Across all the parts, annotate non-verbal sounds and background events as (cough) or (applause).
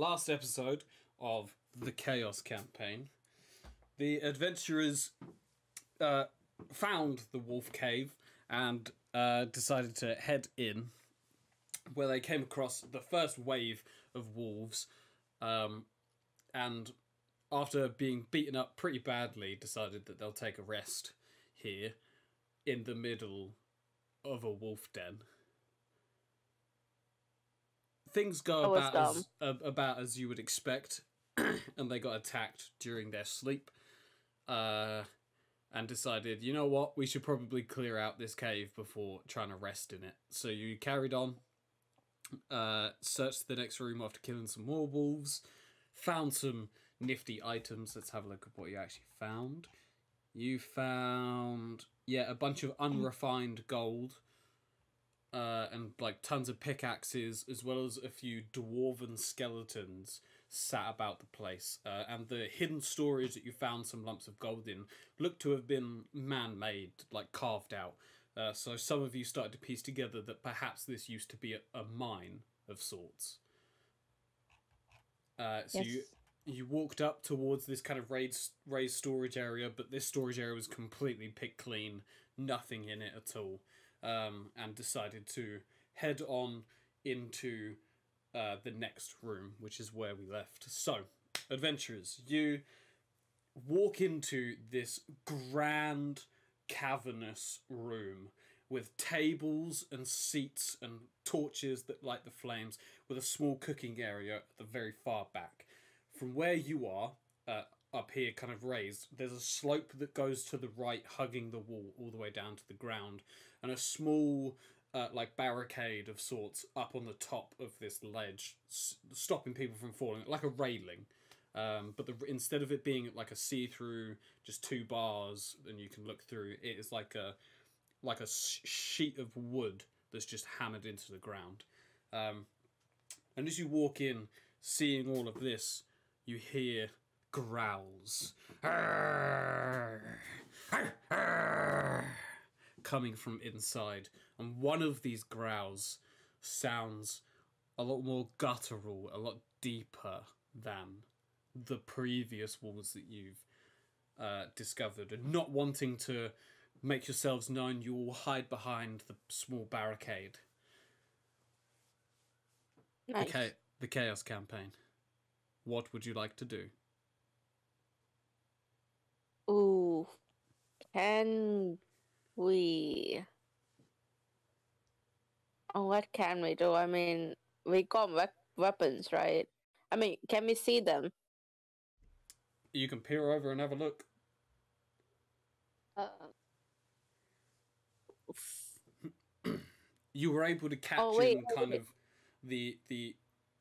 last episode of the Chaos Campaign, the adventurers uh, found the wolf cave and uh, decided to head in, where they came across the first wave of wolves, um, and after being beaten up pretty badly, decided that they'll take a rest here in the middle of a wolf den. Things go about as, uh, about as you would expect, (clears throat) and they got attacked during their sleep. Uh, and decided, you know what, we should probably clear out this cave before trying to rest in it. So you carried on, uh, searched the next room after killing some more wolves, found some nifty items. Let's have a look at what you actually found. You found, yeah, a bunch of unrefined gold, uh, and like tons of pickaxes, as well as a few dwarven skeletons sat about the place. Uh, and the hidden storage that you found some lumps of gold in looked to have been man made, like carved out. Uh, so some of you started to piece together that perhaps this used to be a, a mine of sorts. Uh, so you you walked up towards this kind of raised raised storage area, but this storage area was completely picked clean, nothing in it at all, um, and decided to head on into uh, the next room, which is where we left. So, adventurers, you walk into this grand cavernous room with tables and seats and torches that light the flames with a small cooking area at the very far back from where you are uh, up here kind of raised there's a slope that goes to the right hugging the wall all the way down to the ground and a small uh, like barricade of sorts up on the top of this ledge s- stopping people from falling like a railing. Um, but the, instead of it being like a see-through just two bars and you can look through it is like a like a sh- sheet of wood that's just hammered into the ground. Um, and as you walk in seeing all of this you hear growls coming from inside and one of these growls sounds a lot more guttural a lot deeper than the previous walls that you've uh, discovered and not wanting to make yourselves known you will hide behind the small barricade Nice. Okay, the Chaos Campaign. What would you like to do? Ooh. Can we? Oh, what can we do? I mean, we got wep- weapons, right? I mean, can we see them? You can peer over and have a look. Uh, (clears throat) You were able to catch Oh, wait, kind wait. of the the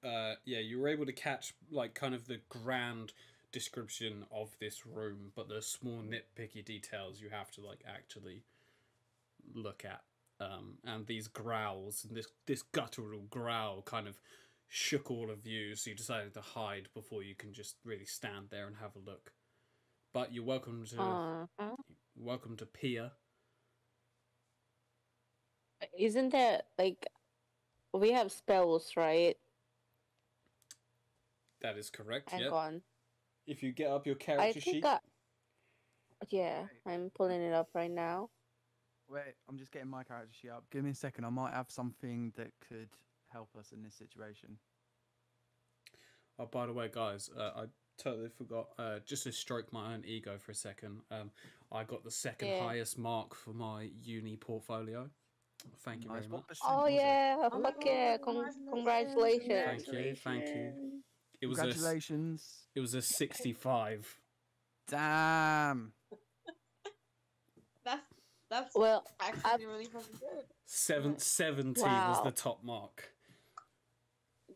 uh yeah, you were able to catch like kind of the grand description of this room, but the small nitpicky details you have to like actually look at. Um, and these growls and this this guttural growl kind of shook all of you, so you decided to hide before you can just really stand there and have a look. But you're welcome to uh, welcome to peer. isn't there like we have spells, right? That is correct. Hang Yeah. on. If you get up your character sheet, I... Yeah, I'm pulling it up right now. Wait, I'm just getting my character sheet up. Give me a second. I might have something that could help us in this situation. Oh, by the way, guys, uh, I totally forgot. Uh, just to stroke my own ego for a second, um, I got the second Yeah. highest mark for my uni portfolio. Thank you Nice. very much. Oh yeah, Oh, fuck yeah! Con- congratulations. congratulations. Thank you, thank you. It was a Congratulations. it was a sixty-five. Damn. That's that's Well, actually really fucking good. Seven, 70 was the top mark.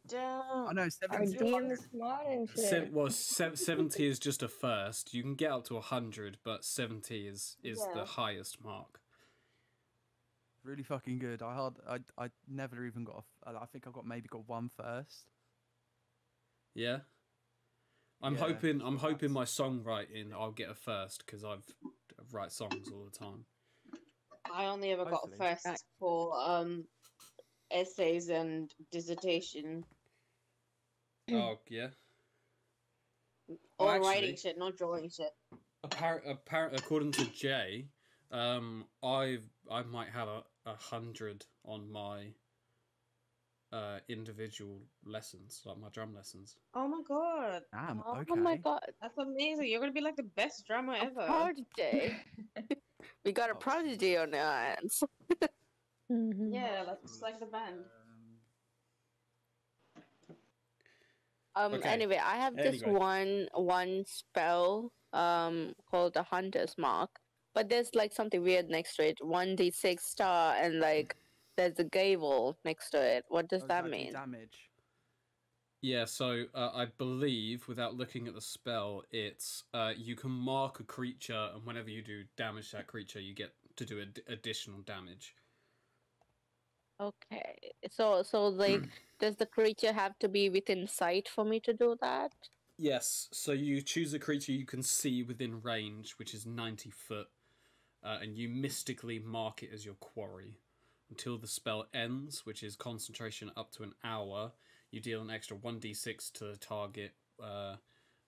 Damn. I know, 70. Is smart and shit. Se- well, se- seventy is just a first. You can get up to hundred, but seventy is is Yeah. the highest mark. Really fucking good. I hard. I I never even got. A, f- uh, I think I got maybe got one first. Yeah. I'm Yeah, hoping. I'm so hoping my songwriting I'll get a first because I've I write songs all the time. I only ever got Hopefully. first Right. for um essays and dissertation. Oh yeah. Or Well, writing shit, not drawing shit. Appar- appar- according to Jay, um, I I might have a, a hundred on my uh individual lessons, like my drum lessons. Oh my god, Damn. oh, okay. my god. that's amazing! You're gonna be like the best drummer A ever. prodigy. (laughs) we got a Oh, prodigy on our hands. Mhm. Yeah, that's like the band. Um. Okay. Anyway, I have this Anyway. one one spell um called the Hunter's Mark, but there's like something weird next to it. One d six star and like there's a gavel next to it. What does Oh, that do mean? Damage. Yeah, so uh, I believe, without looking at the spell, it's uh, you can mark a creature, and whenever you do damage to that creature, you get to do ad- additional damage. Okay. So so like (clears throat) does the creature have to be within sight for me to do that? Yes, so you choose a creature you can see within range, which is 90 foot, uh, and you mystically mark it as your quarry. Until the spell ends, which is concentration up to an hour, you deal an extra 1d6 to the target uh,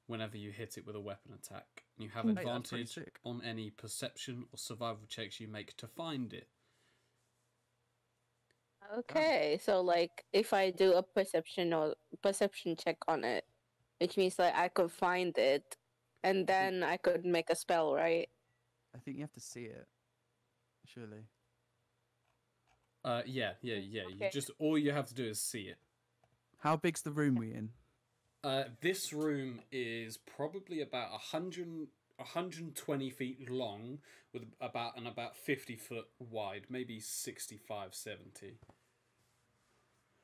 whenever you hit it with a weapon attack. You have Hey, advantage on any perception or survival checks you make to find it. Okay, so like if I do a perception or perception check on it, which means like I could find it, and then I could make a spell, right? I think you have to see it. Surely. Uh, yeah, yeah, yeah. You just all you have to do is see it. How big's the room we in? Uh, this room is probably about 100, 120 feet long with about and about 50 foot wide, maybe 65, 70.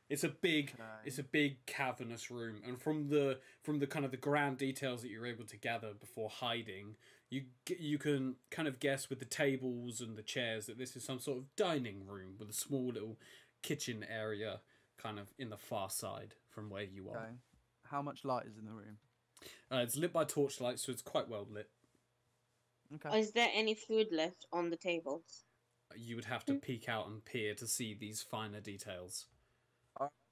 It's a big it's a big cavernous room and from the from the kind of the grand details that you're able to gather before hiding, you you can kind of guess with the tables and the chairs that this is some sort of dining room with a small little kitchen area kind of in the far side from where you are. Okay. How much light is in the room? Uh, it's lit by torchlight, so it's quite well lit. Okay. Is there any food left on the tables? You would have to peek out and peer to see these finer details.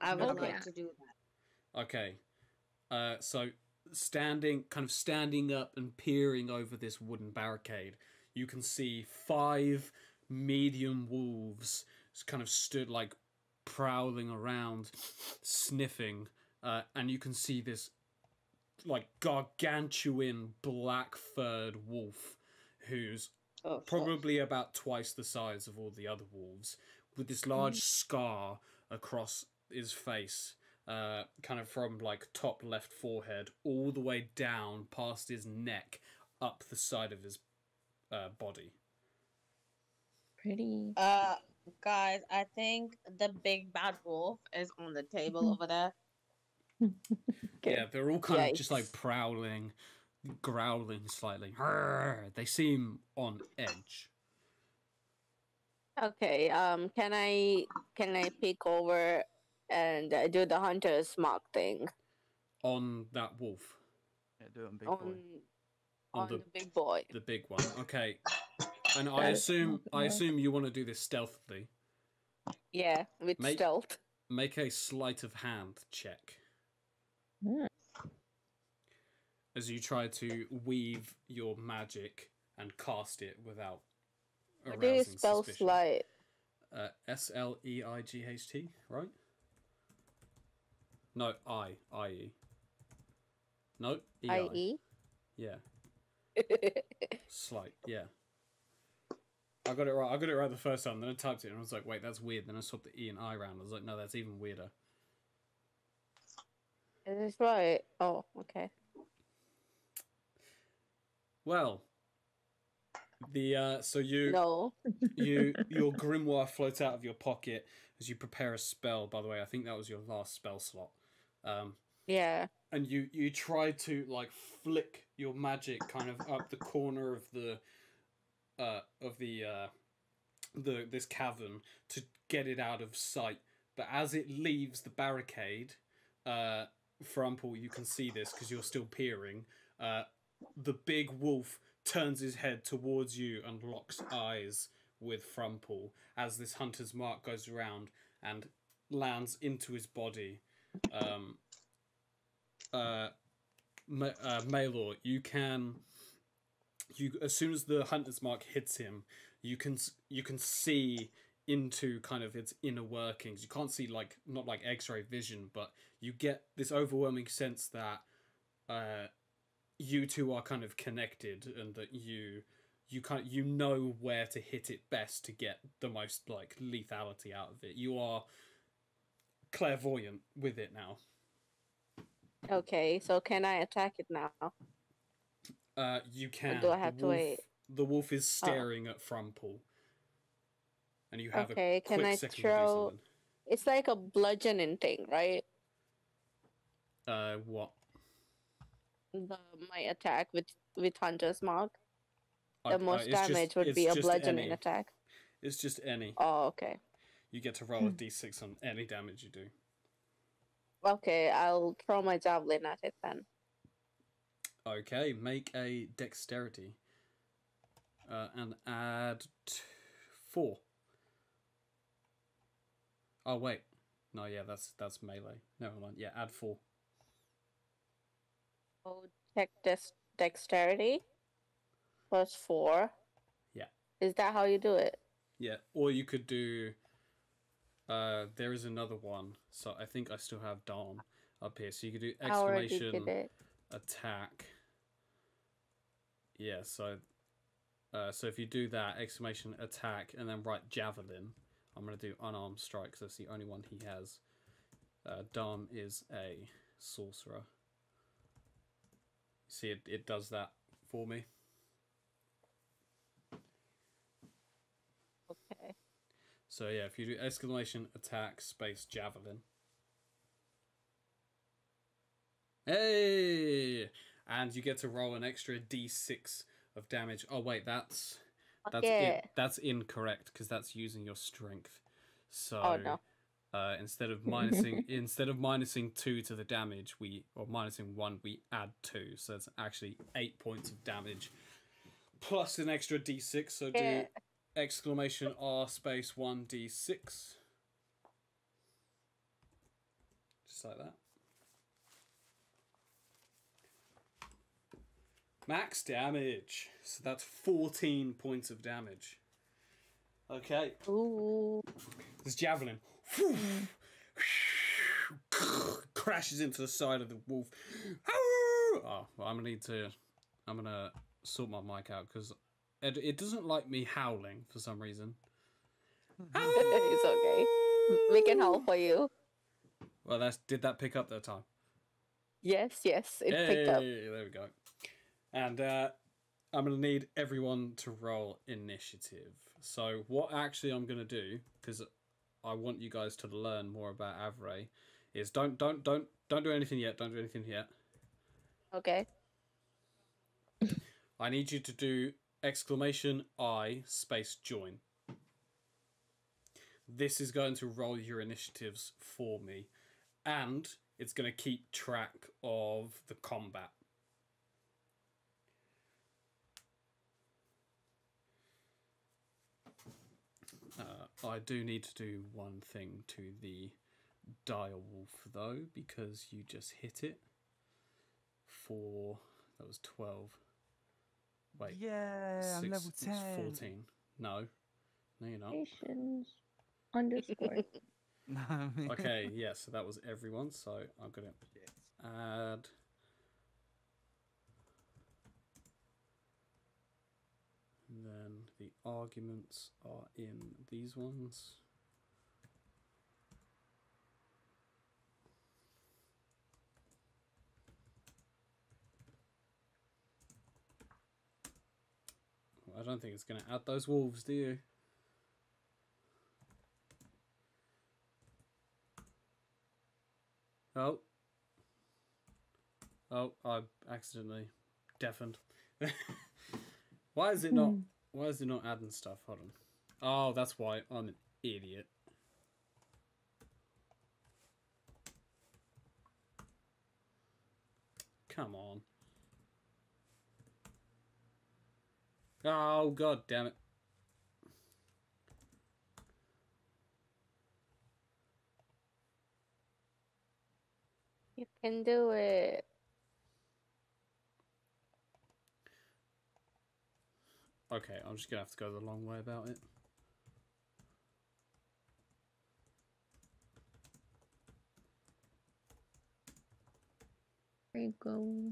I would Okay. like to do that. Okay, uh, so standing, kind of standing up and peering over this wooden barricade, you can see five medium wolves s- kind of stood like prowling around, sniffing, uh, and you can see this like gargantuan black furred wolf who's Oh, fuck. probably about twice the size of all the other wolves, with this large scar across his face, uh, kind of from like top left forehead all the way down past his neck, up the side of his uh, body. Pretty. Uh, guys, I think the big bad wolf is on the table over there. Okay. Yeah, they're all kind of just like prowling, growling slightly. They seem on edge. Okay. Um. Can I can I peek over and uh, do the hunter's mark thing On that wolf, Yeah, do it on big on boy. On on the- the big boy? the big one. Okay, and I assume I assume you want to do this stealthily. Yeah, with Mate. stealth. Make a sleight of hand check. Mm. As you try to weave your magic and cast it without What do you spell suspicion. sleight? Uh, S L E I G H T, right? No, I, I E. No, E I. I.E. Yeah, (laughs) slight. Yeah. I got it right. I got it right the first time. Then I typed it and I was like, "Wait, that's weird." Then I swapped the E and I around. I was like, "No, that's even weirder." Is this right? Oh, okay. Well, the uh, so you No. you (laughs) your grimoire floats out of your pocket as you prepare a spell. By the way, I think that was your last spell slot. Um, Yeah. and you you try to like flick your magic kind of up the corner of the uh of the uh the this cavern to get it out of sight. But as it leaves the barricade uh Frumple, you can see this because you're still peering uh the big wolf turns his head towards you and locks eyes with Frumple as this hunter's mark goes around and lands into his body. Um uh, uh, Maelor, you can you as soon as the hunter's mark hits him, you can you can see into kind of its inner workings. You can't see like not like X-ray vision, but you get this overwhelming sense that uh, you two are kind of connected, and that you you kind you know where to hit it best to get the most like lethality out of it. You are clairvoyant with it now. Okay, so can I attack it now? Uh, you can. do I have to wait? The wolf is Oh. staring at Frumple. And you have Okay, a can quick I second to do throw-. It's like a bludgeoning thing, right? Uh, what? The my attack with with Hunter's Mark. The uh, most just- damage would be a just bludgeoning any. attack. It's just any. Oh, okay. You get to roll a d6 on any damage you do. Okay, I'll throw my javelin at it then. Okay, make a dexterity. Uh, and add four. Oh wait, no, yeah, that's that's melee. Never mind. Yeah, add four. Oh, check dex dexterity. Plus four. Yeah. Is that how you do it? Yeah, or you could do. Uh, there is another one. So I think I still have Dom up here. So you could do exclamation. Attack. Yeah, so. Uh, so if you do that exclamation attack and then write javelin, I'm gonna do unarmed strike 'cause that's the only one he has. Uh, Dom is a sorcerer. See, it it does that for me. Okay. So yeah, if you do exclamation attack space javelin. Hey! And you get to roll an extra d6 of damage. Oh wait, that's that's in, that's incorrect because that's using your strength. So Oh, no. uh, instead of (laughs) minusing instead of minusing two to the damage, we or minusing one, we add two. So it's actually eight points of damage plus an extra d6. So do exclamation R space one D six. Just like that. Max damage. So that's fourteen points of damage. Okay. Ooh. This javelin crashes into the side of the wolf. Oh, well, I'm gonna need to. I'm gonna sort my mic out because it, it doesn't like me howling for some reason. (laughs) it's okay. We can howl for you. Well, that's did that pick up that time? Yes, yes, it picked up. There we go. And uh, I'm gonna need everyone to roll initiative. So what actually I'm gonna do because I want you guys to learn more about Avrae is don't don't don't don't do anything yet. Don't do anything yet. Okay. I need you to do exclamation I space join. This is going to roll your initiatives for me, and it's going to keep track of the combat. Uh, I do need to do one thing to the dire wolf though, because you just hit it for that was twelve. Wait, Yeah, I'm six, level it's 10. 14. No. No, you're not. Patience underscore. (laughs) (laughs) No, I mean- Okay, yeah, so that was everyone. So I'm going Shit. to add. And then the arguments are in these ones. I don't think it's going to add those wolves, do you? Oh. Oh, I accidentally deafened. (laughs) why is it not? Hmm. Why is it not adding stuff? Hold on. Oh, that's why I'm an idiot. Come on. Oh god damn it. You can do it. Okay, I'm just gonna have to go the long way about it. There you go.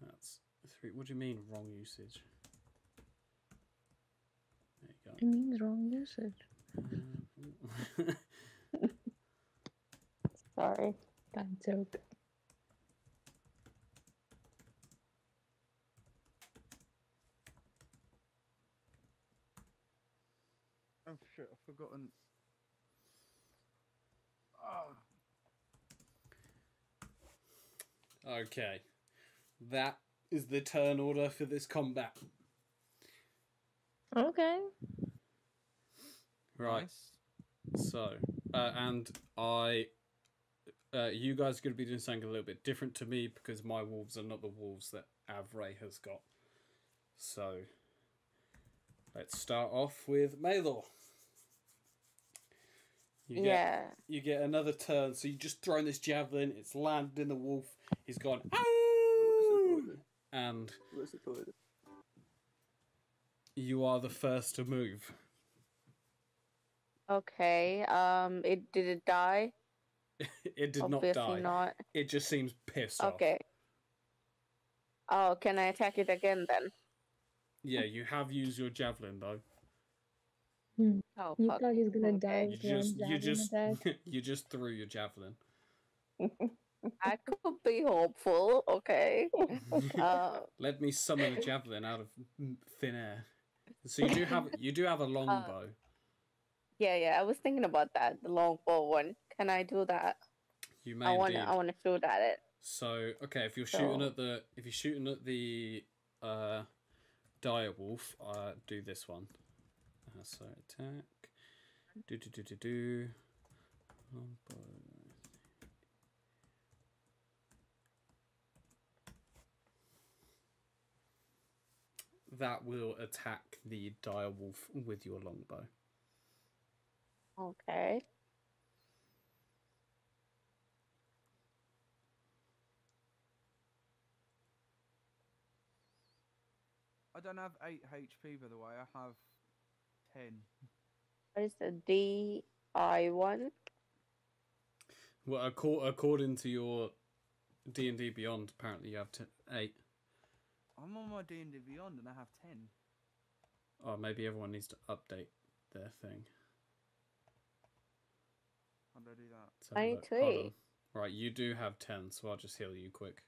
That's three. What do you mean wrong usage? There It means wrong usage. you uh, go. (laughs) (laughs) Sorry. Bad joke. Oh shit, I've forgotten. Oh. okay, that is the turn order for this combat. Okay. Right. Nice. So, uh, and I, uh, you guys are going to be doing something a little bit different to me because my wolves are not the wolves that Avrae has got. So, let's start off with Maelor. You get, Yeah. You get another turn, so you just thrown this javelin. It's landed in the wolf. He's gone. "Ow!" And Where's the toilet? you are the first to move. Okay. Um. It did it die? (laughs) it did not die. not. It just seems pissed off. Okay. Oh, can I attack it again then? Yeah, you have used your javelin though. Oh You fuck. thought he's gonna Okay. die You just you just (laughs) you just threw your javelin. I could be hopeful. Okay. (laughs) Uh. Let me summon a javelin out of thin air. So you do have (laughs) you do have a longbow. Yeah. Yeah. I was thinking about that. The longbow one. Can I do that? you may I want to. I want to shoot at it. So okay, if you're shooting at the if you're shooting at the uh, dire wolf, uh, do this one. Uh, attack. Do do do do do. Longbow. That will attack the dire wolf with your longbow. Okay. I don't have 8 HP by the way, I have 10. What is the D I one? Well, acco- according to your D and D Beyond, apparently you have t- eight. I'm on my D&D Beyond and I have 10. Oh, maybe everyone needs to update their thing. How do I do that? Let's have a I look. too. Hold on. Right, you do have ten, so I'll just heal you quick.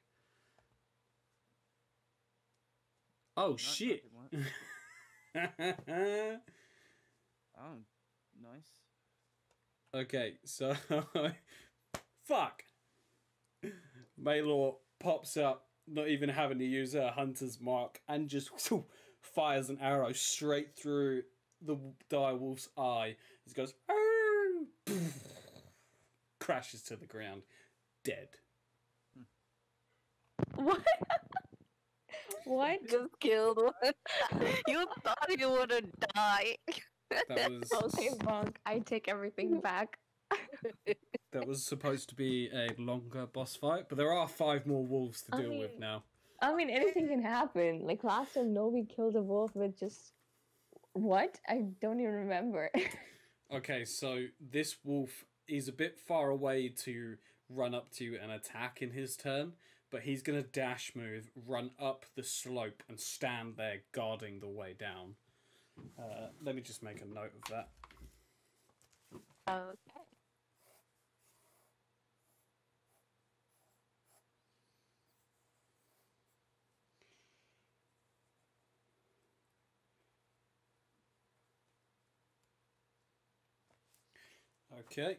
Oh that shit! (laughs) Oh, nice. okay, so (laughs) fuck. Maelor pops up, not even having to use her hunter's mark, and just (laughs) fires an arrow straight through the dire wolf's eye. It goes, (laughs) crashes to the ground, dead. What? What? Just killed one. you thought you would die. (laughs) That (laughs) was. I take everything (laughs) back. that was supposed to be a longer boss fight, but there are five more wolves to I deal with now. I mean, anything can happen. Like last time, Novi killed a wolf with just what? I don't even remember. Okay, so this wolf is a bit far away to run up to you and attack in his turn, but he's gonna dash move, run up the slope, and stand there guarding the way down. Uh, let me just make a note of that. okay. Okay.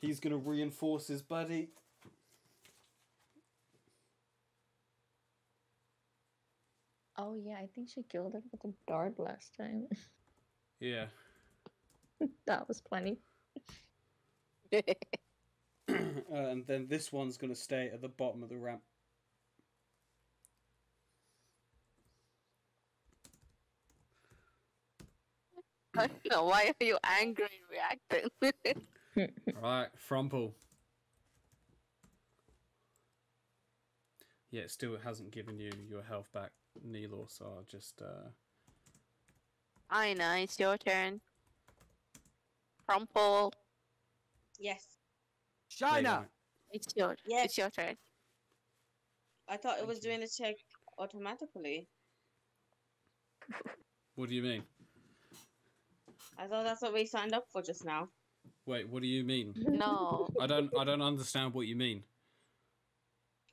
He's gonna reinforce his buddy. Oh yeah, I think she killed it with a dart last time. Yeah. (laughs) that was plenty. (laughs) (clears throat) uh, and then this one's gonna stay at the bottom of the ramp. I don't know. Why are you angry reacting? (laughs) Right, Frumple. Yeah, it still hasn't given you your health back, Neelor, so just uh I know, it's your turn. Frumple, Yes. there you China. it's your Yes. it's your turn. I thought it was doing the check automatically. What do you mean? I thought that's what we signed up for just now. Wait, what do you mean? No. I don't I don't understand what you mean.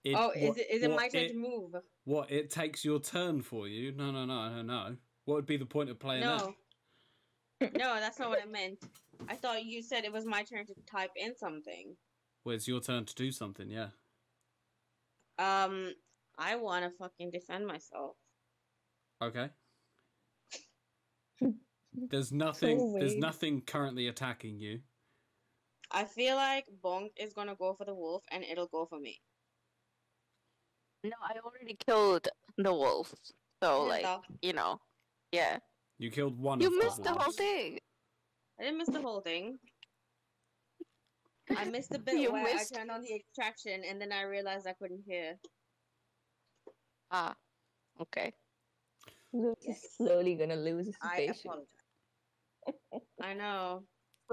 It, oh, is what- it is it what my turn to move? What, it takes your turn for you? No, no, no, no, no. What would be the point of playing that? No. no, that's not what I meant. I thought you said it was my turn to type in something. Well, it's your turn to do something, yeah. Um, I want to fucking defend myself. Okay. There's nothing (laughs) there's nothing currently attacking you. I feel like Bonk is gonna go for the wolf, and it'll go for me. No, I already killed the wolf. So Yeah, like, so- you know. Yeah. You killed one You of missed the whole thing. I didn't miss the whole thing. I missed the (laughs) bit You where missed- I turned on the extraction, and then I realized I couldn't hear. Ah. Okay. Luke is slowly gonna lose his I patience. apologize. I know.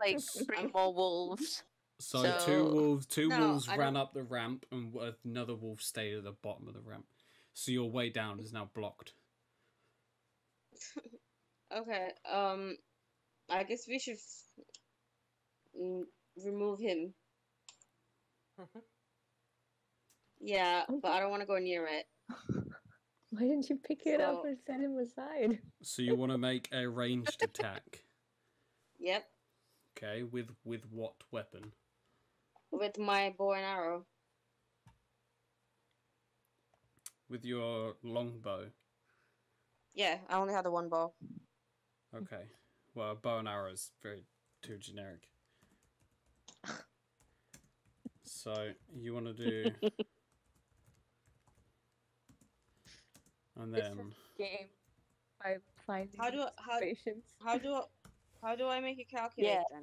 Like (laughs) bring more wolves. So, two wolves, two No, wolves I ran don't- up the ramp, and another wolf stayed at the bottom of the ramp. So your way down is now blocked. (laughs) Okay. Um, I guess we should f- mm, remove him. (laughs) Yeah, but I don't want to go near it. (laughs) Why didn't you pick it up and set him aside? So you want to make a ranged attack, Yep, okay? With with what weapon? With my bow and arrow. With your longbow. Yeah, I only had the one bow. Okay. Well, bow and arrow is very too generic. (laughs) So you want to do, (laughs) and It's then Game. By finding How do I- how- patience. How do I, how do I make a calculate Yeah.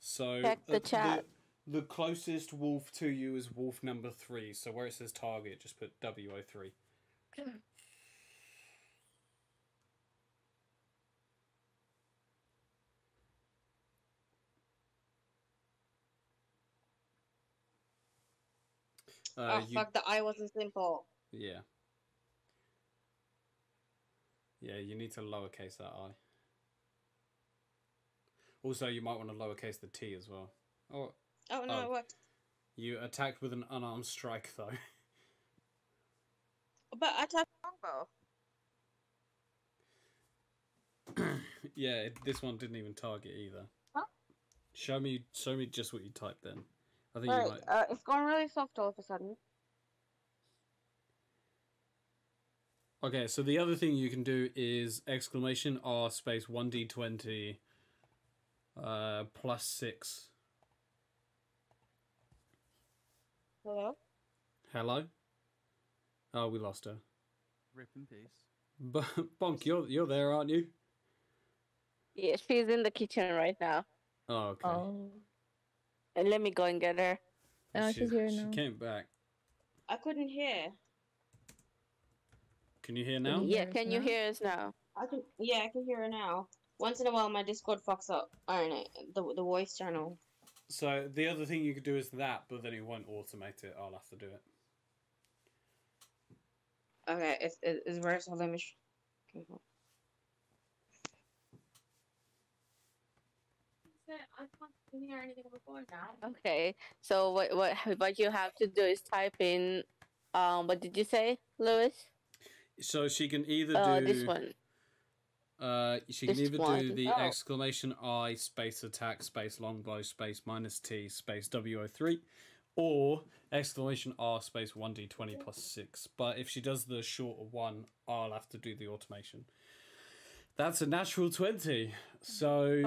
Then? so Check the uh, chat. The, closest wolf to you is wolf number three. So where it says target, just put WO three. Uh, oh you, fuck, the eye wasn't simple. Yeah. Yeah, you need to lowercase that I. Also, you might want to lowercase the T as well. Oh, Oh no, Oh. it worked. you attacked with an unarmed strike though. (laughs) But I typed longbow. (clears throat) yeah, it, this one didn't even target either. Huh? Show me, show me just what you typed then. I think you Right, might. uh, it's going really soft all of a sudden. Okay, so the other thing you can do is exclamation R space one D twenty, uh, plus six. Hello? Hello. Oh, we lost her. Rip in peace. But (laughs) Bonk, you're you're there, aren't you? Yeah, she's in the kitchen right now. Oh, okay. Oh. And let me go and get her. Oh, she's here now. she came back. I couldn't hear. Can you hear now? Yeah, can you hear us now? I can, yeah, I can hear her now. Once in a while, my Discord fucks up. I don't know, the, the voice channel. So the other thing you could do is that, but then it won't automate it. I'll have to do it. Okay, it's, it's, it's very so let me. Okay, I can't hear anything before now. Okay. So what what what you have to do is type in um what did you say, Lewis? So she can either Uh do this one. Uh, she can either do the Oh. exclamation I space attack space longbow space minus T space WO3, or exclamation R space one D twenty plus six. But if she does the shorter one, I'll have to do the automation. That's a natural twenty. So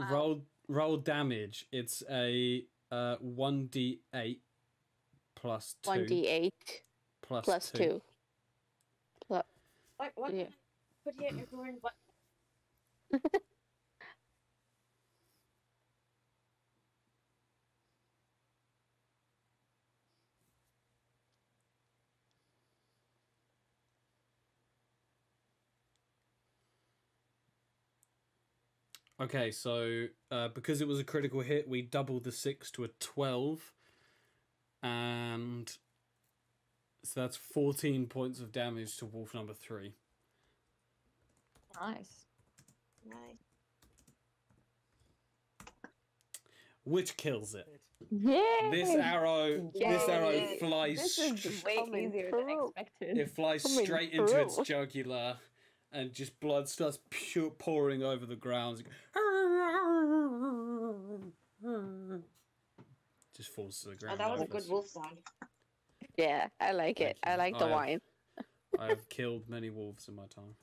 Oh, roll roll damage. It's a uh one D eight plus two One D eight plus plus two. Plus Like what? yeah. But yeah, everyone but Okay, so uh, because it was a critical hit, we doubled the six to a twelve, and so that's fourteen points of damage to wolf number three. Nice. nice. which kills it. Yeah. This arrow, this arrow flies. This is way Coming easier than expected. it flies coming straight into its jugular, and just blood starts pu- pouring over the ground. Just falls to the ground. Oh, ground. that was a good wolf sound. Yeah, I like it. Thank I like the I have- wine. I have killed many wolves in my time.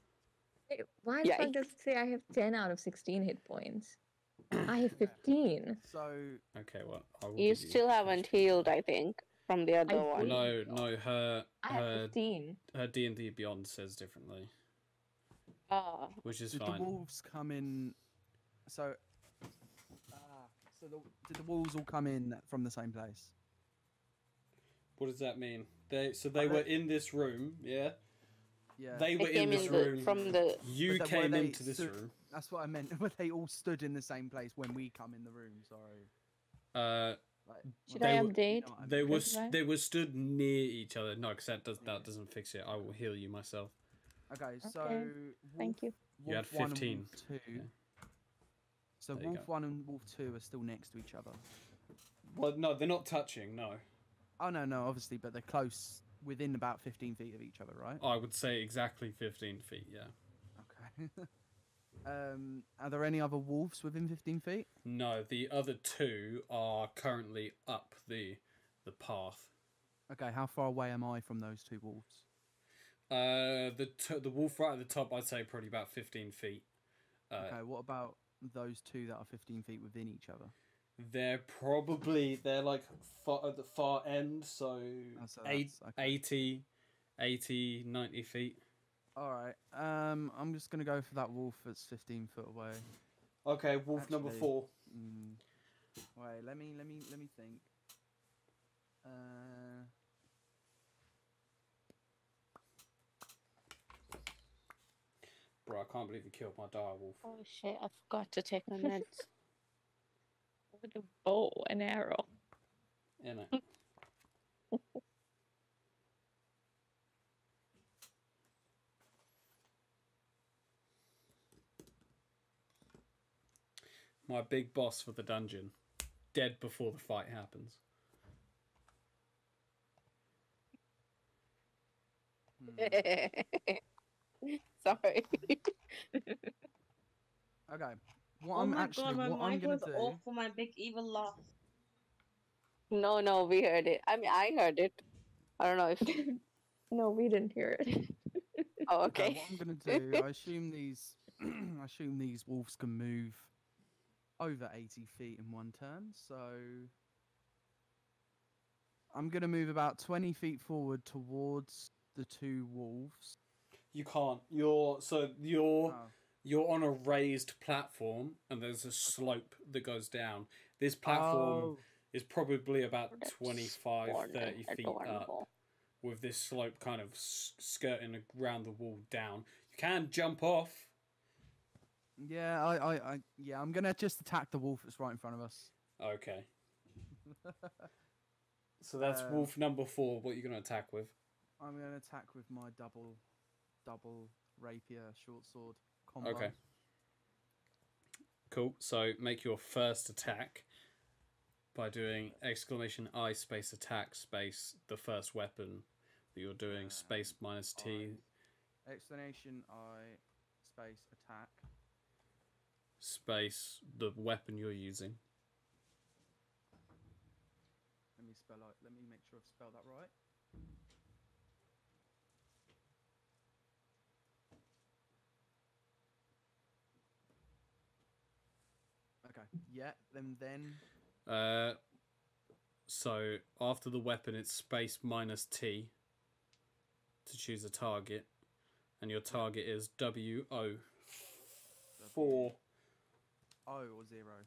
Wait, Why the fuck does it say I have 10 out of 16 hit points? I have (coughs) 15. So Okay, well, I will You give still haven't healed, I think, from the other I one. No, no, her I have her 15. her D and D Beyond says differently, Ah, which is did the wolves come in? So, ah, so the, did the wolves all come in from the same place? What does that mean? They so they Okay. were in this room, yeah. Yeah. They they were in this in the, room. from the. You that- came they into this stood- room. That's what I meant. (laughs) Were they all stood in the same place when we come in the room? Sorry. Uh, Like, Should They I were- update? know they were Chris, s- right? they were stood near each other. No, because that does that doesn't fix it. I will heal you myself. Okay, so Okay, wolf, Thank you. You had wolf 15. two. Yeah. So There wolf go. one and wolf two are still next to each other. Well, no, they're not touching. No, Oh no, no, obviously, but they're close, within about fifteen feet of each other, right? I would say exactly fifteen feet. Yeah. Okay. (laughs) um, are there any other wolves within fifteen feet? No, the other two are currently up the the path. Okay, how far away am I from those two wolves? Uh, the t- the wolf right at the top, I'd say probably about fifteen feet. Uh, okay, what about those two that are fifteen feet within each other? They're probably they're like far at the far end, so, Oh, so eight, okay. 80, 80, 90 feet. All right. Um, I'm just gonna go for that wolf that's fifteen foot away. Okay, wolf number four. Mm. Wait, let me let me let me think. Uh, Bro, I can't believe you killed my dire wolf. Oh shit! I forgot to take my meds. (laughs) With a bow and arrow. Innit? My big boss for the dungeon, dead before the fight happens. hmm. (laughs) Sorry. (laughs) Okay. What oh I'm my actually god, my what I'm gonna was do. off for my big evil laugh. no, no, we heard it. I mean, I heard it. I don't know if. (laughs) No, we didn't hear it. Oh, Okay, okay. what I'm gonna do, (laughs) I assume these, (clears throat) I assume these wolves can move over 80 feet in one turn. So I'm gonna move about 20 feet forward towards the two wolves. You can't. You're so you're Oh, you're on a raised platform, and there's a slope that goes down. This platform Oh, is probably about That's 25, 30 feet up. with this slope kind of skirting around the wall down. You can jump off. yeah, I, I, I, yeah, I'm gonna just attack the wolf that's right in front of us. Okay. (laughs) So that's Um, wolf number four. What are you going to attack with? I'm gonna attack with my double, double rapier short sword Okay. Cool. So make your first attack by doing exclamation I space attack space the first weapon that you're doing Um, space minus T Explanation I space attack. space the weapon you're using. Let me spell out. Let me make sure I've spelled that right. Yeah. Then then. Uh, so after the weapon, it's space minus T to choose a target, and your target is W O four O or zero.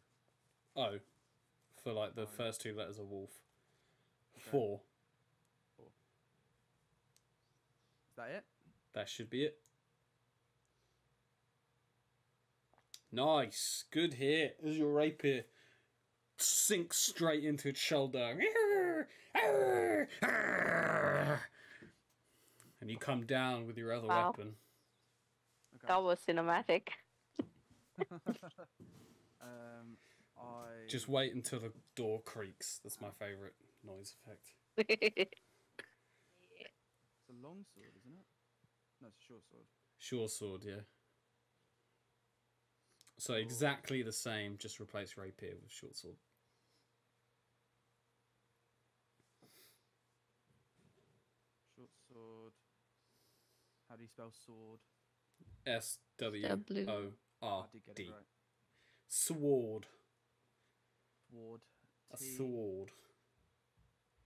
O for like the Oh. first two letters of wolf. Okay. Four. Is that it? That should be it. Nice, good hit. As your rapier sinks straight into its shoulder, and you come down with your other Wow. weapon. Okay. That was cinematic. (laughs) um, I Just wait until the door creaks. That's my favorite noise effect. It's a long sword, isn't it? No, it's a short sword. Short sword, yeah. So exactly the same, just replace rapier with short sword. Short sword. How do you spell sword? S W W. O I R did get D. it right. Sword. Ward. A T sword.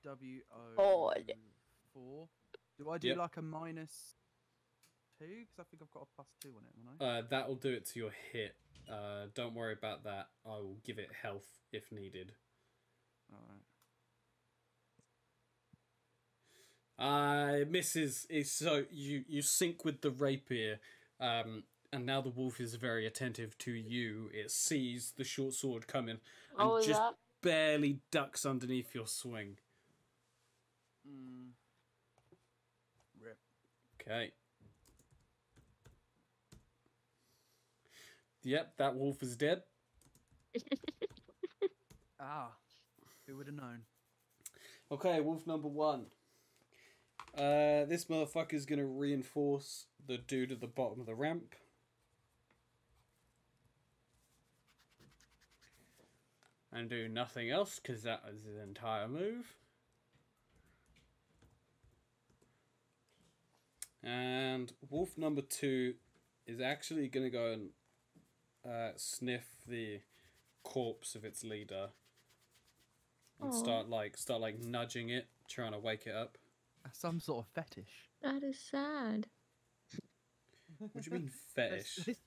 W O Sword. four. Do I do Yep. like a minus two? Because I think I've got a plus two on it, haven't I? Uh, that'll do it to your hit. Uh, don't worry about that. I will give it health if needed. Alright. Uh, misses. Is so you you sink with the rapier, um, and now the wolf is very attentive to you. It sees the short sword coming and What was just that? barely ducks underneath your swing. Mm. Rip. Okay. Yep, that wolf is dead. (laughs) Ah. Who would have known? Okay, wolf number one. Uh, this motherfucker's gonna reinforce the dude at the bottom of the ramp. And do nothing else because that was his entire move. And wolf number two is actually gonna go and uh, sniff the corpse of its leader and Aw. start like start like nudging it, trying to wake it up. Some sort of fetish. That is sad. What do you mean (laughs) There's, fetish? there's,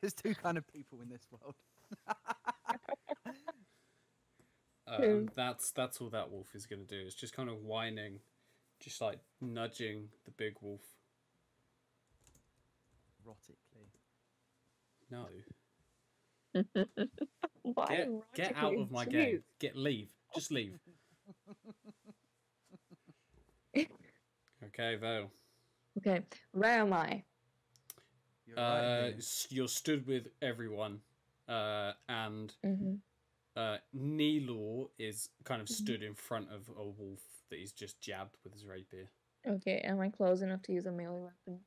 there's two kind of people in this world. (laughs) Um, that's that's all that wolf is gonna do. It's just kind of whining, just like nudging the big wolf. Erotically. No, Why (laughs) get get out of my game. Get leave. Just leave. okay, Vale. Okay, where am I? You're Uh, here. you're stood with everyone, uh, and hmm uh, Neelor is kind of stood in front of a wolf that he's just jabbed with his rapier. Okay, am I close enough to use a melee weapon?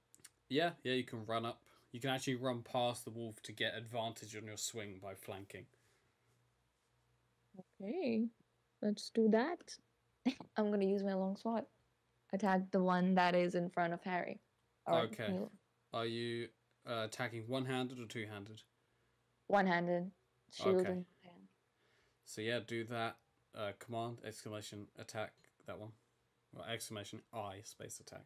Yeah, yeah, you can run up. You can actually run past the wolf to get advantage on your swing by flanking. Okay, let's do that. (laughs) I'm gonna use my long sword. Attack the one that is in front of Harry. Or Okay. Are you uh, attacking one handed or two handed? One-handed. Shield Okay. hand. So yeah, do that. Uh, command exclamation attack that one. Well, exclamation I space attack.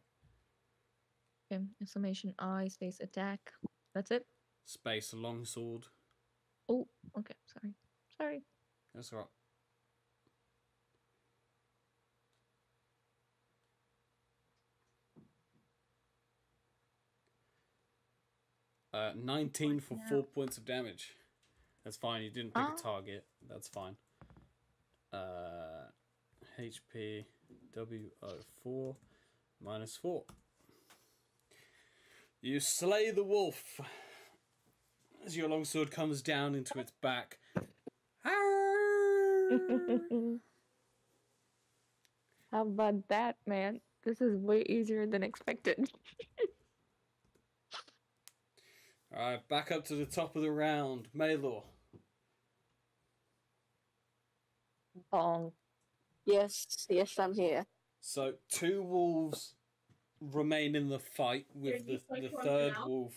Okay, exclamation I space attack. That's it. Space long sword. Oh, okay, sorry. Sorry. That's all right. Uh, 19 for Fucking 4 points of damage. That's fine, you didn't pick Ah. a target. That's fine. Uh, HP WO4 minus 4. You slay the wolf as your longsword comes down into its back. (laughs) How about that, man? This is way easier than expected. (laughs) Alright, back up to the top of the round. Maelor. Bong. Yes, yes, I'm here. So two wolves remain in the fight with the, the third wolf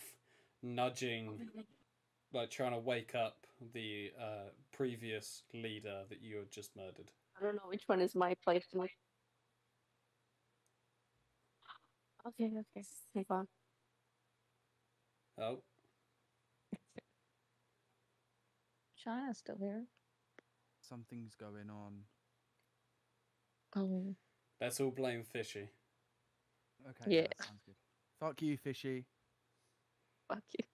nudging, (laughs) like trying to wake up the uh, previous leader that you had just murdered. I don't know which one is my place. now. Okay, okay, hang on. Oh, (laughs) China's still here. Something's going on. Oh, let's all blame Fishy. Okay. Yeah. that sounds good. Fuck you, fishy. fuck you.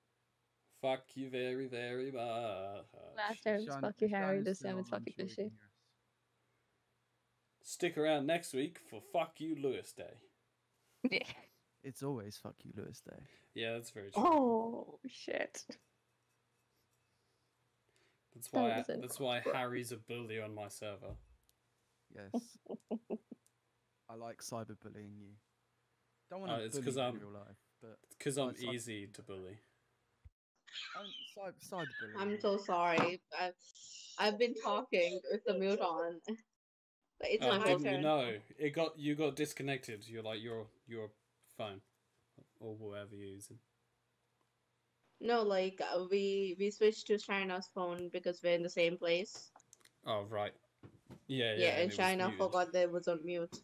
Fuck you very, very much. Last time it's fuck you, Harry. is This still time it's fuck you, I'm sure he fishy. can hear us. Stick around next week for Fuck You Lewis Day. Yeah. It's always fuck you, Lewis Day. Yeah, that's very true. Oh shit. That's why I, that's why. Harry's a bully on my server. Yes. (laughs) I like cyberbullying you. Don't want Oh, to it's bully 'cause you in I'm- real life, but Because I'm it's like- easy to bully. um, cyber, cyberbullying. I'm so sorry. I've, I've been talking with the mute on. But it's Oh, my didn't turn. you know? It got you got disconnected. You're like your your phone or whatever you're using. No, like uh, we we switched to China's phone because we're in the same place. Oh right. Yeah, yeah. Yeah, and China forgot that it was on mute.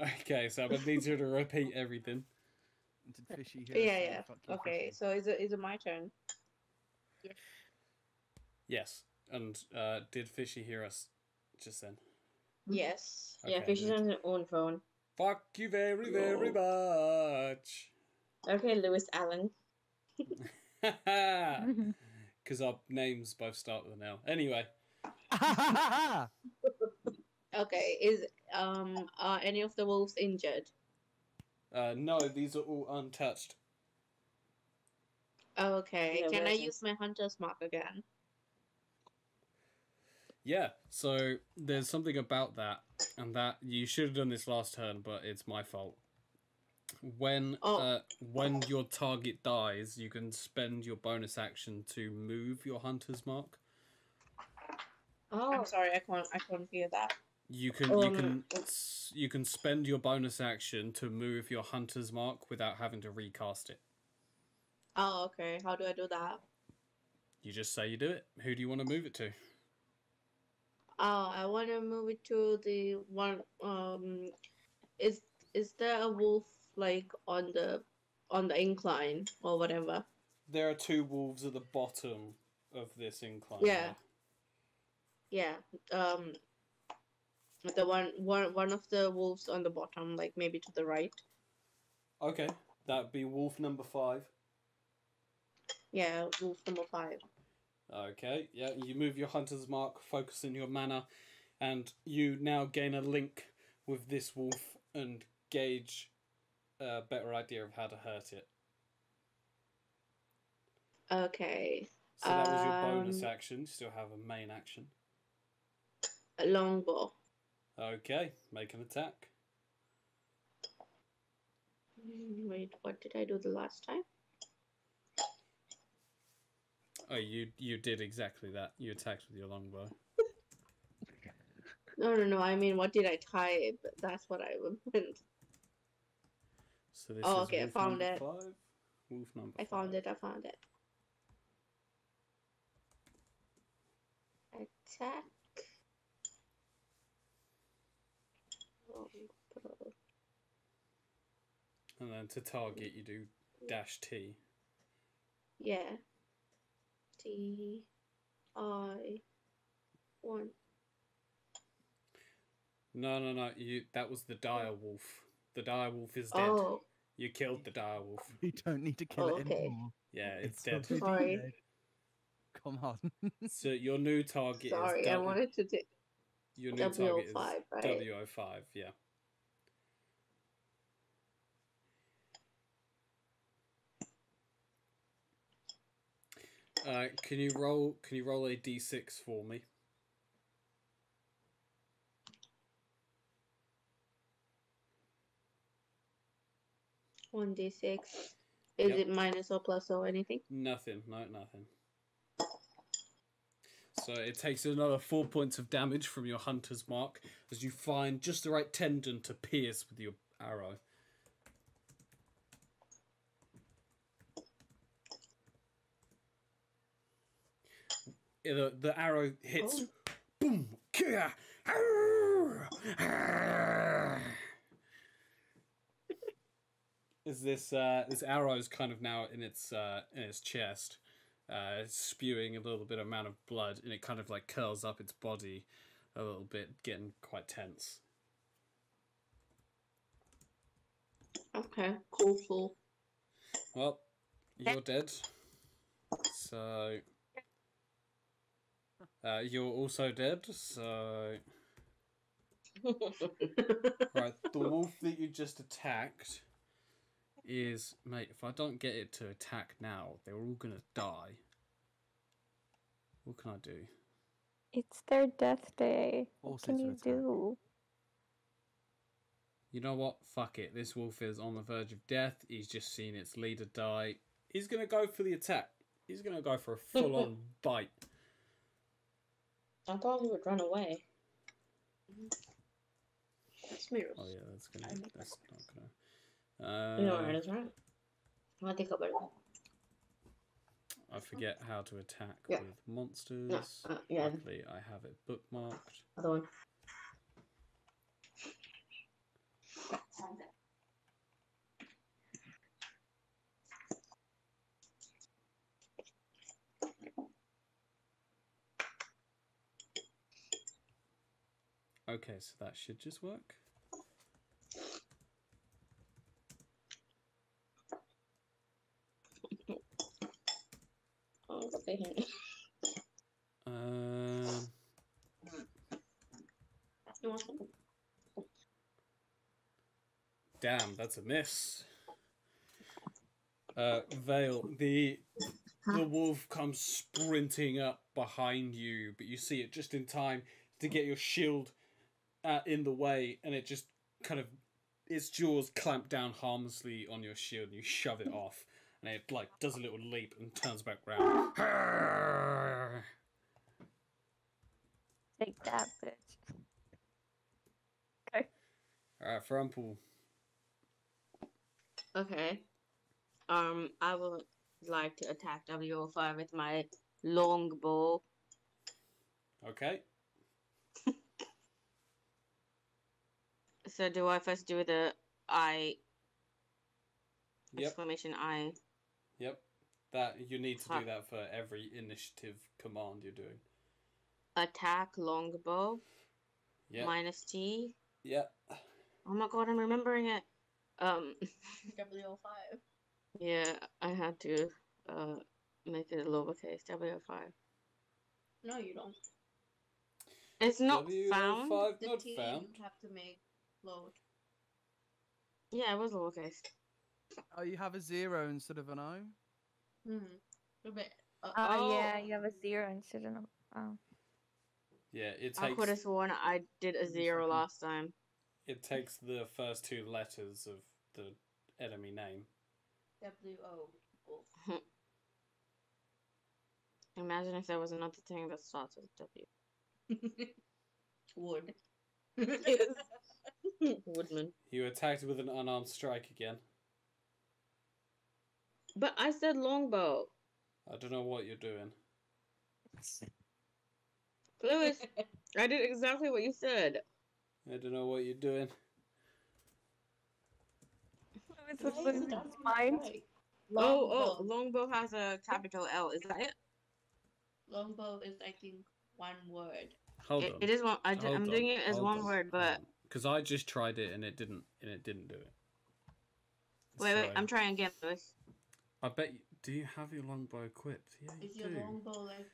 Okay, so I'm gonna need you to repeat everything. Did fishy hear Yeah, yeah. Okay, fishy? so is it is it my turn? Yes, and uh, did Fishy hear us just then? Yes. Okay, yeah, fishy's good. on his own phone. Fuck you very very much. Okay, Lewis Allen. Because (laughs) our names both start with an L. Anyway, (laughs) Okay, is um are any of the wolves injured? uh, no, these are all untouched. Okay, Yeah, can I where's use my hunter's mark again? Yeah, so there's something about that, and that you should have done this last turn, but it's my fault. When Oh. uh, when your target dies, you can spend your bonus action to move your hunter's mark. Oh, I'm sorry, I can't I can't hear that. You can you Um, can you can spend your bonus action to move your hunter's mark without having to recast it. Oh, okay. How do I do that? You just say you do it. Who do you want to move it to? Oh, I want to move it to the one. Um, is is there a wolf like on the on the incline or whatever? There are two wolves at the bottom of this incline. Yeah. Yeah. Um, the one one one of the wolves on the bottom, like maybe to the right. Okay, that'd be wolf number five. Yeah, wolf number five. Okay, yeah, you move your hunter's mark, focus in your mana, and you now gain a link with this wolf and gauge a better idea of how to hurt it. Okay, So that was your bonus Um, action. You still have a main action. a longbow. Okay, make an attack. Wait, what did I do the last time? Oh, you you did exactly that. You attacked with your longbow. No, no, no. I mean, what did I type? That's what I (laughs) meant. So this Oh, is okay, I found it. Five. Wolf number. I found five. it. I found it. Attack. Oh, bro. And then to target, you do dash T. Yeah. T I one. No, no, no. You that was the dire oh. wolf. The dire wolf is dead. Oh, You killed the dire wolf. (laughs) You don't need to kill Oh, it okay. anymore. Yeah, it's, already dead. Sorry. Come on. (laughs) So your new target sorry. is I W- wanted to take. Your new target is W05, right? W05, yeah. Uh, can you roll? Can you roll a d6 for me? One d six. Is Yep. it minus or plus or anything? Nothing. No, nothing. So it takes another four points of damage from your hunter's mark as you find just the right tendon to pierce with your arrow. The, the arrow hits. Oh. Boom! Kia! Arr! Arr! (laughs) Is this uh, this arrow is kind of now in its uh, in its chest, uh, spewing a little bit amount of blood, and it kind of like curls up its body a little bit, getting quite tense. Okay, cool, cool. Well, you're dead. So. Uh, you're also dead, so. (laughs) Right, the wolf that you just attacked is. Mate, if I don't get it to attack now, they're all gonna die. What can I do? It's their death day. What can you attack. do? You know what? Fuck it. This wolf is on the verge of death. He's just seen its leader die. He's gonna go for the attack. He's gonna go for a (laughs) full on bite. I thought he would run away. Smooth. Oh yeah, that's gonna. I That's not gonna. You know Uh, what it is, right? I think about it. I forget how to attack Yeah. with monsters. No, uh, yeah. Luckily, I have it bookmarked. Other one. Okay, so that should just work. Okay. Um, You want some? damn, that's a miss. Uh, Vale, the the wolf comes sprinting up behind you, but you see it just in time to get your shield uh, in the way, and it just kind of its jaws clamp down harmlessly on your shield, and you shove it off, and it like does a little leap and turns back round. (laughs) Take that, bitch. Okay. Alright, Frumple. Okay. Um, I would like to attack W05 with my longbow. Okay. (laughs) So do I first do the I Yep. exclamation I? Yep. That you need to do that for every initiative command you're doing. Attack longbow Yep. minus T. Yeah. Oh my god, I'm remembering it. Um, (laughs) W05. yeah, I had to uh make it a lowercase W05. No, you don't. It's not W found. five The not T found. you have to make load. Yeah, it was lowercase. Oh, you have a zero instead of an O? Mm-hmm. Uh, Oh, yeah, Oh. you have a zero instead of oh. Yeah, it takes. I could have sworn I did a zero me a last time. it takes the first two letters of the enemy name. W O. (laughs) Imagine if there was another thing that starts with W. (laughs) Wood. (laughs) Woodman. You attacked with an unarmed strike again. But I said longbow. I don't know what you're doing. Lewis, I did exactly what you said. I don't know what you're doing. It's losing its mind. Oh, oh, longbow has a capital L. Is that it? Longbow is, I think, one word. Hold It- on. it is one. I am on, doing it as hold one on, word, but because I just tried it and it didn't and it didn't do it. wait, wait. I'm trying again, Lewis. I bet. You, do you have your longbow equipped? Yeah, you Is your do. longbow like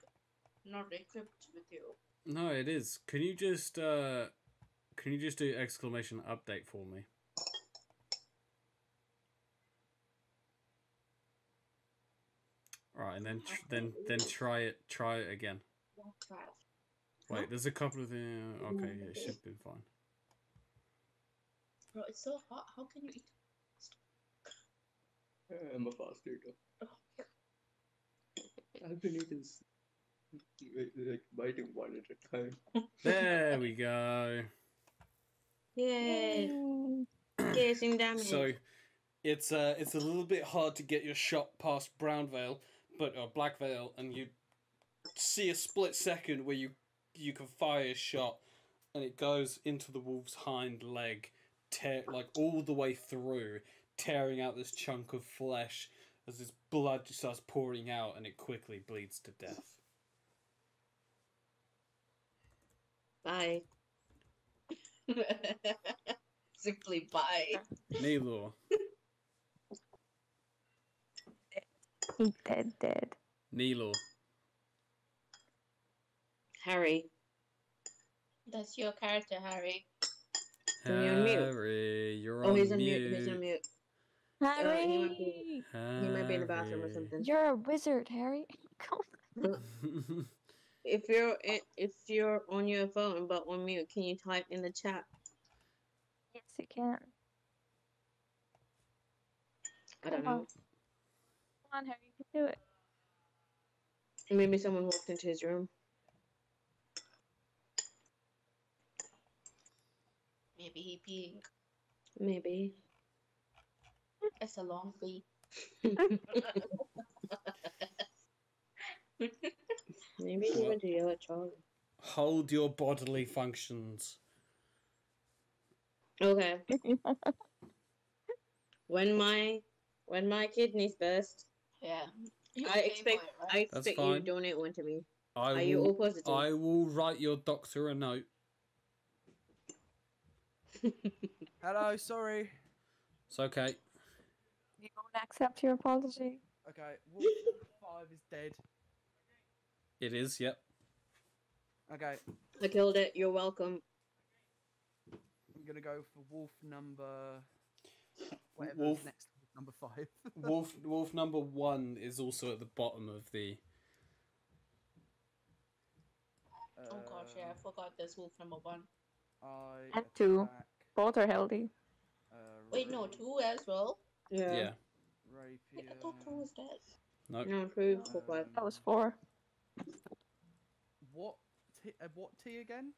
not equipped with you? No, it is. Can you just uh, can you just do exclamation update for me? Right, and then tr- then then try it try it again. Wait, there's a couple of the okay, yeah, it should be fine. Bro, it's so hot. How can you eat? (laughs) I'm a fast eater. (laughs) I've been eating like, like biting one at a time. (laughs) There we go. Yay! Some damage. So it's uh it's a little bit hard to get your shot past Brown Veil, but or Black Veil, and you see a split second where you you can fire a shot, and it goes into the wolf's hind leg, tear like all the way through, tearing out this chunk of flesh as this blood just starts pouring out and it quickly bleeds to death. Bye. (laughs) Simply bye. Nilor, He dead, dead. Nilor, Harry. That's your character, Harry. Are you're on mute? Harry, you're Oh, he's on mute. mute. He's on mute. Harry! Uh, he might be- He might be in the bathroom or something. You're a wizard, Harry. (laughs) (laughs) If you're if you're on your phone but on mute, can you type in the chat? Yes, you can. I don't Come on. know. Come on, Harry, you can do it. Maybe someone walked into his room. Maybe he peeing. Maybe. It's a long pee. Maybe he What? went to yell at Charlie. Hold your bodily functions. Okay. (laughs) When my when my kidneys burst, Yeah. I expect it, right? I expect you to donate one to me. I Are you all positive? I will write your doctor a note. Hello, sorry. It's okay. You don't accept your apology. Okay, Wolf (laughs) Five is dead. It is, yep. Okay, I killed it. You're welcome. I'm gonna go for Wolf number. (laughs) Whatever Wolf- next number five. (laughs) Wolf Wolf number one is also at the bottom of the. Oh gosh, yeah, I Um, forgot there's wolf number one. I And two. attack, Both are healthy. Uh, Wait, no, two as well. Yeah. Yeah. Rapier. I thought two was dead. No. No, two for. That was four. What? T- uh, what T again?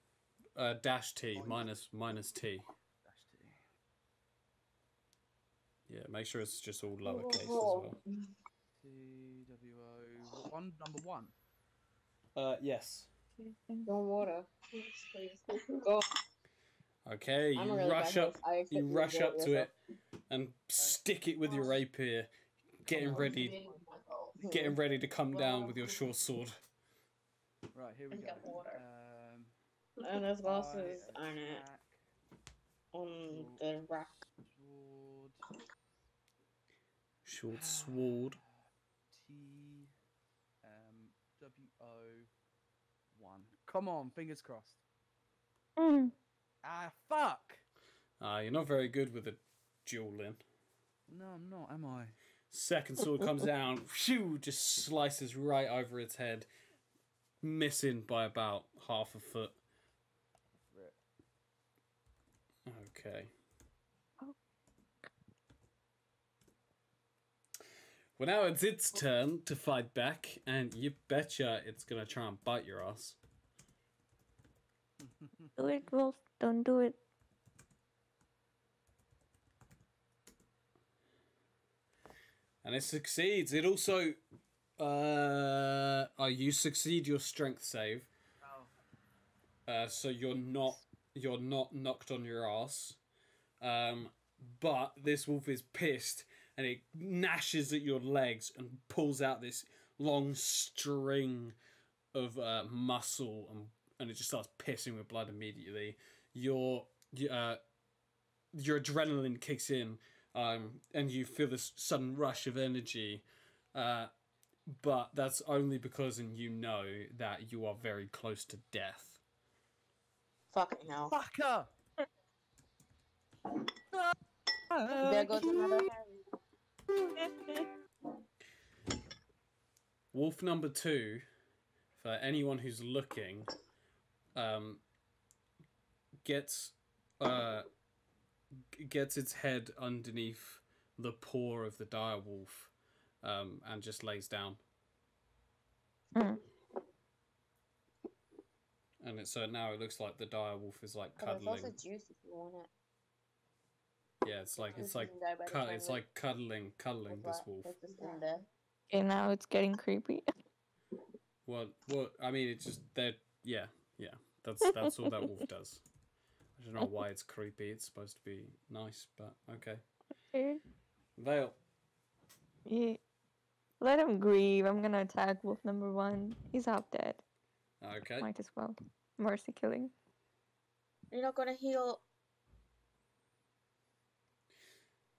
Uh, dash T minus minus T. Dash T. Yeah, make sure it's just all lowercase as Whoa. well. T W O. One number one. Uh, yes. Don't water. Please, please. Go. Okay, you really rush up. host. I expect You rush up to yourself. it and stick it with your rapier, getting Oh, ready. Oh, getting ready to come down with your short sword. Right here we And go. get water. Um, And there's I glasses on it. On the rack. sword. Short sword. T um W O one. Come on, fingers crossed. Mm. Ah fuck! Ah, you're not very good with a dueling. No, I'm not, am I? Second sword comes down, phew, just slices right over its head, missing by about half a foot. Rip. Okay. Oh. Well, now it's its turn to fight back, and you betcha it's gonna try and bite your ass. Do it, Wolf. Don't do it. And it succeeds. It also, uh, oh, you succeed your strength save, Oh. uh, so you're not you're not knocked on your ass. Um, but this wolf is pissed, and it gnashes at your legs and pulls out this long string of uh, muscle, and and it just starts pissing with blood immediately. Your uh, your adrenaline kicks in, um, and you feel this sudden rush of energy. Uh, but that's only because and you know that you are very close to death. Fucking hell. Fucker! There goes another Wolf number two, for anyone who's looking, um, gets uh, g- gets its head underneath the paw of the dire wolf, um, and just lays down. Mm. And it, so now it looks like the dire wolf is like But it's cuddling. also juice if you want it. Yeah, it's like it's like doesn't die by the cu- it's like cuddling, cuddling this wolf. It's just in there. Okay, now it's getting creepy. Well, well, I mean, it's just that. Yeah, yeah. That's that's all that wolf (laughs) does. I don't know why it's creepy. It's supposed to be nice, but okay. Okay. Vale. Yeah. Let him grieve. I'm gonna attack wolf number one. He's half dead. Okay. Might as well. Mercy killing. You're not gonna heal.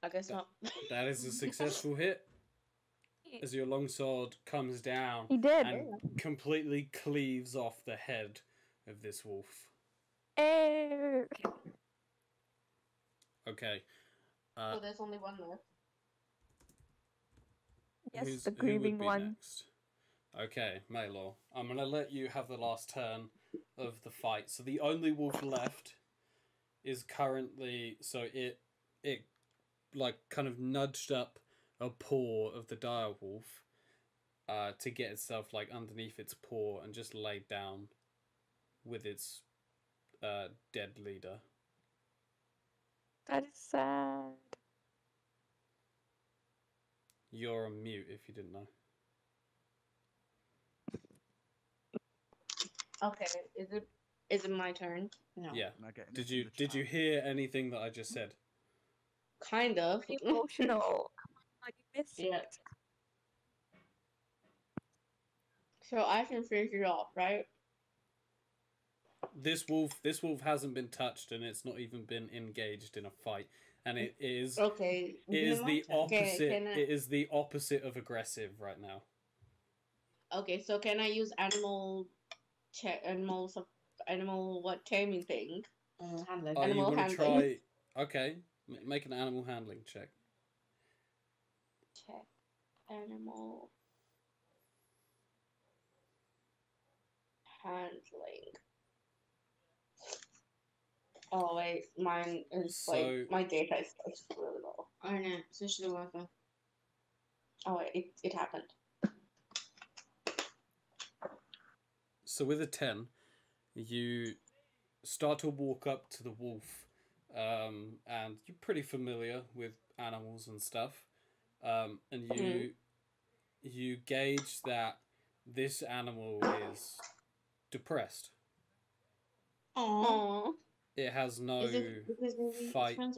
I guess That- not. That is a (laughs) successful hit. As your longsword comes down He did. and completely cleaves off the head of this wolf. Eh. Okay. Uh, so there's only one left. Yes, who's- the who would grieving be one. next? Okay, Maelor. I'm gonna let you have the last turn of the fight. So the only wolf left is currently so it it like kind of nudged up a paw of the dire wolf uh, to get itself like underneath its paw and just laid down with its uh, dead leader. That is sad. You're on mute if you didn't know. Okay, is it is it my turn? No. Yeah. Am I getting Did you did you hear anything that I just said? Kind of. Emotional. (laughs) Come on, you missed Yeah. it. So I can finish it off, right? This wolf this wolf hasn't been touched and it's not even been engaged in a fight and it is Okay. it is the opposite can I- it is the opposite of aggressive right now Okay, so can I use animal check animal sub animal what taming thing? Uh, handling. you Animal want to handling. try okay m- make an animal handling check Check animal handling. Oh wait, mine is So- like my data is is really low. Oh no, switch to the Wi-Fi. Oh wait, it, it happened. so with a 10 you start to walk up to the wolf um, and you're pretty familiar with animals and stuff um, and you Mhm. you gauge that this animal is depressed Aww. It has no is it fight. friends?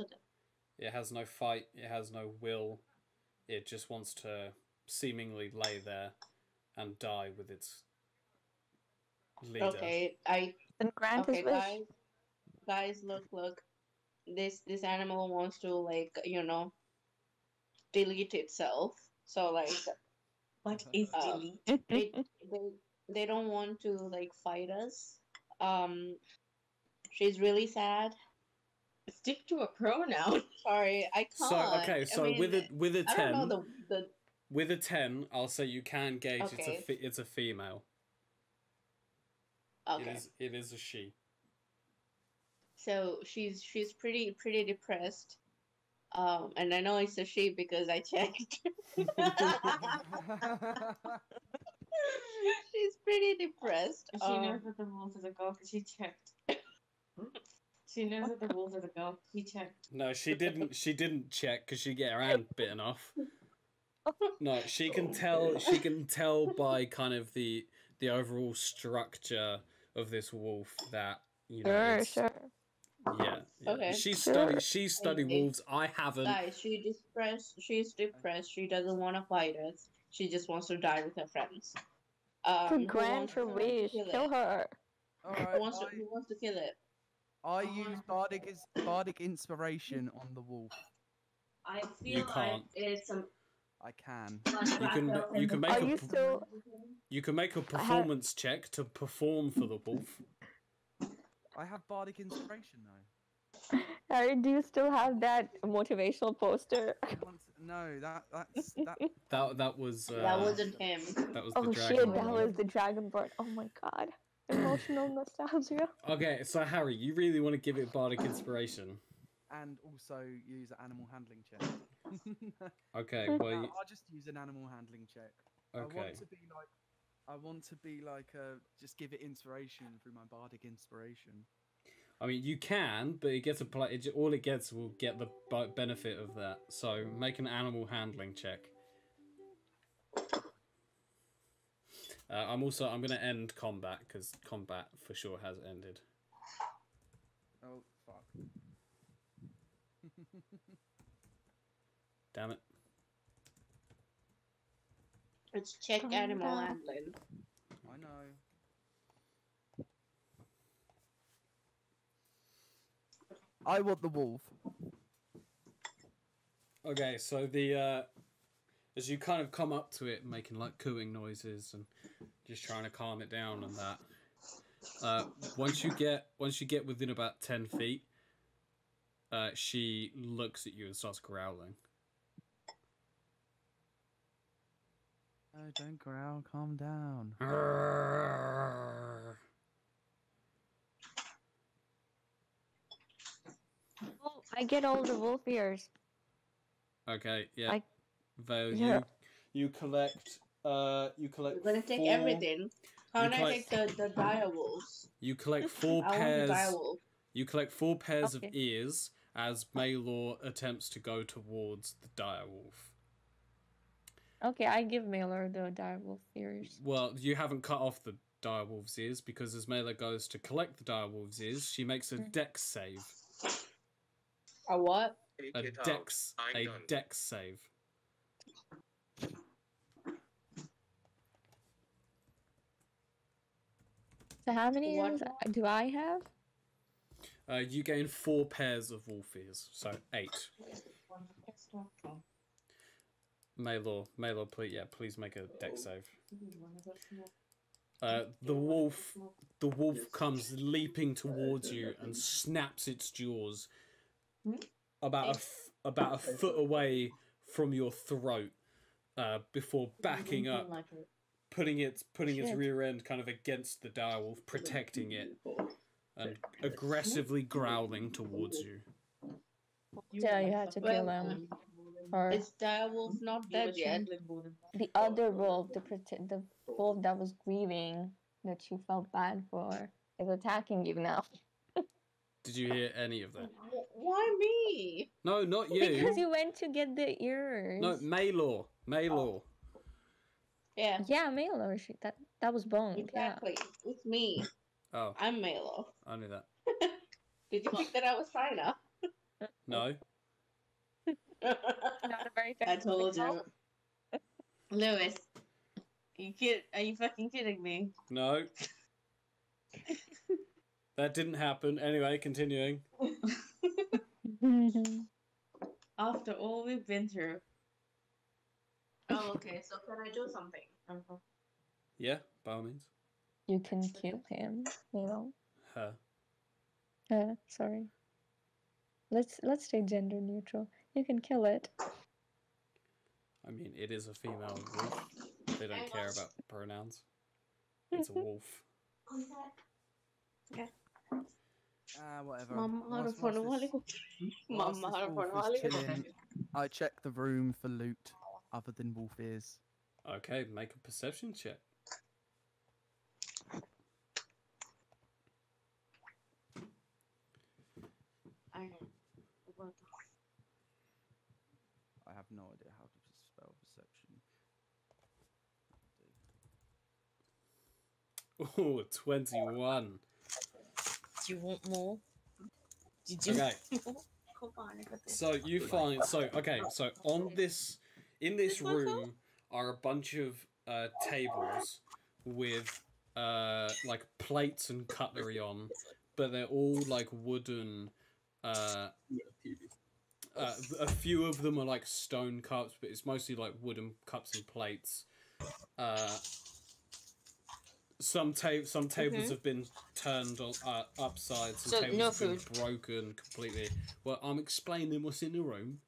It has no fight. It has no will. It just wants to seemingly lay there and die with its leader. Okay, I Then grant okay his wish. guys. Guys, look, look. This this animal wants to like you know delete itself. So like (laughs) What is Uh, delete? they they they don't want to like fight us. Um, she's really sad. Stick to a pronoun. (laughs) Sorry, I can't. So okay, I so mean, with a with a I don't know ten, the the with a ten, I'll say you can gauge it's a fe- it's a female. okay. It is it is a she. So she's she's pretty pretty depressed. Um, and I know it's a she because I checked. (laughs) (laughs) she's pretty depressed. She Um, knows that the wolf is a girl because she checked. She knows that the wolf is a girl. He checked. No, she didn't. She didn't check because she get her hand bitten off. No, she can tell. She can tell by kind of the the overall structure of this wolf that you know. Sure, sure. Yeah. yeah. Okay. She Sure. studied. She studied wolves. I haven't. guys, she depressed. She's depressed. She doesn't want to fight us. She just wants to die with her friends. Um, To who grant her who wants to wish. kill Kill it? her. Who Alright, wants to, who wants to kill it? I use bardic is bardic inspiration on the wolf. I You feel like can't. it's some. I can. You can you can make Are a you still? You can make a performance check to perform for the wolf. I have bardic inspiration though. Harry, do you still have that motivational poster? I want to- no, that that's (laughs) that. That that was uh, that wasn't him. that was the Oh dragon. shit, that was the dragon bird. Oh my god. Emotional nostalgia. Okay, so Harry, you really want to give it bardic (coughs) inspiration? and also use an animal handling check. (laughs) Okay, (laughs) well, Uh, you- I'll just use an animal handling check. Okay. I okay. want to be like, I want to be like, uh, just give it inspiration through my bardic inspiration. I mean, you can, but it gets a play. It, all it gets will get the b- benefit of that. So make an animal handling check. Uh, I'm also I'm gonna end combat because combat for sure has ended. Oh fuck. Damn it. It's check Calm animal down. handling. I know. I want the wolf. Okay, so the uh as you kind of come up to it making like cooing noises and just trying to calm it down and that. Uh once you get once you get within about ten feet, uh she looks at you and starts growling. Oh, don't growl. Calm down. Oh, I get all the wolf ears. Okay, yeah. I- Vale, Yeah. you you collect uh you collect We're gonna take four- everything. Can't I collect- take the, the dire wolves? You collect (laughs) four I want the pairs. You collect four pairs Okay. of ears as Maelor attempts to go towards the direwolf. Okay, I give Maelor the dire wolf ears. Well, you haven't cut off the direwolf's ears because as Mela goes to collect the direwolf's ears, she makes a Mm. dex save. A what? A dex a dex save. So how many What ears do I have? Uh, you gain four pairs of wolf ears, so eight. Maelor, Maelor, please, yeah, please make a deck save. Uh, the wolf, the wolf comes leaping towards you and snaps its jaws about a f- about a foot away from your throat, uh, before backing up, putting its putting its rear end kind of against the direwolf, protecting it, and aggressively growling towards you. So you have to kill Well, them. Um, or Is dire wolf not dead yet? the other wolf, the prote- the wolf that was grieving that you felt bad for, is attacking you now. Did you hear any of that? Why me? No, not you. Because you. you went to get the ears. No, Maelor, Maelor. Yeah, Yeah, Maelor. She, that that was Bone. Yeah. exactly. It's me. Oh, I'm Melo. I knew that. (laughs) Did you think that I was China? No, (laughs) Not a very I told you. Lewis, you kid? Are you fucking kidding me? no. That didn't happen. Anyway, continuing. (laughs) After all we've been through. Oh, okay. So can I do something? Yeah, by all means. you can kill him. You know. Her. Uh, sorry. Let's let's stay gender neutral. You can kill it. I mean, it is a female wolf. They don't care about pronouns. (laughs) It's a wolf. Okay. Ah, whatever. Mama, Whilst- harapan whilst this- wali. whilst Mama, this harapan wolf is wali. I check the room for loot other than wolf ears. Okay, make a perception check. I I have no idea how to spell perception. Oh, 21. Do you want more? Did you? Okay. Come on, I got this. So you find so okay, so on this in this room are a bunch of uh, tables with uh, like plates and cutlery on, but they're all like wooden. Uh, uh, a few of them are like stone cups, but it's mostly like wooden cups and plates. Uh, some ta- some tables Mhm. have been turned on uh, upside. Some So, tables no have been broken completely. Well, I'm explaining what's in the room.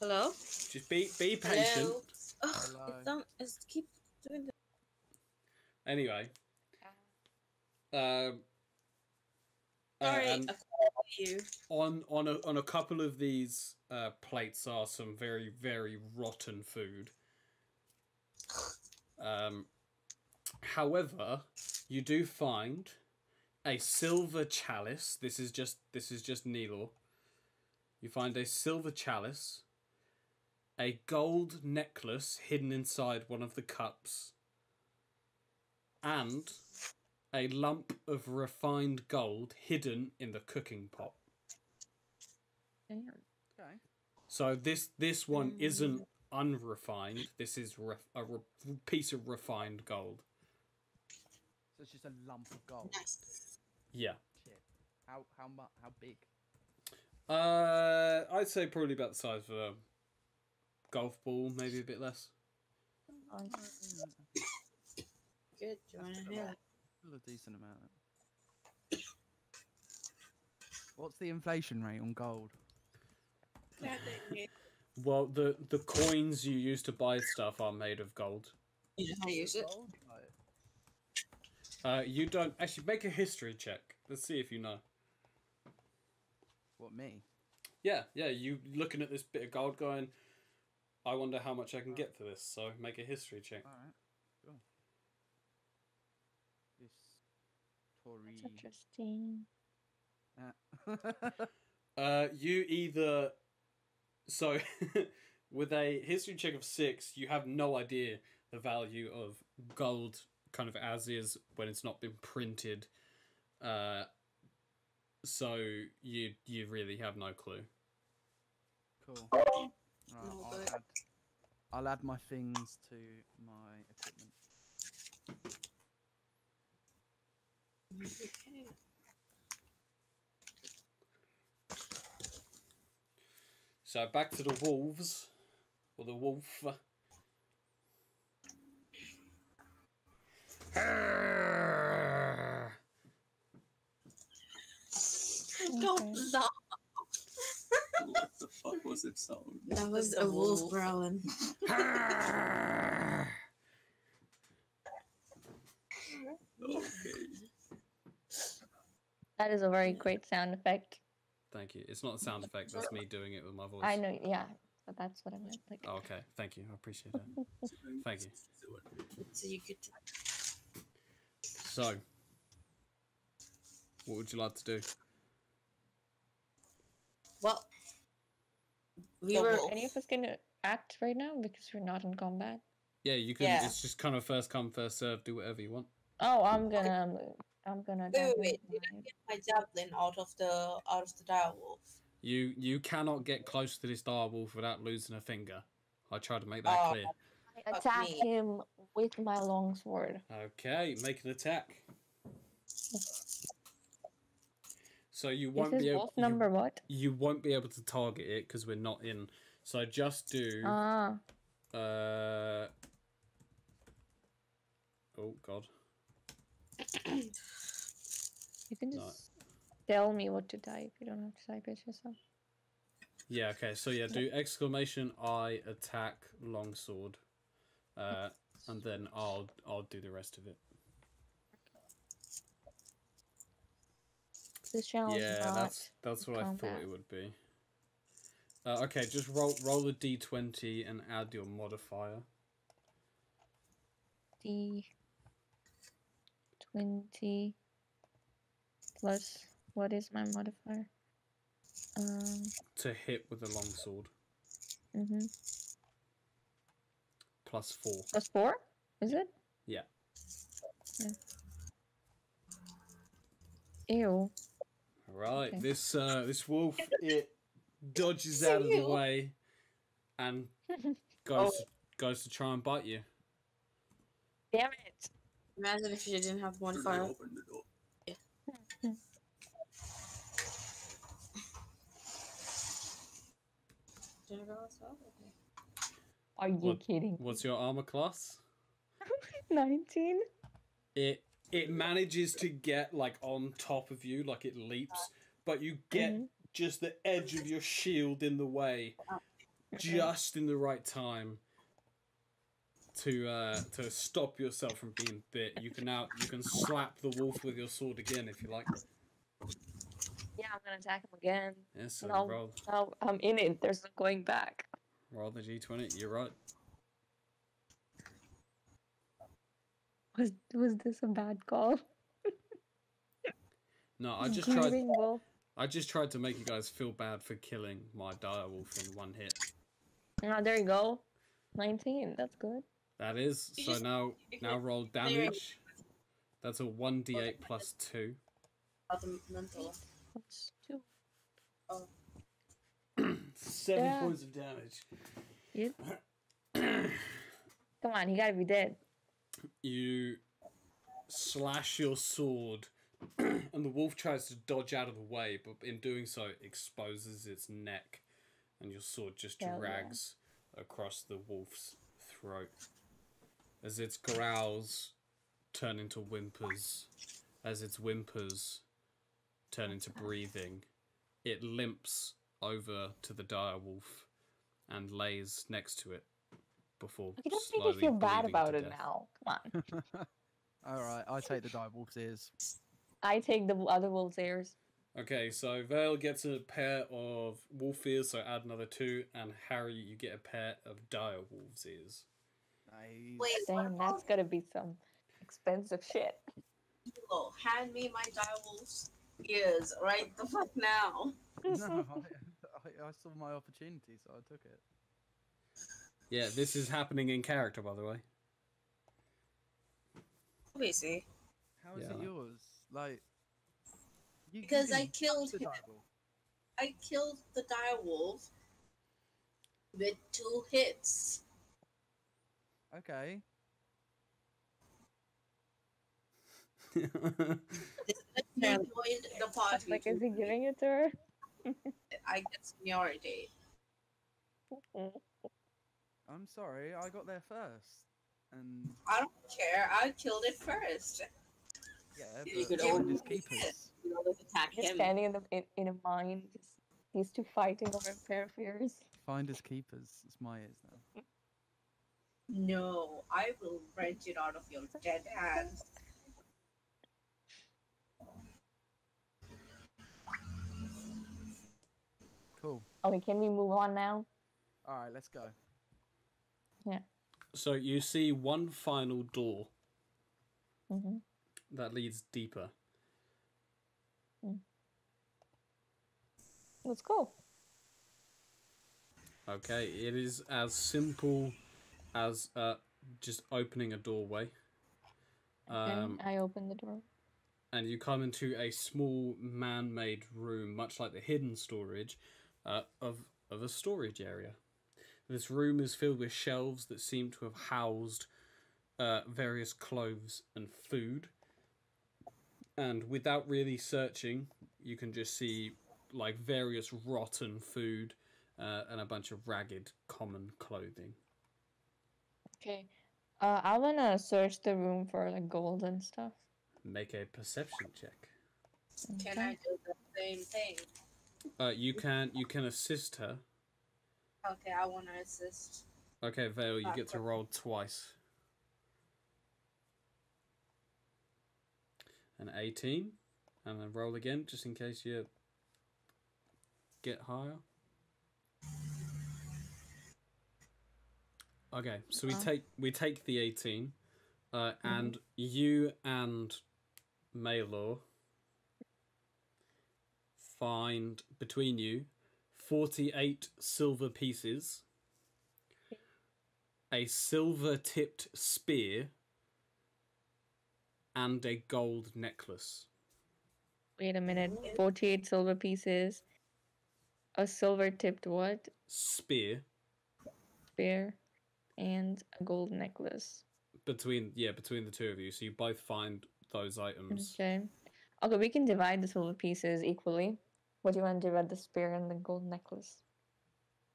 Hello? Just be be patient. Hello? Ugh, Hello. it's done. It's keep doing this. Anyway. Um. uh, Sorry, and you. on on a on a couple of these uh, plates are some very very rotten food. Um, however, you do find a silver chalice. This is just this is just Nilor. You find a silver chalice, a gold necklace hidden inside one of the cups, and a lump of refined gold hidden in the cooking pot. Damn. Okay. So this this one isn't unrefined. This is ref- a re- piece of refined gold. So it's just a lump of gold. Nice. Yeah. Shit. How how much? How big? Uh, I'd say probably about the size of a golf ball, maybe a bit less. Good. Do you want to hear? Still a decent amount. What's the inflation rate on gold? (laughs) Well, the the coins you use to buy stuff are made of gold. You know use it? Uh, you don't actually make a history check. Let's see if you know. what me? Yeah, yeah. You looking at this bit of gold, going, I wonder how much I can get for this. So make a history check. All right. Cool. This Tory. That's interesting. Uh, (laughs) Uh, you either so (laughs) with a history check of six, you have no idea the value of gold, kind of as is when it's not been printed. Uh, so you you really have no clue. cool. Ah, right, Oh, I'll add, I'll add my things to my equipment. Okay. So back to the wolves, or the wolf. Don't laugh. (laughs) What fuck was it sound? That was a a wolf wolf. growling. (laughs) Okay. That is a very great sound effect. Thank you. It's not a sound effect. That's me doing it with my voice. I know, yeah, but that's what I meant. Like, Oh, okay. Thank you. I appreciate that. (laughs) Thank you. So you could. So, what would you like to do? Well, we The were. wolf. any of us gonna act right now because we're not in combat? Yeah, you can. Yeah. It's just kind of first come, first serve. Do whatever you want. Oh, I'm gonna, I'm gonna. Wait, wait, wait. Did I get my javelin out of the out of the dire wolf? You you cannot get close to this dire wolf without losing a finger. I tried to make that Oh. clear. I attack me. him with my longsword. Okay, make an attack. So you won't be able. you- number what? You, won't be able to target it because we're not in. So just do. Ah, Uh. Oh God. you can No. just tell me what to type. You don't have to type it yourself. Yeah. Okay. So yeah, do exclamation I attack longsword, uh, and then I'll I'll do the rest of it. This channel is yeah, that's that's what I thought it would be. Uh, okay, just roll roll a d twenty and add your modifier. D twenty plus what is my modifier? Um. to hit with a longsword Mm-hmm. plus four. Plus four? Is it? Yeah. Yeah. Ew. Right, Okay. this uh, this wolf (laughs) it dodges out of the way and (laughs) goes to, goes to try and bite you. Damn it. Imagine if you didn't have one fire. I open the door? (laughs) Did I go outside? Okay. Are you What- kidding? What's your armor class? 19? It it manages to get like on top of you, like it leaps, but you get Mhm. just the edge of your shield in the way, just in the right time to uh to stop yourself from being bit. You can now you can slap the wolf with your sword again if you like. Yeah, I'm gonna attack him again. Yes, so roll Oh, I'm in it. There's no going back. roll the d twenty. You're right. Was was this a bad call? No, I (laughs) just tried. Wolf. I just tried to make you guys feel bad for killing my direwolf in one hit. Ah, there you go. 19. That's good. That is so just- now now roll damage. That's a one d eight plus two. About the. That's two. (clears throat) Seven Yeah. points of damage. Yep. (coughs) Come on, he gotta be dead. You slash your sword, (clears throat) and the wolf tries to dodge out of the way, but in doing so, it exposes its neck, and your sword just Hell yeah. drags across the wolf's throat. As its growls turn into whimpers, as its whimpers turn into breathing, it limps over to the dire wolf and lays next to it before You don't make slowly me feel bad about it death. now. Come on. (laughs) (laughs) All right, I take the dire direwolf's ears. I take the other wolf's ears. Okay, so Vale gets a pair of wolf ears, so add another two, and Harry, you get a pair of dire wolf's ears. Nice. Wait, what Damn, that's about gonna be some expensive shit. Hilo? Hand me my dire direwolf's ears right the fuck now. (laughs) no, I, I, I saw my opportunity, so I took it. Yeah, this is happening in character, by the way. Obviously. How is Yeah. it yours? Like, you, you Because I killed the him. direwolf. I killed the direwolf with two hits. Okay. (laughs) Joined the party. Like, is he giving it to her? (laughs) I get seniority. I'm sorry, I got there first. And I don't care. I killed it first. yeah, You but could finders always- keepers. (laughs) You always attack Just him. standing in the in, in a mine, just these two fighting over a pair of ears. Finders keepers. It's my ears now. No, I will wrench it out of your dead hands. Cool. Okay, can we move on now? All right, let's go. So you see one final door hmm that leads deeper. Let's go. Okay, it is as simple as uh, just opening a doorway. Um, I open the door. and you come into a small man-made room, much like the hidden storage, uh, of of a storage area. This room is filled with shelves that seem to have housed uh, various clothes and food. And without really searching, you can just see like various rotten food uh, and a bunch of ragged common clothing. Okay. Uh, I wanna search the room for like gold and stuff. Make a perception check. Can I do the same thing? Uh, you can you can assist her. Okay, I want to assist. Okay, Vale, you get to roll twice. An 18, and then roll again, just in case you get higher. Okay, so we Uh-huh. take we take the 18, uh, and you and Maelor find between you 48 silver pieces a silver tipped spear, and a gold necklace. Wait a minute. Forty-eight silver pieces. A silver tipped what? Spear Spear, and a gold necklace. between yeah between the two of you, so you both find those items. Okay. Okay, we can divide the silver pieces equally. What do you want to divide the spear and the gold necklace?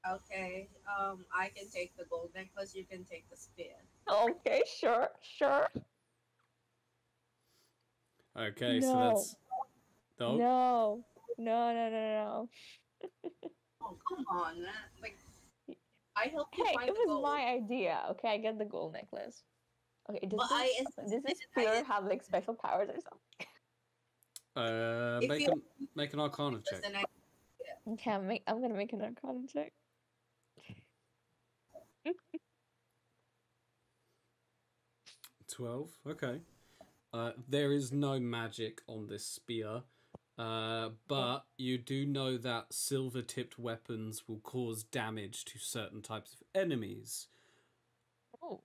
Okay, um, I can take the gold necklace. You can take the spear. Okay, sure, sure. Okay, so that's no. No, no, no, no, no. (laughs) Oh, come on, man. Like, I helped you Hey, find it was gold. my idea. Okay, I get the gold necklace. Okay, does But I this, does this insisted- I spear have like special powers or something? Uh, If make you- an make an Arcana check. Listen, I, Okay, I'm, make, I'm gonna make an arcana check. (laughs) Twelve. Okay. Uh, there is no magic on this spear, uh, but you do know that silver-tipped weapons will cause damage to certain types of enemies. Oh.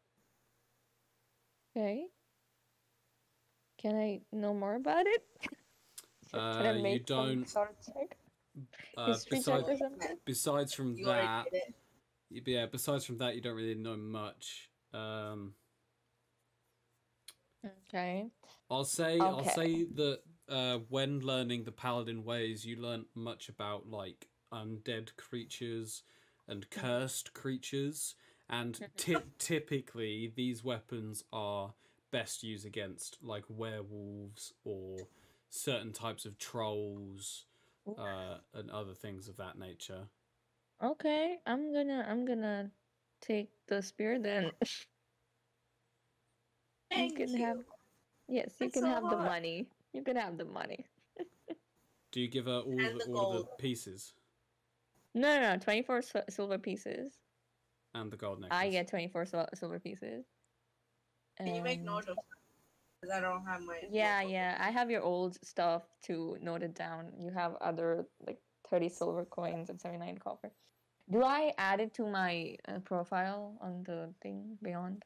Okay. Can I know more about it? (laughs) Can I Uh, you don't. sort of check? uh, besides, besides from You that, did it. y- yeah, besides from that, you don't really know much. Um, Okay. I'll say I'll say that uh, when learning the paladin ways, you learn much about like undead creatures and cursed creatures, and ty- typically these weapons are best used against like werewolves or certain types of trolls uh, and other things of that nature. Okay, I'm gonna I'm gonna take the spear then. (laughs) you can you. have yes, you That's can so have the money. You can have the money. Do you give her all And the, the all of the pieces No, no, no, twenty four silver pieces. and the gold necklace? I get twenty four silver pieces. Can you make And- note of Because I don't have my. Yeah, yeah. I have your old stuff to note it down. You have other like 30 silver coins and 79 copper. Do I add it to my uh, profile on the thing beyond?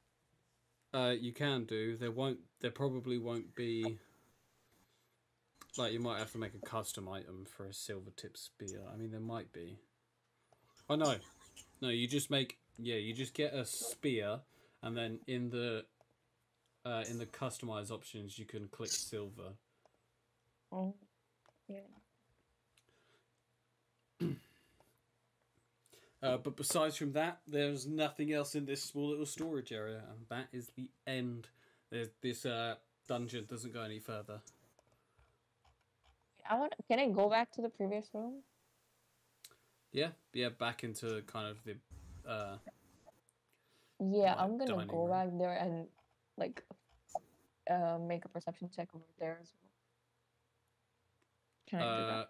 Uh, you can do. There won't. There probably won't be. Like you might have to make a custom item for a silver tip spear. I mean, there might be. Oh no, no. You just make. Yeah, you just get a spear, and then in the. Uh, in the customize options, you can click silver. Oh, yeah. Uh, but besides from that, there's nothing else in this small little storage area, and that is the end. There's, this uh, dungeon doesn't go any further. I want. Can I go back to the previous room? Yeah, yeah, back into kind of the. Uh, Yeah, Like I'm gonna go room. back there and like uh make a perception check over there as well. Can I do uh, that?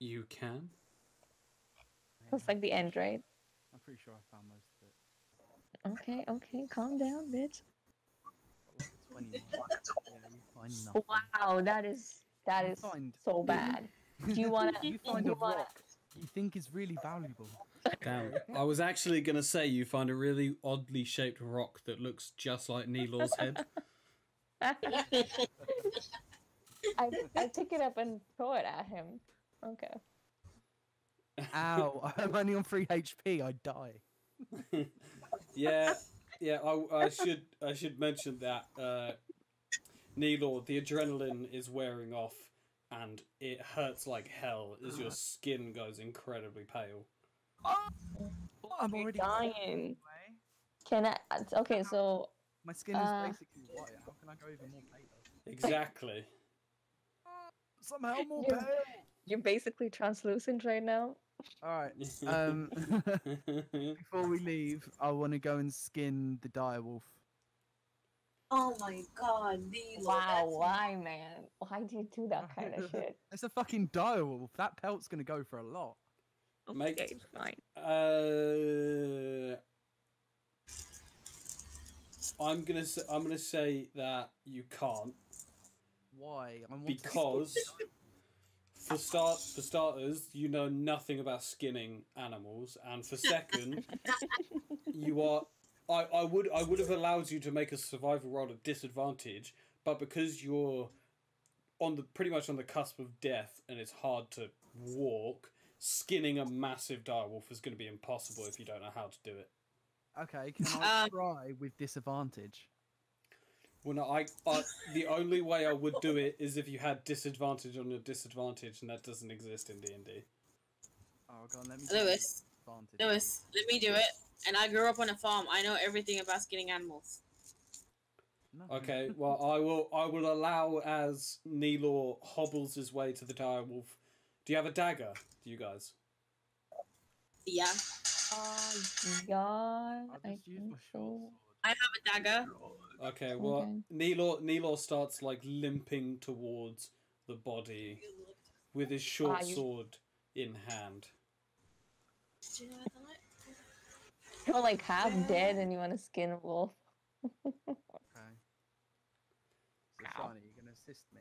you can. That's like the end, right? I'm pretty sure I found most of it. Okay, okay, calm down, bitch. 21. yeah, you find nothing. Wow, that is that You is find- so bad. (laughs) Do you wanna? you find you a wanna- rock you think is really valuable. Damn. I was actually gonna say you find a really oddly shaped rock that looks just like Nallor's head. I I pick it up and throw it at him. Okay. Ow! I'm only on three HP. I die. (laughs) yeah, yeah. I, I should I should mention that uh, Nallor, the adrenaline is wearing off, and it hurts like hell as your skin goes incredibly pale. I'm already dying. Can I? Okay, so My skin is Uh, basically white. How can I go even more pale? Exactly. (laughs) Somehow more You're- pale. you're basically translucent right now. All right. (laughs) Um, (laughs) before we leave, I want to go and skin the dire wolf. Oh my god, Nilo. Wow, why, man? Why do you do that kind of shit? It's a fucking dire wolf. That pelt's gonna go for a lot. Make- Okay, fine. Uh, I'm gonna say, I'm gonna say that you can't Why? I want because for start for starters you know nothing about skinning animals, and for second (laughs) you are. I, I would I would have allowed you to make a survival roll at disadvantage, but because you're on the pretty much on the cusp of death and it's hard to walk, skinning a massive direwolf is going to be impossible if you don't know how to do it. Okay, can I (laughs) Um, try with disadvantage? Well, no, I, I the only way I would do it is if you had disadvantage on your disadvantage, and that doesn't exist in D and D. Oh god, let me. Lewis. Lewis, let me do it. And I grew up on a farm. I know everything about skinning animals. Nothing. Okay, well, I will I will allow as Nallor hobbles his way to the direwolf. Do you have a dagger, Do you guys? Yeah, Uh, yeah, I'll I think so. I have a dagger. Okay, well, Okay. Nallor Nallor starts like limping towards the body with his short Ah, you- sword in hand. Do you know what I like? You're like half dead and you want to skin a wolf. (laughs) Okay. So, Ow. Shani, you gonna assist me?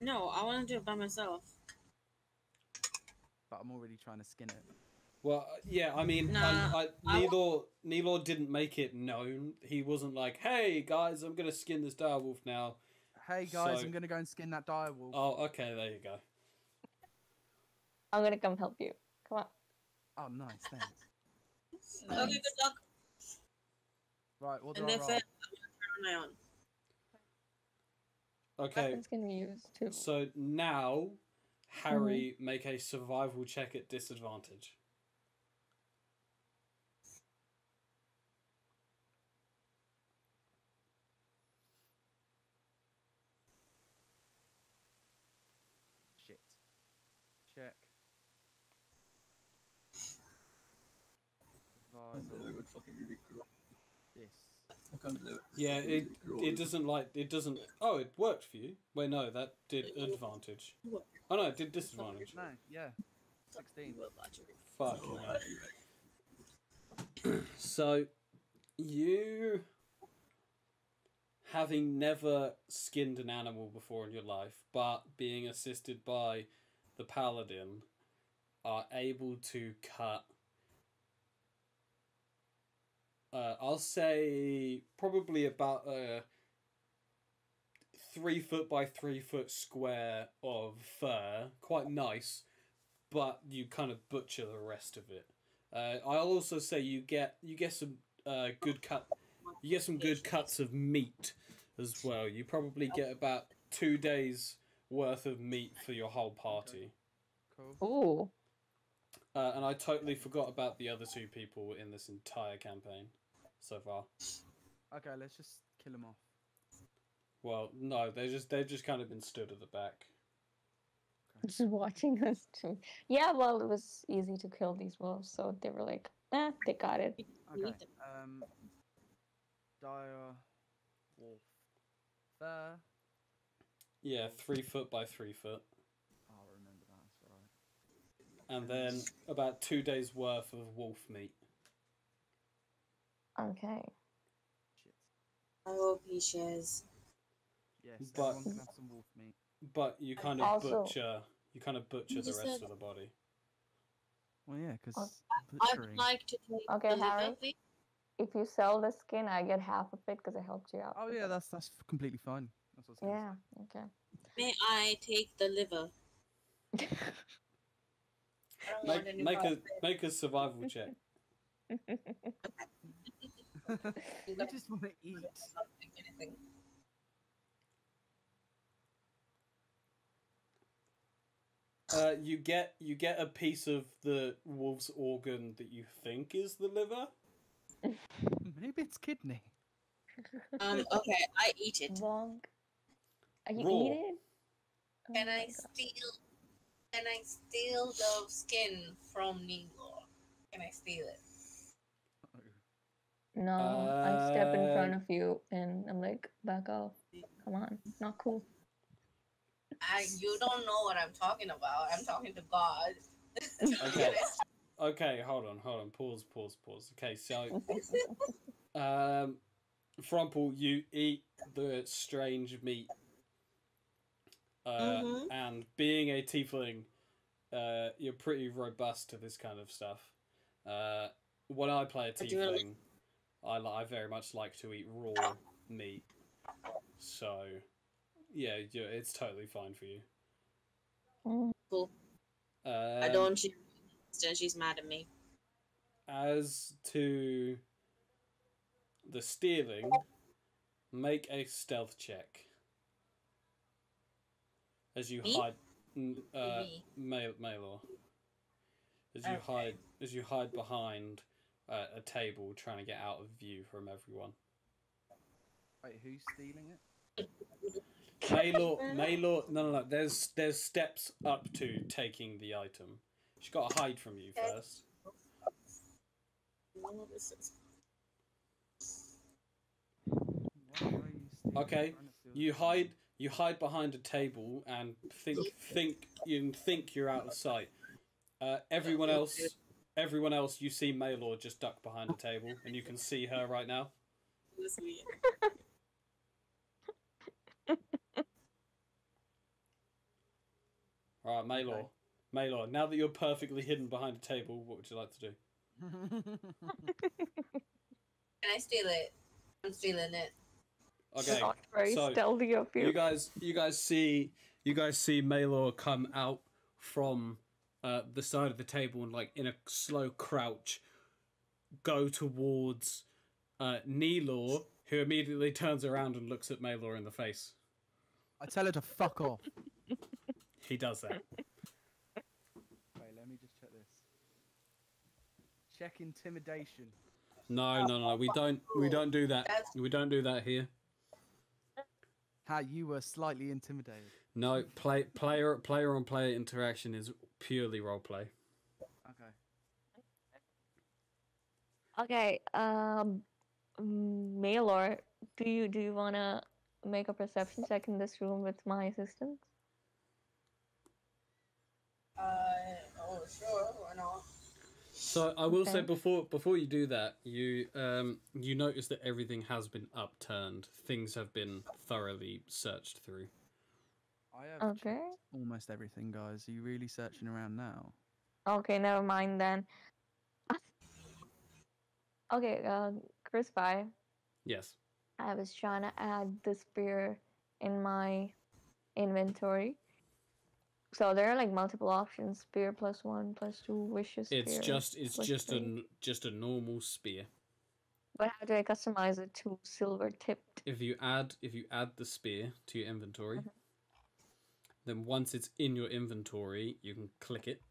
No, I want to do it by myself. But I'm already trying to skin it. Well, yeah, I mean, Nah, I, I, I wa- Nallor Nallor didn't make it known. He wasn't like, "Hey guys, I'm gonna skin this direwolf now." Hey guys, So- I'm gonna go and skin that dire wolf. Oh, okay, there you go. I'm gonna come help you. Come on. Oh, nice, thanks. Okay, good luck. Right, what do And I roll? it, I'm gonna turn my on. Okay, Weapons can be used too. so now Harry mm-hmm. make a survival check at disadvantage. Shit. Check. I Advisor. would fucking really grow. This. I can't believe it. Yeah, it it doesn't like it doesn't. Oh, it worked for you. Wait, no, that did advantage. Oh no, it did disadvantage. No, yeah. 16. Fuck. So, you, having never skinned an animal before in your life, but being assisted by the paladin, are able to cut. Uh, I'll say probably about a three foot by three foot square of fur, quite nice, but you kind of butcher the rest of it. Uh, I'll also say you get you get some uh, good cut you get some good cuts of meat as well. You probably get about two days worth of meat for your whole party. Cool. Ooh. Uh, and I totally forgot about the other two people in this entire campaign so far. Okay, let's just kill them off. Well, no, they just they've just kind of been stood at the back. Just watching (laughs) us too. Yeah, well, it was easy to kill these wolves, so they were like, eh, they got it. Okay. Um. Dire. Wolf. Fur. Yeah, three foot by three foot, I'll remember that. That's right. And then about two days worth of wolf meat. Okay. I hope he shares. Yes, But- everyone can have some wolf meat. But you kind of Also- butcher you kind of butcher the rest said- of the body. Well, yeah, because I'd like to take Okay, the liver, Harry. If you sell the skin, I get half of it because I helped you out. Oh yeah, that's that's completely fine. That's what's Yeah, okay. May I take the liver? (laughs) I don't want Make, make a make a survival check. (laughs) you just want to eat. it. I'll take anything. Uh, you get you get a piece of the wolf's organ that you think is the liver. (laughs) Maybe it's kidney. Um. Okay, I eat it. Bonk. Are you Raw. eat it? Oh Can I God. steal? Can I steal the skin from Ningor? Can I steal it? No, I step in front Uh, of you and I'm like, back off. Come on, not cool. I. You don't know what I'm talking about. I'm talking to God. (laughs) Okay. (laughs) Okay, hold on, hold on. Pause, pause, pause. Okay, so um, Frumple, you eat the strange meat. Uh, Mhm. And being a tiefling, uh, you're pretty robust to this kind of stuff. Uh, when I play a I tiefling, I, li- I very much like to eat raw meat. So, yeah, it's totally fine for you. Cool. Um, I don't. She, then she's mad at me. As to the stealing, make a stealth check. As you Me? hide, n- uh, Me. Mal- Malor. As you Okay. hide, as you hide behind uh, a table, trying to get out of view from everyone. Wait, who's stealing it? Maelor, (laughs) Maelor, no, no, no. There's there's steps up to taking the item. She's got to hide from you Okay. first. No, this is- Why are you stealing? Okay, Trying to steal You the hide you hide behind a table and think think you think you're out of sight. Uh, everyone else everyone else you see Maelor just duck behind a table and you can see her right now. this weird. Alright, Maelor. Okay. Maelor, now that you're perfectly hidden behind a table, what would you like to do? (laughs) (laughs) Can I steal it? I'm stealing it. Okay. Not very so stealthy of you. You guys you guys see you guys see Maelor come out from uh, the side of the table and like in a slow crouch go towards uh, Neelor, who immediately turns around and looks at Maelor in the face. I tell her to fuck off. (laughs) He does that. Wait, let me just check this. Check intimidation. No, no, no, we don't. We don't do that. We don't do that here. How you were slightly intimidated. No, play player player on player interaction is purely roleplay. Okay. Okay, um, Maelor, do you do you wanna make a perception check in this room with my assistant? Uh, oh, sure, why not? So I will say before before you do that, you um you notice that everything has been upturned. Things have been thoroughly searched through. I have Okay. almost everything, guys. Are you really searching around now? Okay, never mind then. (laughs) Okay, uh, Chris Pie, Yes. I was trying to add the spear in my inventory. So there are like multiple options: spear plus one, plus two, vicious It's just it's just a three. n- just a normal spear. But how do I customize it to silver tipped? If you add if you add the spear to your inventory, Mhm. then once it's in your inventory, you can click it.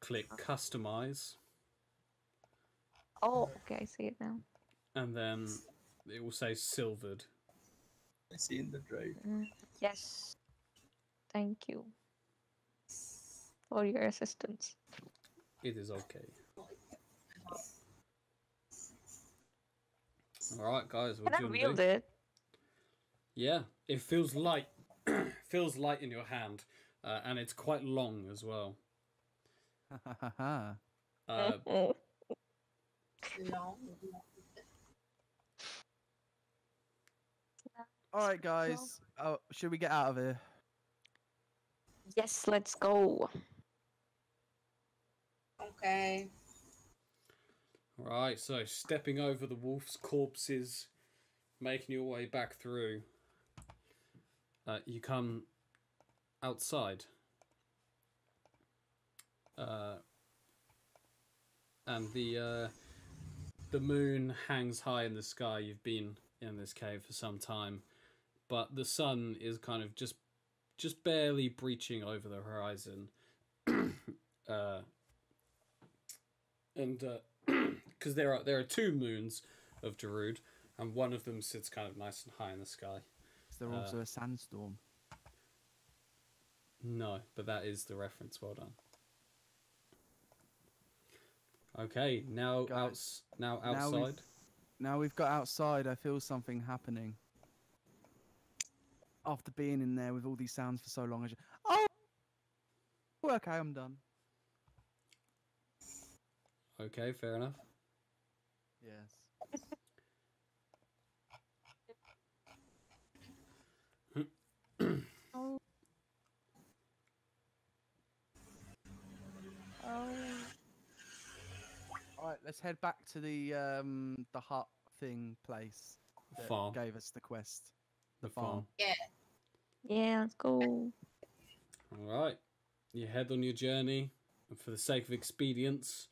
Click customize, Oh, okay, I see it now. and then it will say silvered. I see in the drive. Mm, Yes. Thank you for your assistance. It is okay. All right, guys. What Can I do you want wield do? it? Yeah, it feels light. (coughs) feels light in your hand, uh, and it's quite long as well. Ha ha ha ha. Uh, (laughs) Long. All right, guys. Oh, should we get out of here? yes, let's go. Okay. right, so stepping over the wolf's corpses, making your way back through. Uh, you come outside. Uh, and the uh, the moon hangs high in the sky. You've been in this cave for some time, but the sun is kind of just just barely breaching over the horizon. (coughs) uh, and (coughs) because there are there are two moons of Darude, and one of them sits kind of nice and high in the sky. Is there Uh, also a sandstorm? No, but that is the reference. Well done. Okay, now Guys, outs now now we've- outside. Now we've got outside, I feel something happening. After being in there with all these sounds for so long, I just, oh, okay, I'm done. Okay, fair enough. Yes. Oh. Oh. All right, let's head back to the um the hut thing place that Farm. gave us the quest. The farm. farm. Yeah, let's go. All right, you head on your journey. And for the sake of expedience,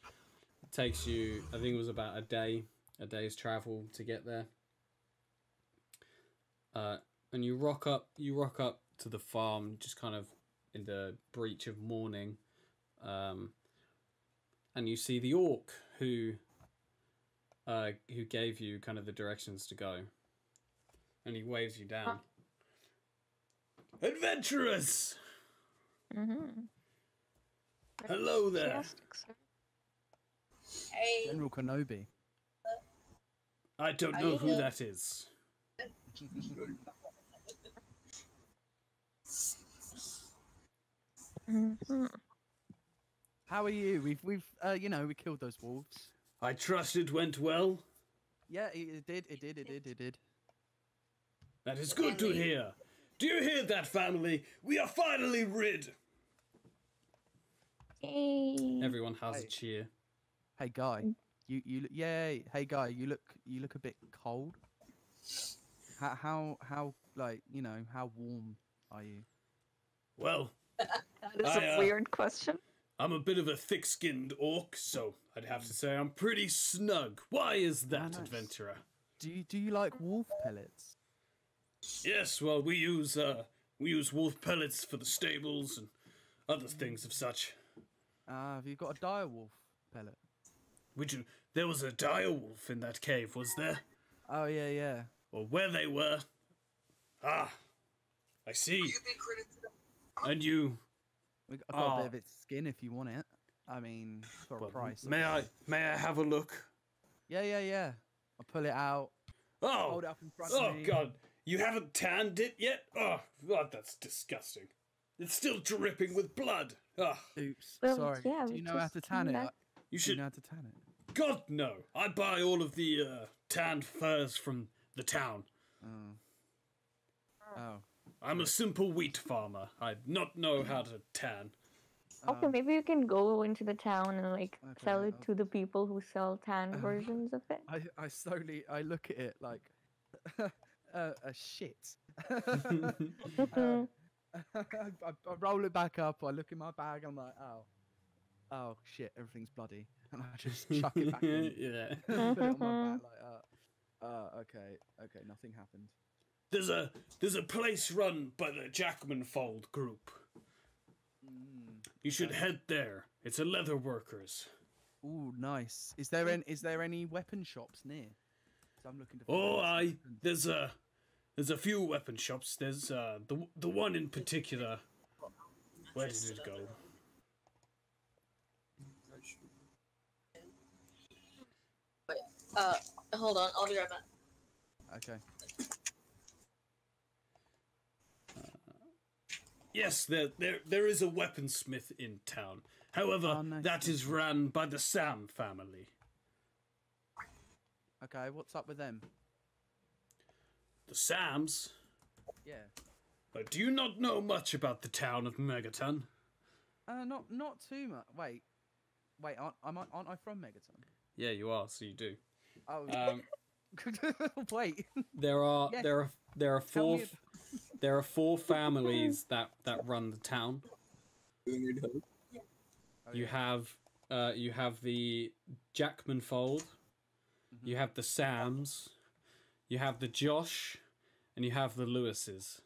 it takes you. I think it was about a day, a day's travel to get there. Uh, and you rock up. You rock up to the farm, just kind of in the breach of morning. Um, and you see the orc who. Uh, who gave you kind of the directions to go. And he waves you down. Adventurous! Mm-hmm. Hello there. Hey, General Kenobi. I don't know who that is. Mhm. How are you? We've we've uh you know we killed those wolves. I trust it went well. Yeah, it, it did. It did. It did. It did. That is good to hear. Do you hear that, family? We are finally rid. Yay. Everyone has a cheer. Hey guy, you you look- yay. Hey guy, you look you look a bit cold. How how how like you know how warm are you? Well, (laughs) That is I, a uh, weird question. I'm a bit of a thick-skinned orc, so I'd have to say I'm pretty snug. Why is that, nice. adventurer? Do you do you like wolf pellets? Yes, well, we use uh, we use wolf pellets for the stables and other things of such. Ah, have you got a dire wolf pellet? Would you? There was a dire wolf in that cave, was there? Oh yeah, yeah. Or where they were? Ah, I see. And you, We I've got a Ah. bit of its skin if you want it. I mean, for a price. may I may I have a look? Yeah, yeah, yeah. I'll pull it out. Oh, Hold it up in front oh of me. God! You haven't tanned it yet? Oh, God, that's disgusting. It's still dripping with blood. Ah, Oops. Well, Sorry. yeah, do you know how to tan it? back- I- you Do should. you know how to tan it? God no! I buy all of the uh, tanned furs from the town. Oh. Oh. I'm a simple wheat farmer. I not know how to tan. Okay, oh. maybe you can go into the town and like sell it I'll- to the people who sell tan (laughs) versions of it. I, I slowly I look at it like (laughs) uh, a shit. Mhm. (laughs) (laughs) I, I, roll it back up. I look in my bag. I'm like, oh, oh shit, everything's bloody, (laughs) and I just chuck it back in. yeah. Put it on my back like, uh, uh, okay, okay, nothing happened. There's a there's a place run by the Jack Manifold group. Mm. You should head there. It's a leather workers. Ooh, nice. Is there any is there any weapon shops near? I'm looking to. Oh, I there's a there's a few weapon shops. There's uh the the one in particular. Where did it go? Wait, Uh, hold on, I'll be right back. Okay. Yes, there there there is a weaponsmith in town. However, Oh, nice, that nice. is ran by the Sam family. Okay, what's up with them? The Sams. Yeah. Uh, do you not know much about the town of Megaton? Uh, not not too much. Wait, wait. Aren't, am I, aren't I from Megaton? Yeah, you are. So you do. Oh, Um, (laughs) wait. there are Yes. there are there are four there are four families (laughs) that that run the town. You need help? Oh, You have uh, you have the Jack Manifold, Mm-hmm. you have the Sams, you have the Josh, and you have the Lewises.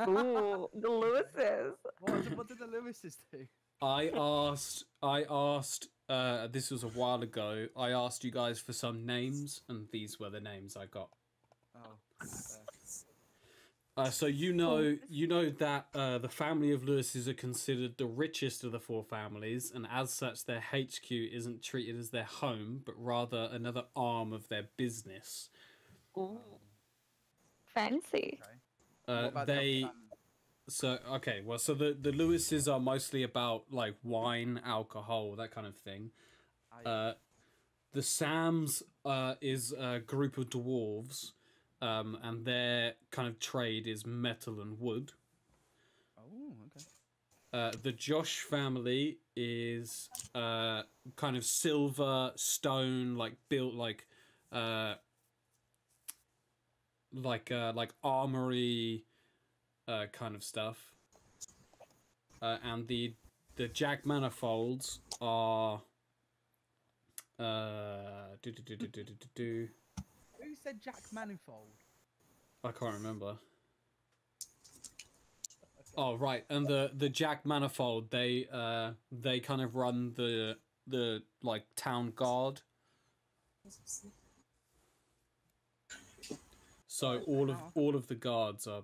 Ooh, the Lewises. What, did- what did the Lewises do? I asked I asked uh, this was a while ago. I asked you guys for some names, and these were the names I got. Oh. Uh, so you know, you know that uh, the family of Lewises are considered the richest of the four families, and as such, their HQ isn't treated as their home, but rather another arm of their business. Ooh. Fancy. Okay. Uh, What the they so okay. Well, so the the Lewises are mostly about like wine, alcohol, that kind of thing. Uh, the Sams uh, is a group of dwarves, um, and their kind of trade is metal and wood. oh, okay. Uh, the Josh family is uh, kind of silver, stone, like built like uh, like uh, like armory uh, kind of stuff, uh, and the the Jack Manifolds are. Uh, do, do, do, do, do, do, do. Who said Jack Manifold? I can't remember. Oh right, and the the Jack Manifold they uh they kind of run the the like town guard so all of all of the guards are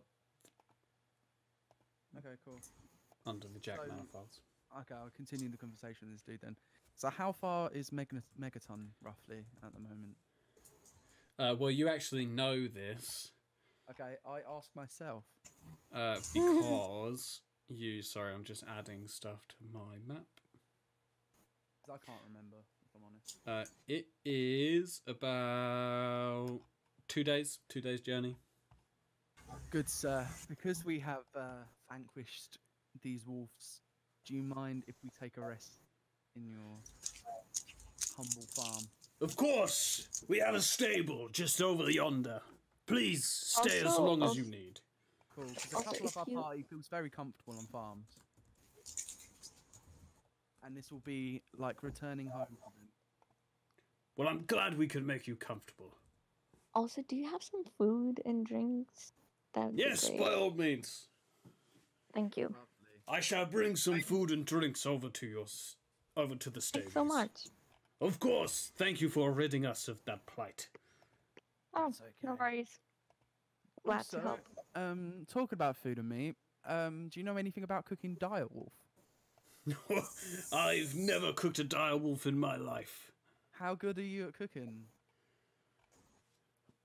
Okay, cool. under the Jack So- Manifolds. Okay, I'll continue the conversation with this dude then. So, how far is Megan- Megaton roughly at the moment? Uh, well, you actually know this Okay, I ask myself. uh, because (laughs) you. Sorry, I'm just adding stuff to my map. I can't remember, if I'm honest. Uh, it is about two days. Two days journey. Good sir, because we have uh, vanquished these wolves, do you mind if we take a rest in your humble farm? Of course, we have a stable just over yonder. Please stay as Also- long as you need. Cool. 'cause a couple of our you- party feels very comfortable on farms. And this will be like returning home. Well, I'm glad we could make you comfortable. Also, do you have some food and drinks? That would be Yes, great. by all means. Thank you. I shall bring some food and drinks over to your, s- over to the stables. Thanks so much. Of course. Thank you for ridding us of that plight. Oh, That's no worries. Glad Also, to help. Um, talk about food and meat. Um, do you know anything about cooking direwolf? (laughs) I've never cooked a dire wolf in my life. How good are you at cooking?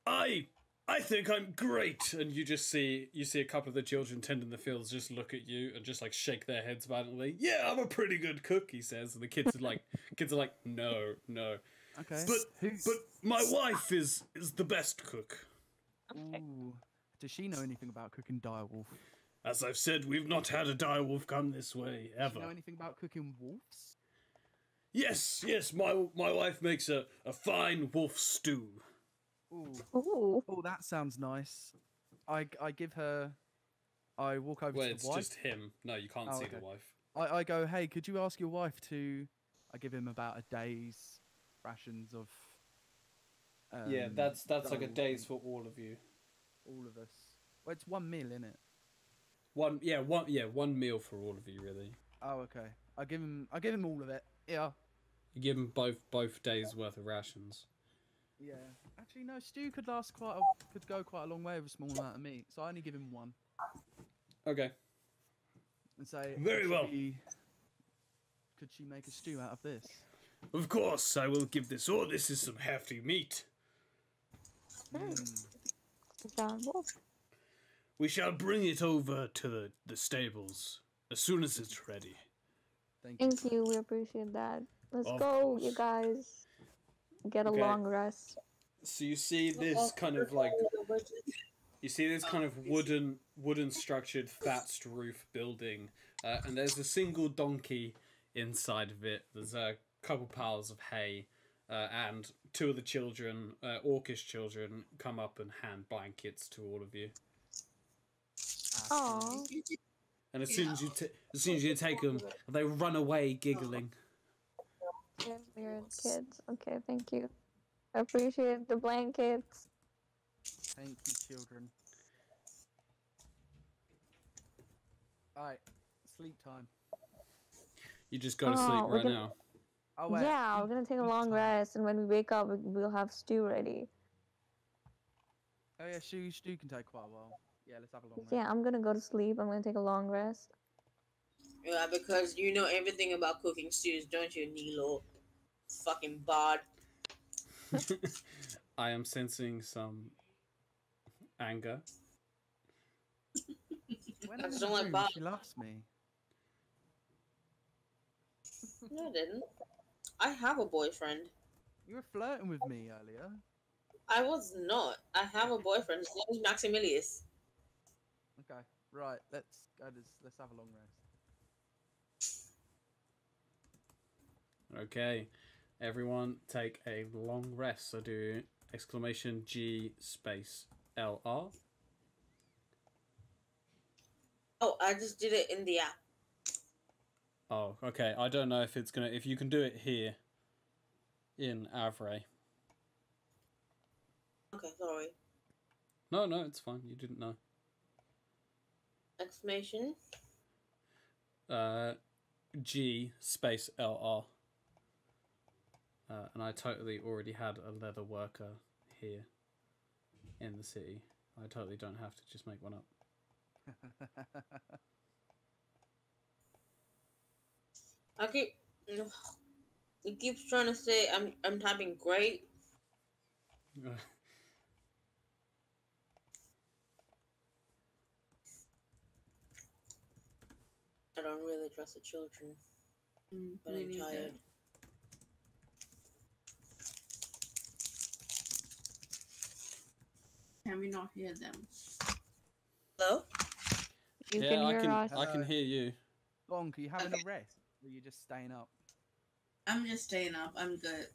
I I think I'm great. And you just see you see a couple of the children tending the fields just look at you and just like shake their heads violently. Yeah, I'm a pretty good cook, he says. And the kids are like (laughs) kids are like, no, no. Okay. But Who's... but my wife is is the best cook. Ooh. Does she know anything about cooking direwolf? As I've said, we've not had a dire wolf come this way Does she know ever. anything about cooking wolves? Yes, yes, my my wife makes a, a fine wolf stew. Ooh. Ooh. Oh, that sounds nice. I, I give her. I walk over Well, to it's the wife. Well, it's just him. No, you can't Oh, see okay. the wife. I, I go, hey, could you ask your wife to? I give him about a day's rations of. yeah, um, that's that's like a day's and for all of you. all of us. Well, it's one meal, isn't it? One, yeah, one, yeah, one meal for all of you, really. Oh, okay. I give him. I give him all of it. Yeah. You give him both both days worth of rations. Yeah. Actually, no. Stew could last quite. A, could go quite a long way with a small amount of meat. So I only give him one Okay. and say. Very could well. she- could she make a stew out of this? Of course, I will give this. Oh, this is some hefty meat. Mm. John We shall bring it over to the, the stables as soon as it's ready. Thank you. Thank you. We appreciate that. Let's Of go, you guys. Get a Okay. long rest. So you see this kind of like you see this kind of wooden wooden structured thatched roof building, uh, and there's a single donkey inside of it. There's a couple piles of hay, uh, and two of the children, uh, orcish children, come up and hand blankets to all of you. Aww. And as soon as you t- as soon as you take them, they run away giggling. Weird kids. Okay, thank you. Appreciate the blankets. Thank you, children. Alright, sleep time. You just go to Oh, sleep right gonna- now. Oh wait. Yeah, we're gonna take a long rest, and when we wake up, we- we'll have stew ready. Oh yeah, stew stew can take quite a while. Yeah, let's have a long rest. Yeah, I'm gonna go to sleep. I'm gonna take a long rest. Yeah, because you know everything about cooking stews, don't you, Nilo? Fucking bod. (laughs) I am sensing some anger. When I I'm in the don't like room, she loves me. No, I didn't. I have a boyfriend. You were flirting with me earlier. I was not. I have a boyfriend. His name is Maximilius. Okay, right. Let's go. To, let's have a long rest. Okay, everyone take a long rest. So do exclamation G space L R. Oh, I just did it in the app. Oh, okay. I don't know if it's gonna if you can do it here in Avrae. Okay, sorry. No, no, it's fine. You didn't know. Exclamation. Uh, G space L R. Uh, and I totally already had a leather worker here in the city. I totally don't have to just make one up. I keep. It keeps trying to say I'm I'm typing great. (laughs) I don't really trust the children, Mm, but I'm neither. tired. Can we not hear them? Hello? You yeah, can I can. us. I can hear you. Bonk, are you having Okay. a rest? Or are you just staying up? I'm just staying up. I'm good.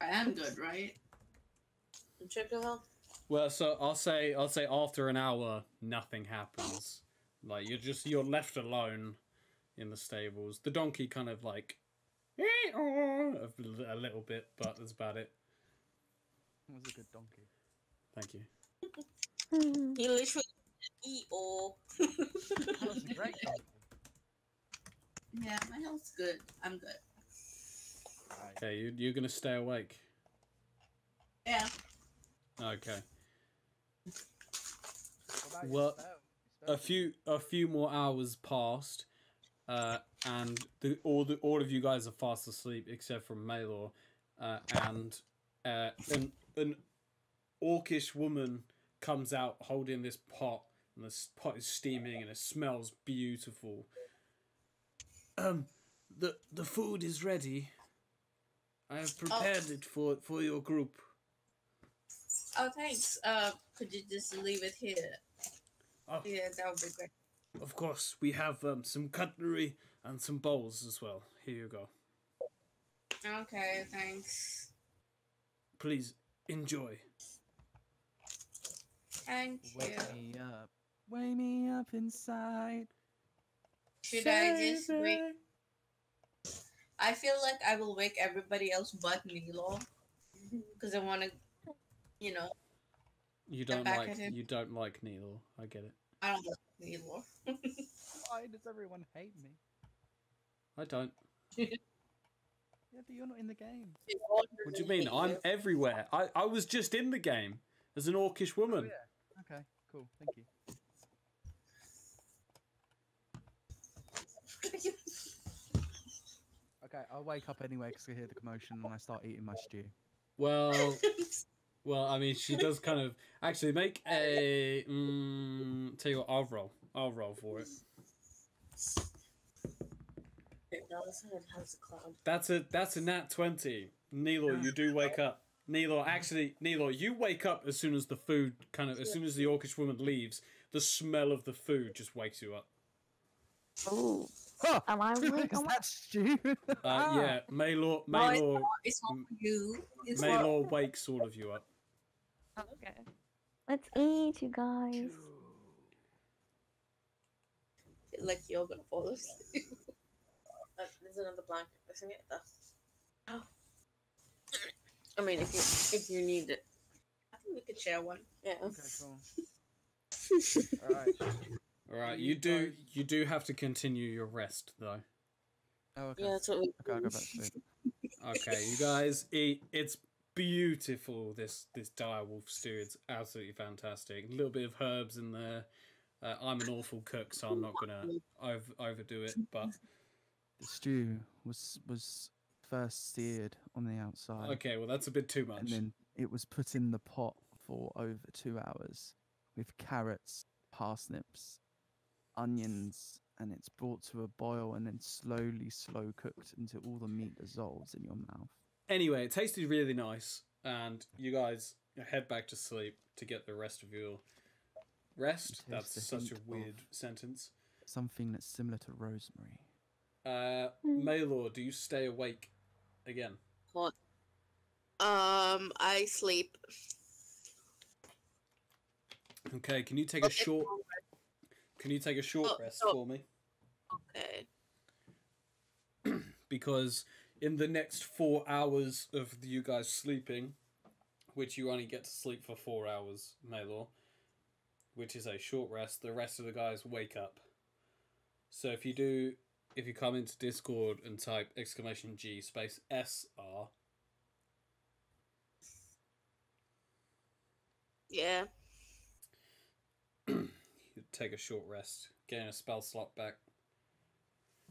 I am good, right? Check your health. Well, so I'll say I'll say after an hour, nothing happens. Like you're just you're left alone in the stables. The donkey kind of like eh, oh, a little bit, but that's about it. That was a good donkey. Thank you. (laughs) He literally eat all. That was a great (laughs) donkey. yeah, my health's good. I'm good. Right. Okay, you you're gonna stay awake. Yeah. Okay. What about your Well, a few a few more hours passed, uh, and the all the all of you guys are fast asleep except for Maelor, uh, and uh, an an orcish woman comes out holding this pot, and this pot is steaming and it smells beautiful. Um, the the food is ready. I have prepared it for for your group. Oh, thanks. Uh, could you just leave it here? Oh, Yeah, that would be great. of course, we have um, some cutlery and some bowls as well. Here you go. Okay, thanks. Please enjoy. Thank you. Wake me up. Wake me up inside. Should I just wake? I feel like I will wake everybody else but Nilo, because I want to, you know, You don't back like at him. you don't like Neil. I get it. I don't like Nilo. (laughs) Why does everyone hate me? I don't. (laughs) Yeah, but you're not in the game. What do you mean? I'm everywhere. I, I was just in the game as an orcish Oh, woman. yeah. Okay, cool. Thank you. (laughs) Okay, I'll wake up anyway because I hear the commotion and I start eating my stew. Well, (laughs) well, I mean, she does kind of actually make a. Mm, tell you what, I'll roll. I'll roll for it. That's a that's a nat twenty. Nilo, you do wake up. Nilo, actually, Nilo, you wake up as soon as the food kind of as soon as the orcish woman leaves. The smell of the food just wakes you up. Oh, Huh! am I (laughs) awake? Is Am I- that stew? Uh, yeah, Maelor, (laughs) No, it's Maelor, not. It's not you. It's for Maelor wakes all of you up. Okay. Let's eat, you guys. like you're gonna fall asleep. (laughs) There's another blanket. Isn't it? That's. Oh. I mean, if you if you need it, I think we could share one. Yeah. okay, cool. (laughs) Alright. All right, you you do you do have to continue your rest though. Oh, okay. Yeah, that's what we. Okay, I'll go back to sleep. Okay, you guys eat. It's beautiful. This this direwolf stew. It's absolutely fantastic. A little bit of herbs in there. Uh, I'm an awful cook, so I'm not gonna (laughs) over, overdo it. But The stew was was first seared on the outside. okay, well that's a bit too much. And then it was put in the pot for over two hours with carrots, parsnips, onions, and it's brought to a boil and then slowly slow cooked until all the meat dissolves in your mouth. Anyway, it tasted really nice, and you guys head back to sleep to get the rest of your rest. That's such a weird sentence. Something that's similar to rosemary. Uh, Hmm. Maelor, do you stay awake again? What? Um, I sleep. Okay, can you take a short? Can you take a short Oh, rest oh. for me? Okay. (clears throat) Because in the next four hours of you guys sleeping, which you only get to sleep for four hours, Maelor, which is a short rest, the rest of the guys wake up. So if you do, if you come into Discord and type exclamation G space S R, Yeah. you take a short rest, gain a spell slot back.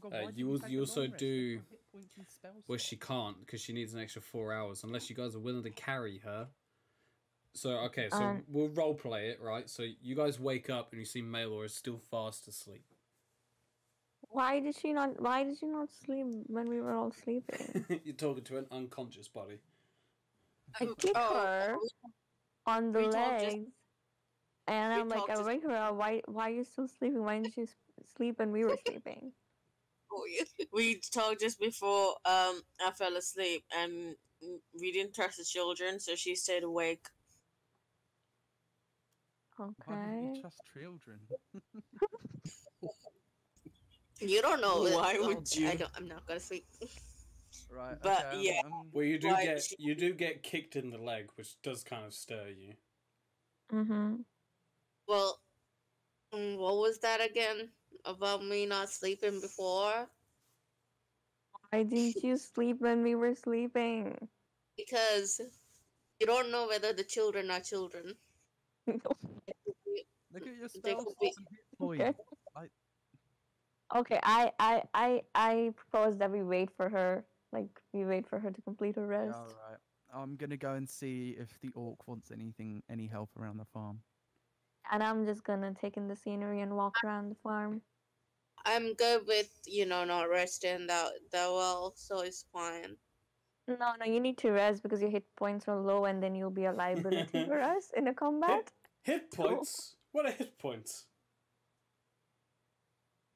God, Uh, you you you also do- You've got hit points and spell Well, she can't because she needs an extra four hours unless you guys are willing to carry her. So okay, so Um, we'll role play it, right? So you guys wake up and you see Maelor is still fast asleep. Why did she not? Why did she not sleep when we were all sleeping? (laughs) You're talking to an unconscious body. I kick Oh, her on the we talked legs, and I'm like, I wake her up. Why? Why are you still sleeping? Why didn't you sleep when we were sleeping? (laughs) Oh. We talked just before um I fell asleep, and we didn't trust the children, so she stayed awake. Why wouldn't Okay. you trust children? (laughs) You don't know. it. Why Oh, would you? I don't. I'm not gonna sleep. right. But, okay, yeah. um, Well, you do Why get she- you do get kicked in the leg, which does kind of stir you. Mm-hmm. Well, mm, what was that again about me not sleeping before? Why didn't you sleep when we were sleeping? Because you don't know whether the children are children. (laughs) Look at your They spell could be- (laughs) slots and hit points. Okay. I, I, I, I propose that we wait for her. Like we wait for her to complete her rest. all right. I'm gonna go and see if the orc wants anything, any help around the farm. And I'm just gonna take in the scenery and walk around the farm. I'm good with you know not resting that that well, so it's fine. No, no, you need to rest because your hit points are low, and then you'll be a liability (laughs) for us in a combat. Hit points. (laughs) What are hit points?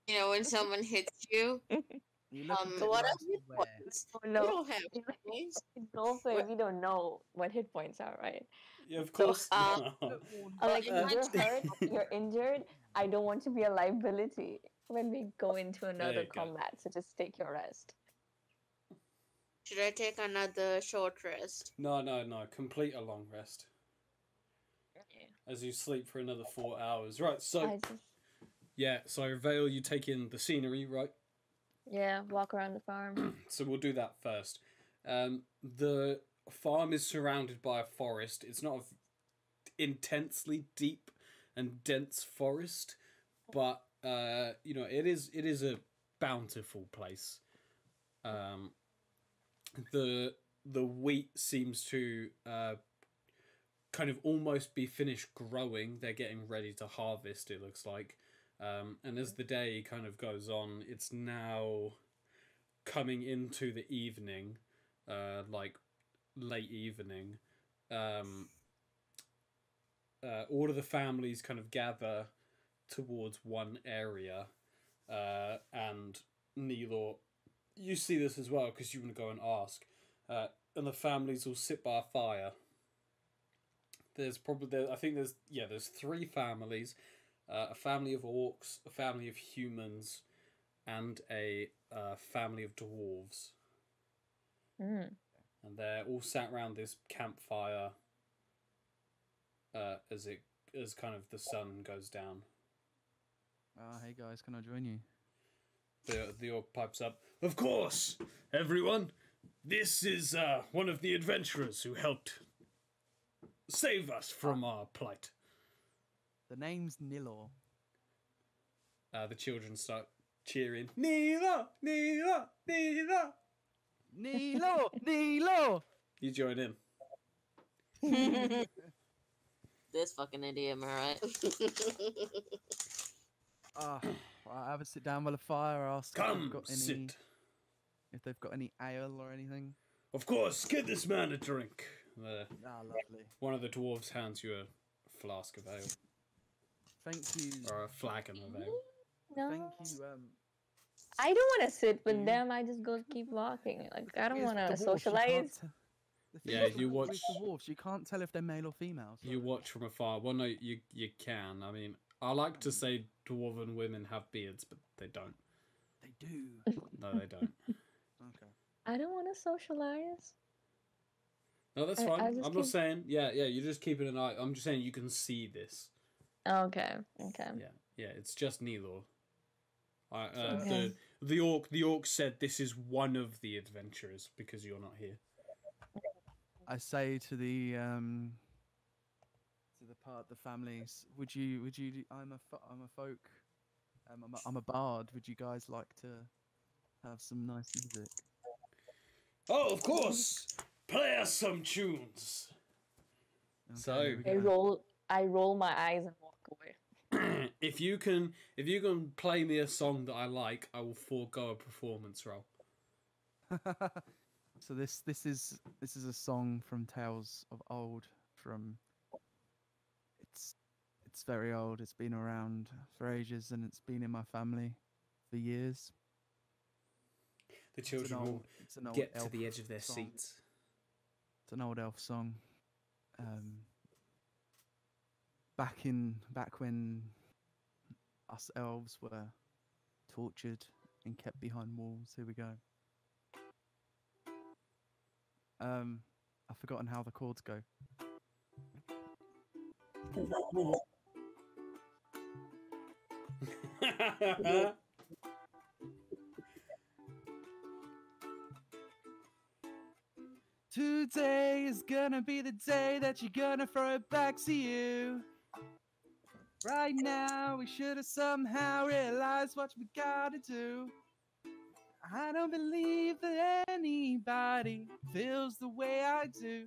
You know when (laughs) someone hits you. You look Um, bit what nice are hit points? Oh, You no, don't have hit points. in roleplay we don't know what hit points are, right? Yeah, of So, course. um, not. Uh, (laughs) like in if you're hurt, (laughs) you're injured. I don't want to be a liability when we go into another you go. combat. So just take your rest. Should I take another short rest? No, no, no. Complete a long rest as you sleep for another four hours. Right. So I just yeah. So Vale, you take in the scenery, right? yeah, walk around the farm. (clears throat) So we'll do that first. Um, the farm is surrounded by a forest. It's not a v- intensely deep and dense forest, but uh, you know it is it is a bountiful place. Um, the the wheat seems to uh, kind of almost be finished growing. They're getting ready to harvest. It looks like. Um, and as the day kind of goes on, it's now coming into the evening, uh, like late evening, um, uh, all of the families kind of gather towards one area, uh, and Nallor, you see this as well because you want to go and ask, uh, and the families will sit by a fire. There's probably there, I think there's yeah there's three families, uh, a family of orcs, a family of humans, and a uh, family of dwarves, Mm. and they're all sat around this campfire. Uh, as it as kind of the sun goes down, Ah, hey guys, can I join you? the the orc pipes up. Of course, everyone. This is uh, one of the adventurers who helped save us from our plight. The name's Nallor. Uh, the children start cheering. Nila, Nila, Nila. Nilo, (laughs) Nilo. You join in. (laughs) this fucking idiot, am I right? (laughs) Ah, right, have a sit down by the fire. Ask if Come, they've got any, sit. if they've got any ale or anything. Of course, get this man a drink. Uh, Ah, lovely. one of the dwarves hands you a flask of ale Thank you. or a flagon of ale. No, Thank you. Um, I don't want to sit with You- them. I just go keep walking. Like I don't want to dwarves, you can't socialize. te- the thing Yeah, you watch- with dwarves. You can't tell if they're male or female. You watch from afar. Well, no, you you can. I mean, I like to say dwarven women have beards, but they don't. They do. (laughs) No, they don't. Okay. I don't want to socialize. No, that's I- fine. I I'm just not saying. Yeah, yeah. You're just keeping an eye. I'm just saying you can see this. Okay, okay. Yeah, yeah. It's just Nallor. I, uh, Okay. the the orc the orc said this is one of the adventurers because you're not here. I say to the um to the part the families, would you would you I'm a fo- I'm a folk um, I'm a, I'm a bard. Would you guys like to have some nice music? Oh, of course. Play us some tunes. So- I roll. I roll my eyes and walk away. (clears throat) if you can if you can play me a song that I like, I will forego a performance role. (laughs) so this this is this is a song from Tales of Old from it's it's very old. It's been around for ages and it's been in my family for years. The children will old, it's an old get to the edge of their song. seats. It's an old elf song. Um, back in back when us elves were tortured and kept behind walls. Here we go. Um, I've forgotten how the chords go. (laughs) Today is gonna be the day that you're gonna throw it back to you. Right now, we should have somehow realized what we gotta do. I don't believe that anybody feels the way I do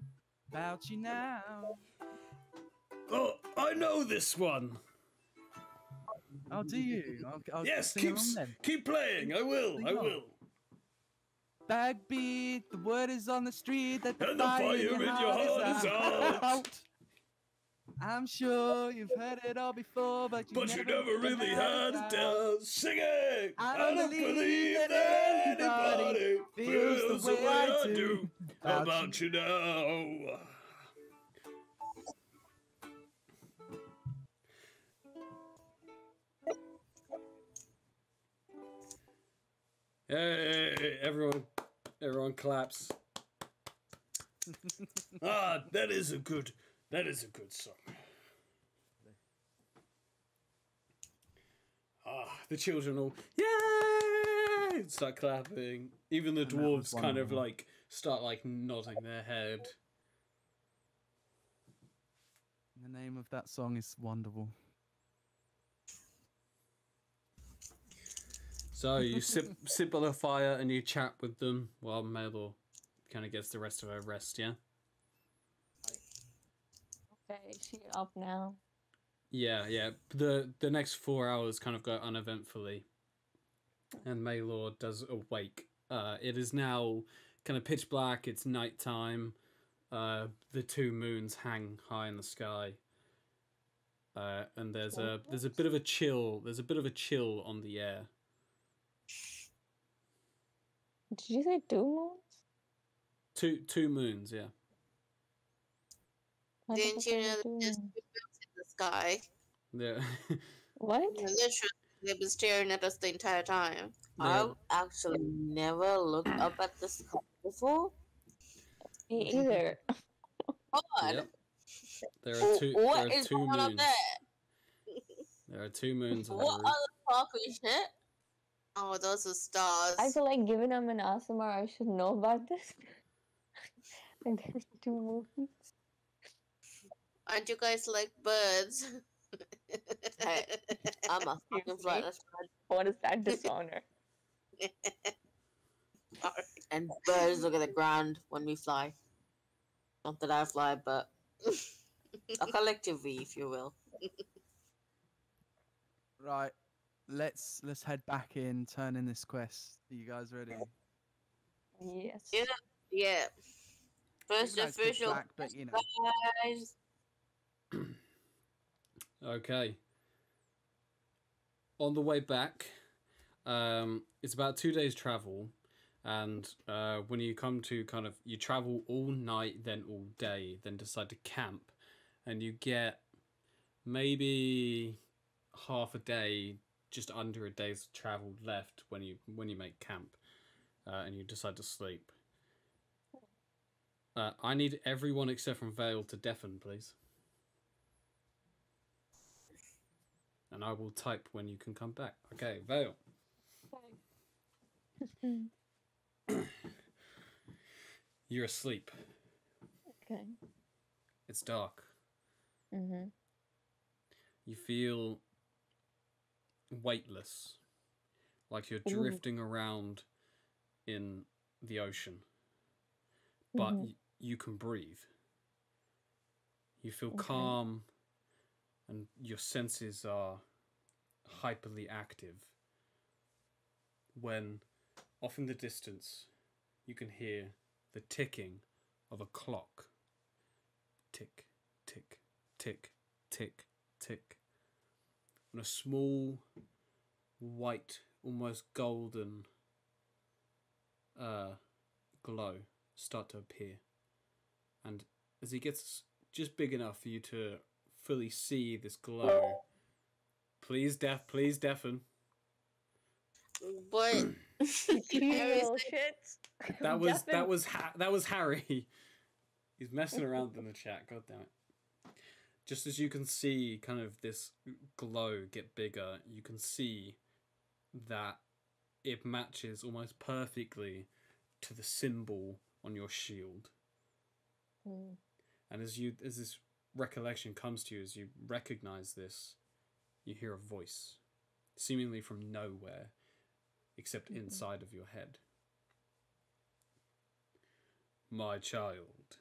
about you now. oh, I know this one. Oh, do you? I'll, I'll yes, keep keep playing. I will. Sing I on. will. Backbeat, the word is on the street that the, And the fire, fire in your heart is out. I'm sure you've heard it all before, but you But you never, never really had it down. Sing it. I don't believe that anybody feels the way I do about about you now. Hey, everyone, everyone claps. (laughs) ah, that is a good, that is a good song. Ah, the children all, yay! Start clapping. Even the And that was dwarves kind of like start like nodding their head. The name of that song is wonderful. So you sit sit by the fire and you chat with them while Maelor kind of gets the rest of her rest. Yeah. Okay, she up now? Yeah, yeah. The the next four hours kind of go uneventfully, and Maelor does awake. Uh, it is now kind of pitch black. It's nighttime. Uh, the two moons hang high in the sky. Uh, and there's a there's a bit of a chill. There's a bit of a chill on the air. Did you say two moons? Two two moons. Yeah. I thought Didn't you know were that there's two moons in the sky? Yeah. (laughs) What? Yeah, Literally, they've been staring at us the entire time. Yeah. I've actually never looked up at the sky before. Me either. (laughs) God, Yep. There are two. what there are is two going on moons. there? There are two moons on the What other fucking shit? Oh, those are stars. I feel like given I'm an Aasimar, I should know about this. (laughs) like there's two moons. Aren't you guys like birds? Hey, I'm a (laughs) fucking Excuse flight me? of What is that (laughs) dishonor? and birds look at the ground when we fly. Not that I fly, but a (laughs) collective we, if you will. Right, let's let's head back in, turn in this quest. Are you guys ready? Yes. Yeah. yeah. First Even though it's official. black, but you know. guys. (clears throat) Okay. On the way back, um, it's about two days travel, and uh, when you come to kind of you travel all night, then all day, then decide to camp, and you get maybe half a day, just under a day's travel left when you when you make camp, uh, and you decide to sleep. Uh, I need everyone except from Vale to deafen, please. And I will type when you can come back. Okay, Vale. (coughs) You're asleep. okay. It's dark. Mm-hmm. You feel weightless, like you're Ooh. drifting around in the ocean, but Mhm. y- you can breathe. You feel Okay. calm, and your senses are hyperly active. When, off in the distance, you can hear the ticking of a clock. Tick, tick, tick, tick, tick. And a small, white, almost golden uh, glow start to appear. And as it gets just big enough for you to fully see this glow. Please, deaf. Please, deafen. But (clears throat) (laughs) You little. That was that was ha- that was Harry. (laughs) He's messing around in the chat. God damn it! Just as you can see, kind of this glow get bigger, you can see that it matches almost perfectly to the symbol on your shield. Mm. And as you as this recollection comes to you, as you recognize this, you hear a voice, seemingly from nowhere, except Mhm. inside of your head. My child,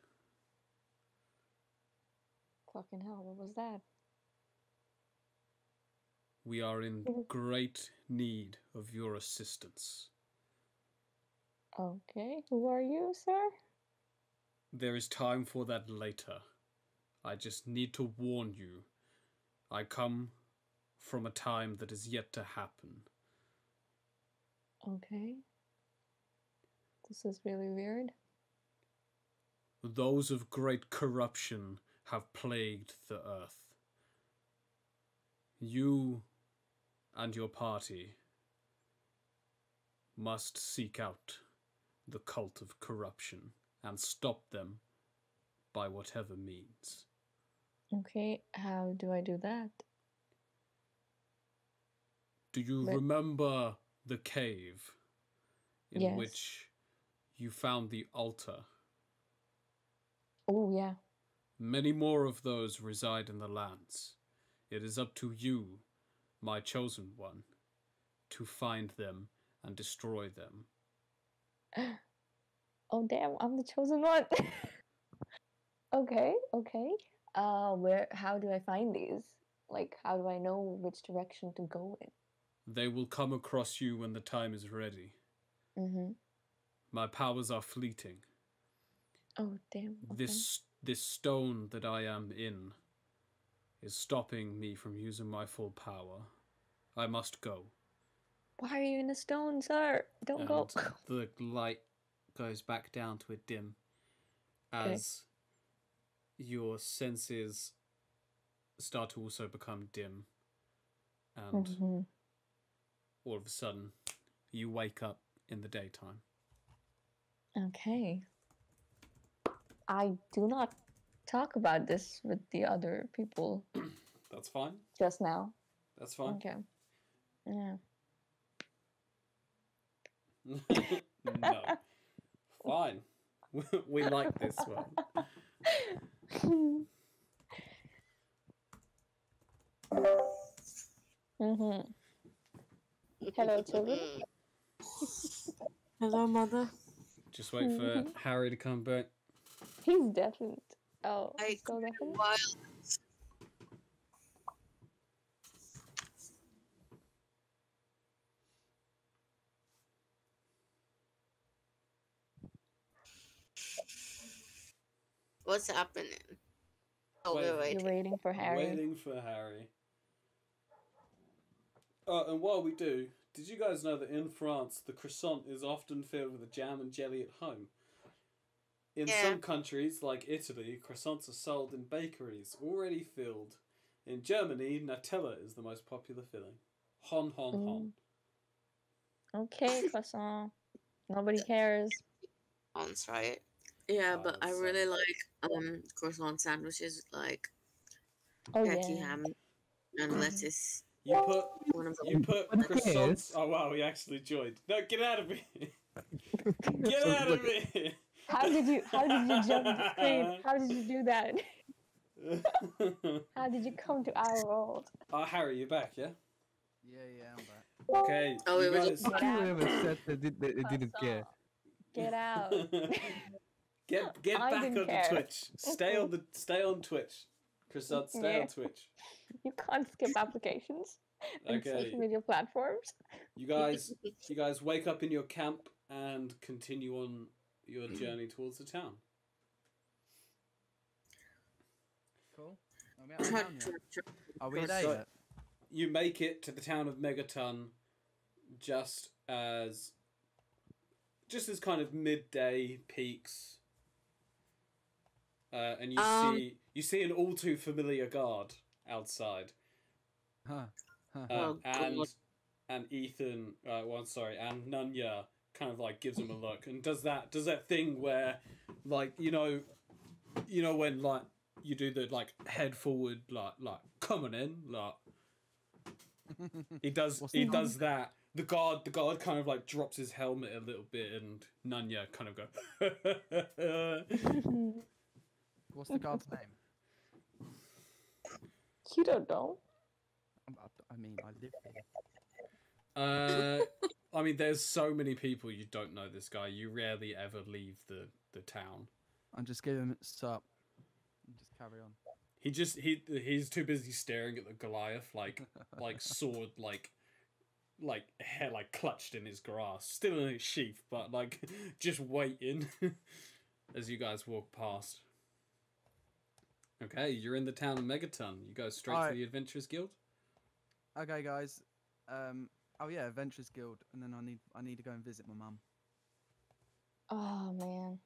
Fucking hell, what was that? we are in Mhm. great need of your assistance. Okay, who are you, sir? There is time for that later. I just need to warn you. I come from a time that is yet to happen. Okay. This is really weird. Those of great corruption have plagued the earth. You and your party must seek out the cult of corruption and stop them by whatever means. Okay, how do I do that? Do you remember the cave in Yes. which you found the altar? Oh, yeah. Many more of those reside in the lands. It is up to you, my chosen one, to find them and destroy them. (gasps) Oh, damn, I'm the chosen one. (laughs) okay, okay. Uh, where, how do I find these? Like, how do I know which direction to go in? They will come across you when the time is ready. Mm-hmm. My powers are fleeting. Oh, damn. Okay. This this stone that I am in is stopping me from using my full power. I must go. Why are you in a stone, sir? Don't go. and the light goes back down to a dim as your senses start to also become dim and Mhm. all of a sudden you wake up in the daytime Okay. I do not talk about this with the other people (clears throat) that's fine just now. that's fine Okay. Yeah. (laughs) no fine (laughs) we like this one (laughs) mm-hmm. Hello, children. Hello, mother. just wait for Mhm. harry to come back He's deafened. Oh, I he's still deafened? Wild. What's happening? Oh, Wait. we're waiting. You're waiting for Harry. Waiting for Harry. Oh, and while we do, did you guys know that in France the croissant is often filled with a jam and jelly at home? In Yeah. some countries, like Italy, croissants are sold in bakeries already filled. In Germany, Nutella is the most popular filling. Hon hon mm. hon. Okay, (laughs) croissant. Nobody cares. Croissants, right? Yeah, but I Croissant really like um croissant sandwiches, like Oh turkey yeah. ham and lettuce. You put One of you put What it croissants. is- Oh wow, he actually joined. No, get out of here! (laughs) Get out of here! How did you how did you jump the screen? (laughs) How did you do that? How did you come to our world? oh, Harry, you're back, yeah? Yeah, yeah, I'm back. Okay. Oh, you it was guys- just- Whoever said they, did, they, they didn't care. Get out. (laughs) get oh, get I back didn't onto care. Twitch. Stay on the stay on Twitch. Croissant, stay Yeah. on Twitch. (laughs) You can't skip applications and Okay. social media platforms. You guys (laughs) you guys wake up in your camp and continue on your mm. journey towards the town. Cool. Are we out of town yet? (coughs) Are we there yet? You make it to the town of Megaton just as just as kind of midday peaks. Uh, and you Um, see you see an all too familiar guard outside, Huh. Huh. uh, Oh, and God. and Ethan, uh, well, sorry, and Nunya kind of like gives him a (laughs) look and does that does that thing where, like you know, you know when like you do the like head forward like like coming in like (laughs) he does What's he the does that. The guard the guard kind of like drops his helmet a little bit and Nanya kind of go. (laughs) What's the guard's name? you don't know. I- I mean, I live here. Uh, I mean, there's so many people you don't know this guy. You rarely ever leave the the town. I'm just giving him sup. And just carry on. He just he he's too busy staring at the Goliath like (laughs) like sword like like hair like clutched in his grass, still in his sheath, but like (laughs) just waiting (laughs) as you guys walk past. Okay, you're in the town of Megaton. You go straight Alright. to the Adventurers Guild. Okay, guys. Um. Oh yeah, Adventurers Guild, and then I need I need to go and visit my mum. Oh man.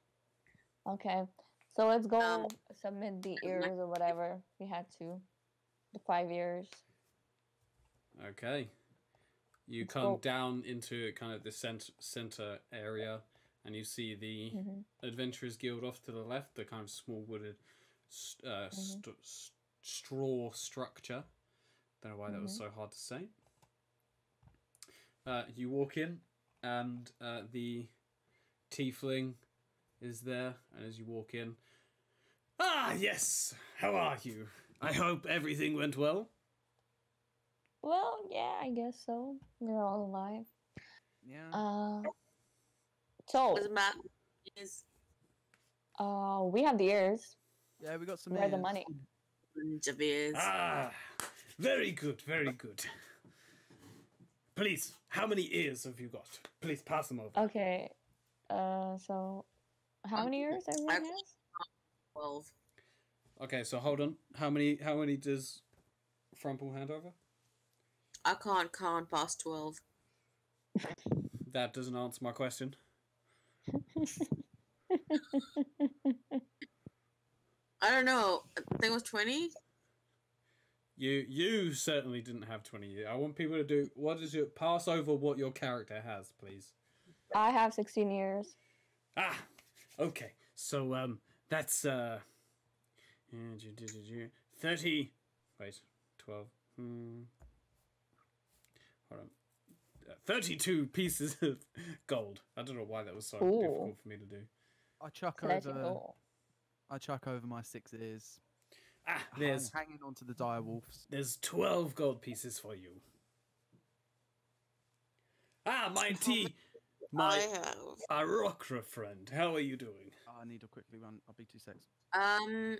Okay. So let's go Um, submit the ears or whatever we had to. The five years. Okay. You Let's come go. down into kind of the center center area, and you see the hmm Adventurers Guild off to the left, the kind of small wooded s- uh, Mhm. st- s- straw structure. Don't know why that was Mhm. so hard to say. Uh, you walk in, and uh, the tiefling is there, and as you walk in, ah, yes, how are you? I hope everything went well. Well, yeah, I guess so. We're all alive. Yeah. Uh, so Doesn't matter. Is uh, we have the ears. Yeah, we got some. Where the money? bunch of ears. Ah, very good, very good. Please, how many ears have you got? Please pass them over. Okay. Uh, so how many ears everyone I've- has? Twelve. Okay, so hold on. How many? How many does Frumple hand over? I can't count past twelve. That doesn't answer my question. (laughs) (laughs) I don't know. I think it was twenty. You you certainly didn't have twenty years. I want people to do. What is your pass over? What your character has, please. I have sixteen years. Ah, okay. So um, that's uh, thirty. Wait, twelve. Hmm. Hold on. Uh, Thirty-two pieces of gold. I don't know why that was so Ooh. difficult for me to do. I chuck Let you over. Go. I chuck over my six ears. Ah, hang- (sighs) there's hanging onto the dire wolves. there's twelve gold pieces for you. Ah, my tea, I my have. Aarakocra friend. How are you doing? Oh, I need to quickly run. I'll be two seconds. Um,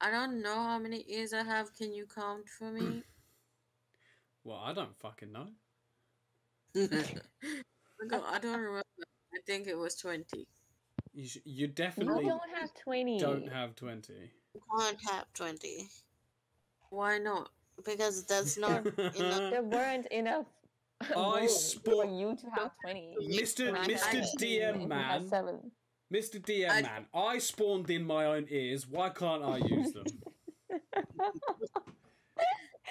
I don't know how many ears I have. Can you count for me? (clears throat) Well, I don't fucking know. (laughs) I don't remember. I think it was twenty. You sh- you You definitely don't have twenty. don't have twenty. Can't have twenty. Why not? Because that's not enough. (laughs) There weren't enough I (laughs) wolves sport- you to have twenty. Mr. Mr. DM and you had man, Seven. Mr. DM I- man, I spawned in my own ears. Why can't I use them? (laughs)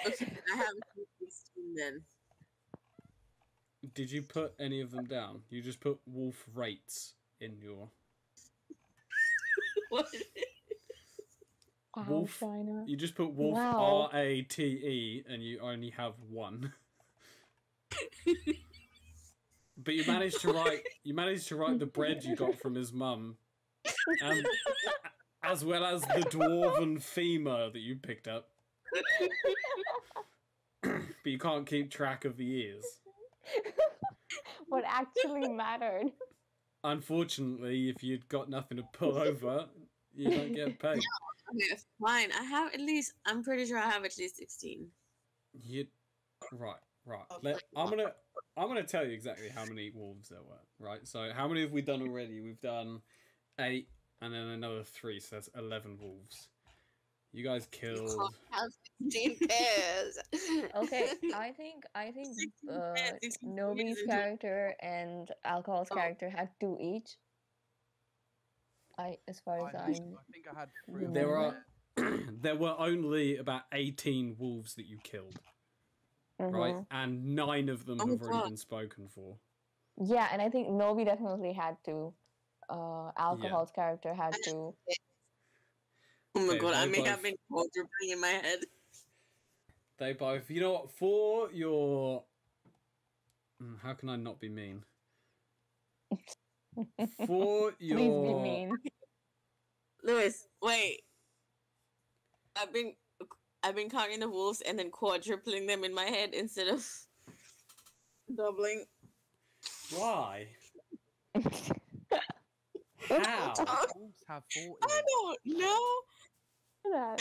Okay, I have sixteen then. Did you put any of them down? You just put wolf rates in your. What? Wolf. You just put wolf Wow. R A T E, and you only have one. but you managed to write. You managed to write the bread you got from his mum, and as well as the dwarven femur that you picked up. (clears throat) but you can't keep track of the ears. what actually mattered. Unfortunately, if you'd got nothing to pull over, you don't get (laughs) paid. Okay, fine. I have at least. I'm pretty sure I have at least sixteen. You right, right. Let, I'm gonna I'm gonna tell you exactly how many wolves there were. Right. So how many have we done already? We've done eight, and then another three. So that's eleven wolves. You guys killed. can't sixteen (laughs) pairs. Okay, (laughs) I think I think 16 uh, Nobi's character and Alcohol's Oh. character had two each. I, as far as I, I, I think I had three. There are there. (clears throat) there were only about eighteen wolves that you killed, right? Mhm. And nine of them Oh have already God. been spoken for. Yeah, and I think Novi definitely had to. Uh, alcohol's character had to. Oh my Okay, god, I they may both- have been quadrupling in my head. They both. You know what? For your. Mm, How can I not be mean? (laughs) For your. (laughs) Please be mean. Lewis, wait. I've been I've been counting the wolves and then quadrupling them in my head instead of doubling. Why? (laughs) How? Wolves have forty. I don't know. that.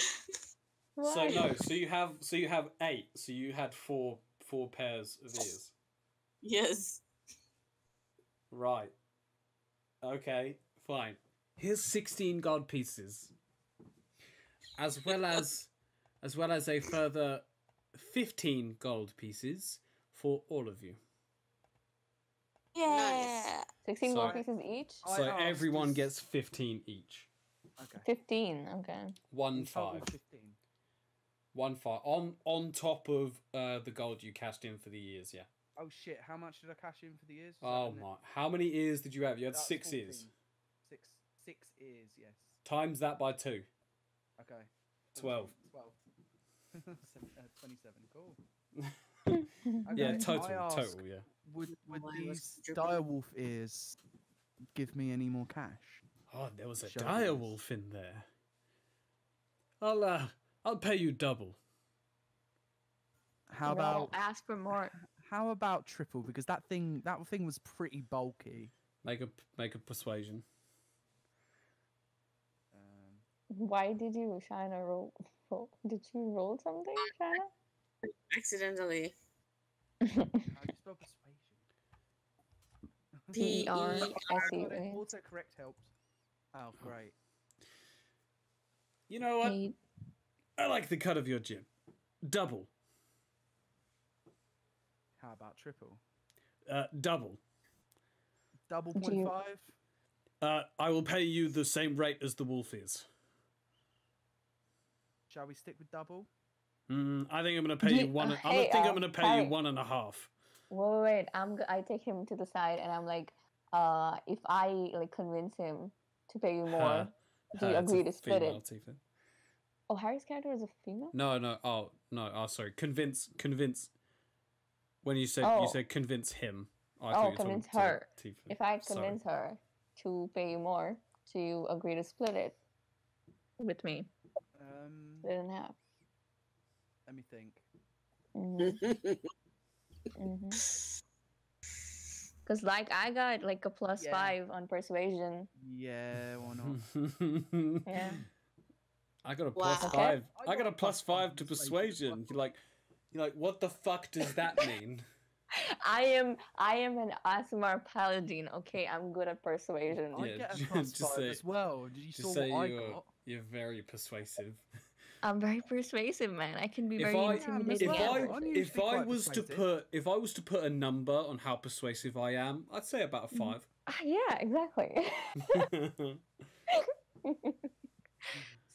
So no. So you have. So you have eight. So you had four. Four pairs of ears. Yes. Right. Okay. Fine. Here's sixteen gold pieces, as well as, as well as a further fifteen gold pieces for all of you. Yeah. 16 gold pieces each? So asked, everyone does- gets fifteen each. Okay. 15, okay. One five. 15. One five on on top of uh, the gold you cashed in for the years, Yeah. Oh shit! How much did I cash in for the ears? Was Oh in it? my! How many ears did you have? You had That's six ears. Six six ears. Yes. Times that by two. Okay. 12. 12. (laughs) Uh, Twenty-seven. Cool. (laughs) Yeah, total, I ask, total, yeah. Would would these dripping? direwolf ears give me any more cash? Oh, there was a Show dire wolf in there. I'll uh, I'll pay you double. How No, about ask for more? How about triple? Because that thing that thing was pretty bulky. Make a make a persuasion. Um, Why did you, Shina, roll? roll- Did you roll something, Shina? Accidentally. how do you spell persuasion? P E R R. S E Got it. Autocorrect helps. Oh great. You know what? I like the cut of your jib. Double. How about triple? Uh, double. Double point you- five. Uh, I will pay you the same rate as the wolf is. Shall we stick with double? Mm, I think I'm gonna pay you you- one. uh, I hey, think I'm uh, gonna pay Harry. you one and a half. Wait, wait, I'm. g- I take him to the side and I'm like, uh, if I like convince him to pay you more, Her- do you her, it's a agree to split it? Tifa. Oh, Harry's character is a female. No, no. Oh, no. Oh, sorry. Convince, convince. When you said Oh. you said convince him. I Oh, thought you were convince talking to her. Tifa. If I Sorry. convince her to pay you more, do you agree to split it with me? Um, Split in half. let me think. Mm-hmm. (laughs) mm-hmm. Cause like I got like a plus Yeah. five on persuasion. Yeah, why not? (laughs) Yeah. I got a plus Wow. Five. I I got got a a plus plus five five to persuasion. persuasion. You're like, you're like, what the fuck does that (laughs) mean? I am I am an Aasimar paladin. Okay, I'm good at persuasion. I Yeah, get a (laughs) just plus say- as well. Did you just saw say what you're, got? you're very persuasive. I'm very persuasive, man. I can be If very I intimidating. if at I first. I'm usually if I quite was to put if I was to put a number on how persuasive I am, I'd say about a five. Ah, yeah, exactly. (laughs)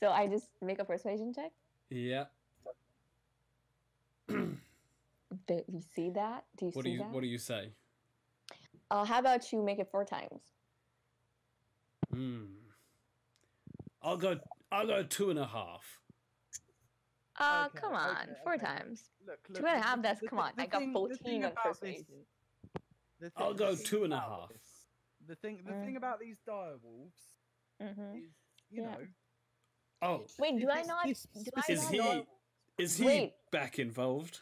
so I just make a persuasion check. yeah. Do you see that? Do you What do see you that? what do you say? Uh, how about you make it four times? Hmm. I'll go. I'll go two and a half. Uh, Okay, come on, okay, four okay. times. Look, look, Two and a the- half. the- That's the come thi- on. the I got thing- the fourteen thing on about persuasion. the I'll go the thing two and a about half. this- The thing, the Mm. thing about these dire wolves hmm is, you Yeah. know, Oh, Wait, do I this- not? this do I is not? he dire- is he Wait. back involved?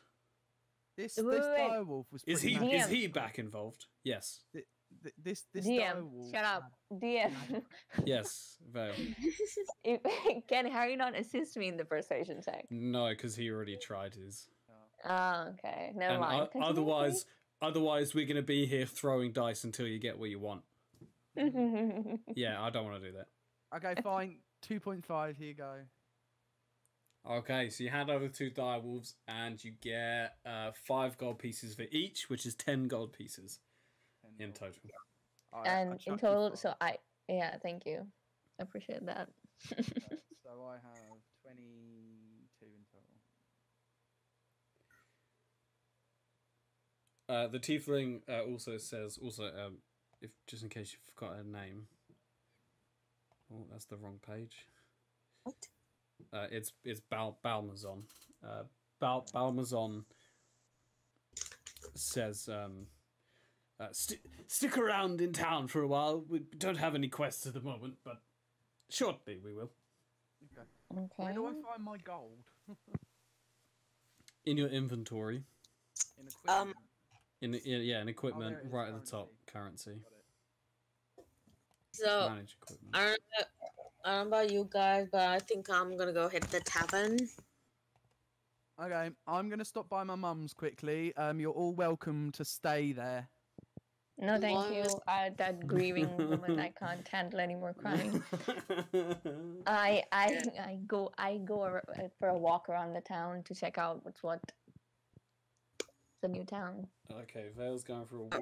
This Wait, this wait, wait. dire wolf was Is he much- is he back involved? Yes. th- th- this this dire DM, wolf shut up. had- DM, (laughs) Yes. Vale. (laughs) If- can Harry not assist me in the persuasion check? No, because he already tried his. Oh, okay. Never and uh, mind. o- Continue, otherwise, otherwise we're gonna be here throwing dice until you get what you want. (laughs) Yeah, I don't want to do that. Okay, fine. Two point five. Here you go. Okay, so you hand over two dire wolves, and you get uh, five gold pieces for each, which is ten gold pieces Ten in gold. total. Alright, I and in total, so I yeah, thank you. I appreciate that. (laughs) So I have 22 in total. Uh, the tiefling uh, also says also um, if just in case you forgot her name. Oh, that's the wrong page. What? Uh, it's it's Bal Balmazon. Uh, Bal Balmazon says um, uh, sti stick around in town for a while. We don't have any quests at the moment, but shortly we will. Okay. Where do I find my gold? In your inventory, In Um, in, in yeah, in equipment, it is, right at the top, currency, Got it. So manage equipment. I don't, know, I don't know about you guys, but I think I'm gonna go hit the tavern. Okay, I'm gonna stop by my mum's quickly. Um, you're all welcome to stay there. No, thank Long you. as- I, that grieving woman, I can't handle any more crying. (laughs) I I I go I go uh, for a walk around the town to check out what's what. The new town. okay, Vale's going for a walk.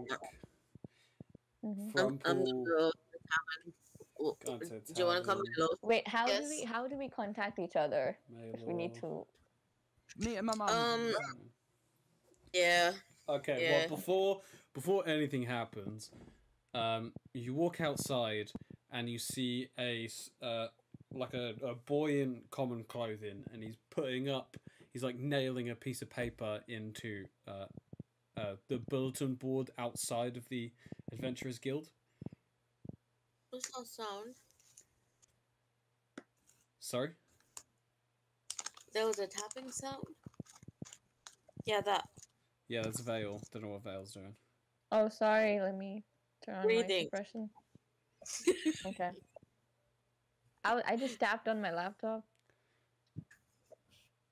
Mhm. I'm, I'm gonna Frumple, go to the tavern. Well, Going to Do you want to come tavern. Wait, how do we how do we contact each other? If we need to. Me and my mom. Um, Yeah. Okay, Yeah. well before before anything happens, um, you walk outside and you see a s- uh, like a, a boy in common clothing, and he's putting up. He's like nailing a piece of paper into uh, uh, the bulletin board outside of the Adventurers Guild. What's that sound? Sorry. There was a tapping sound. Yeah, that. Yeah, that's Veil. Don't know what Veil's doing. Oh, sorry. Let me turn on my Breathing. suppression. (laughs) Okay. I just tapped on my laptop.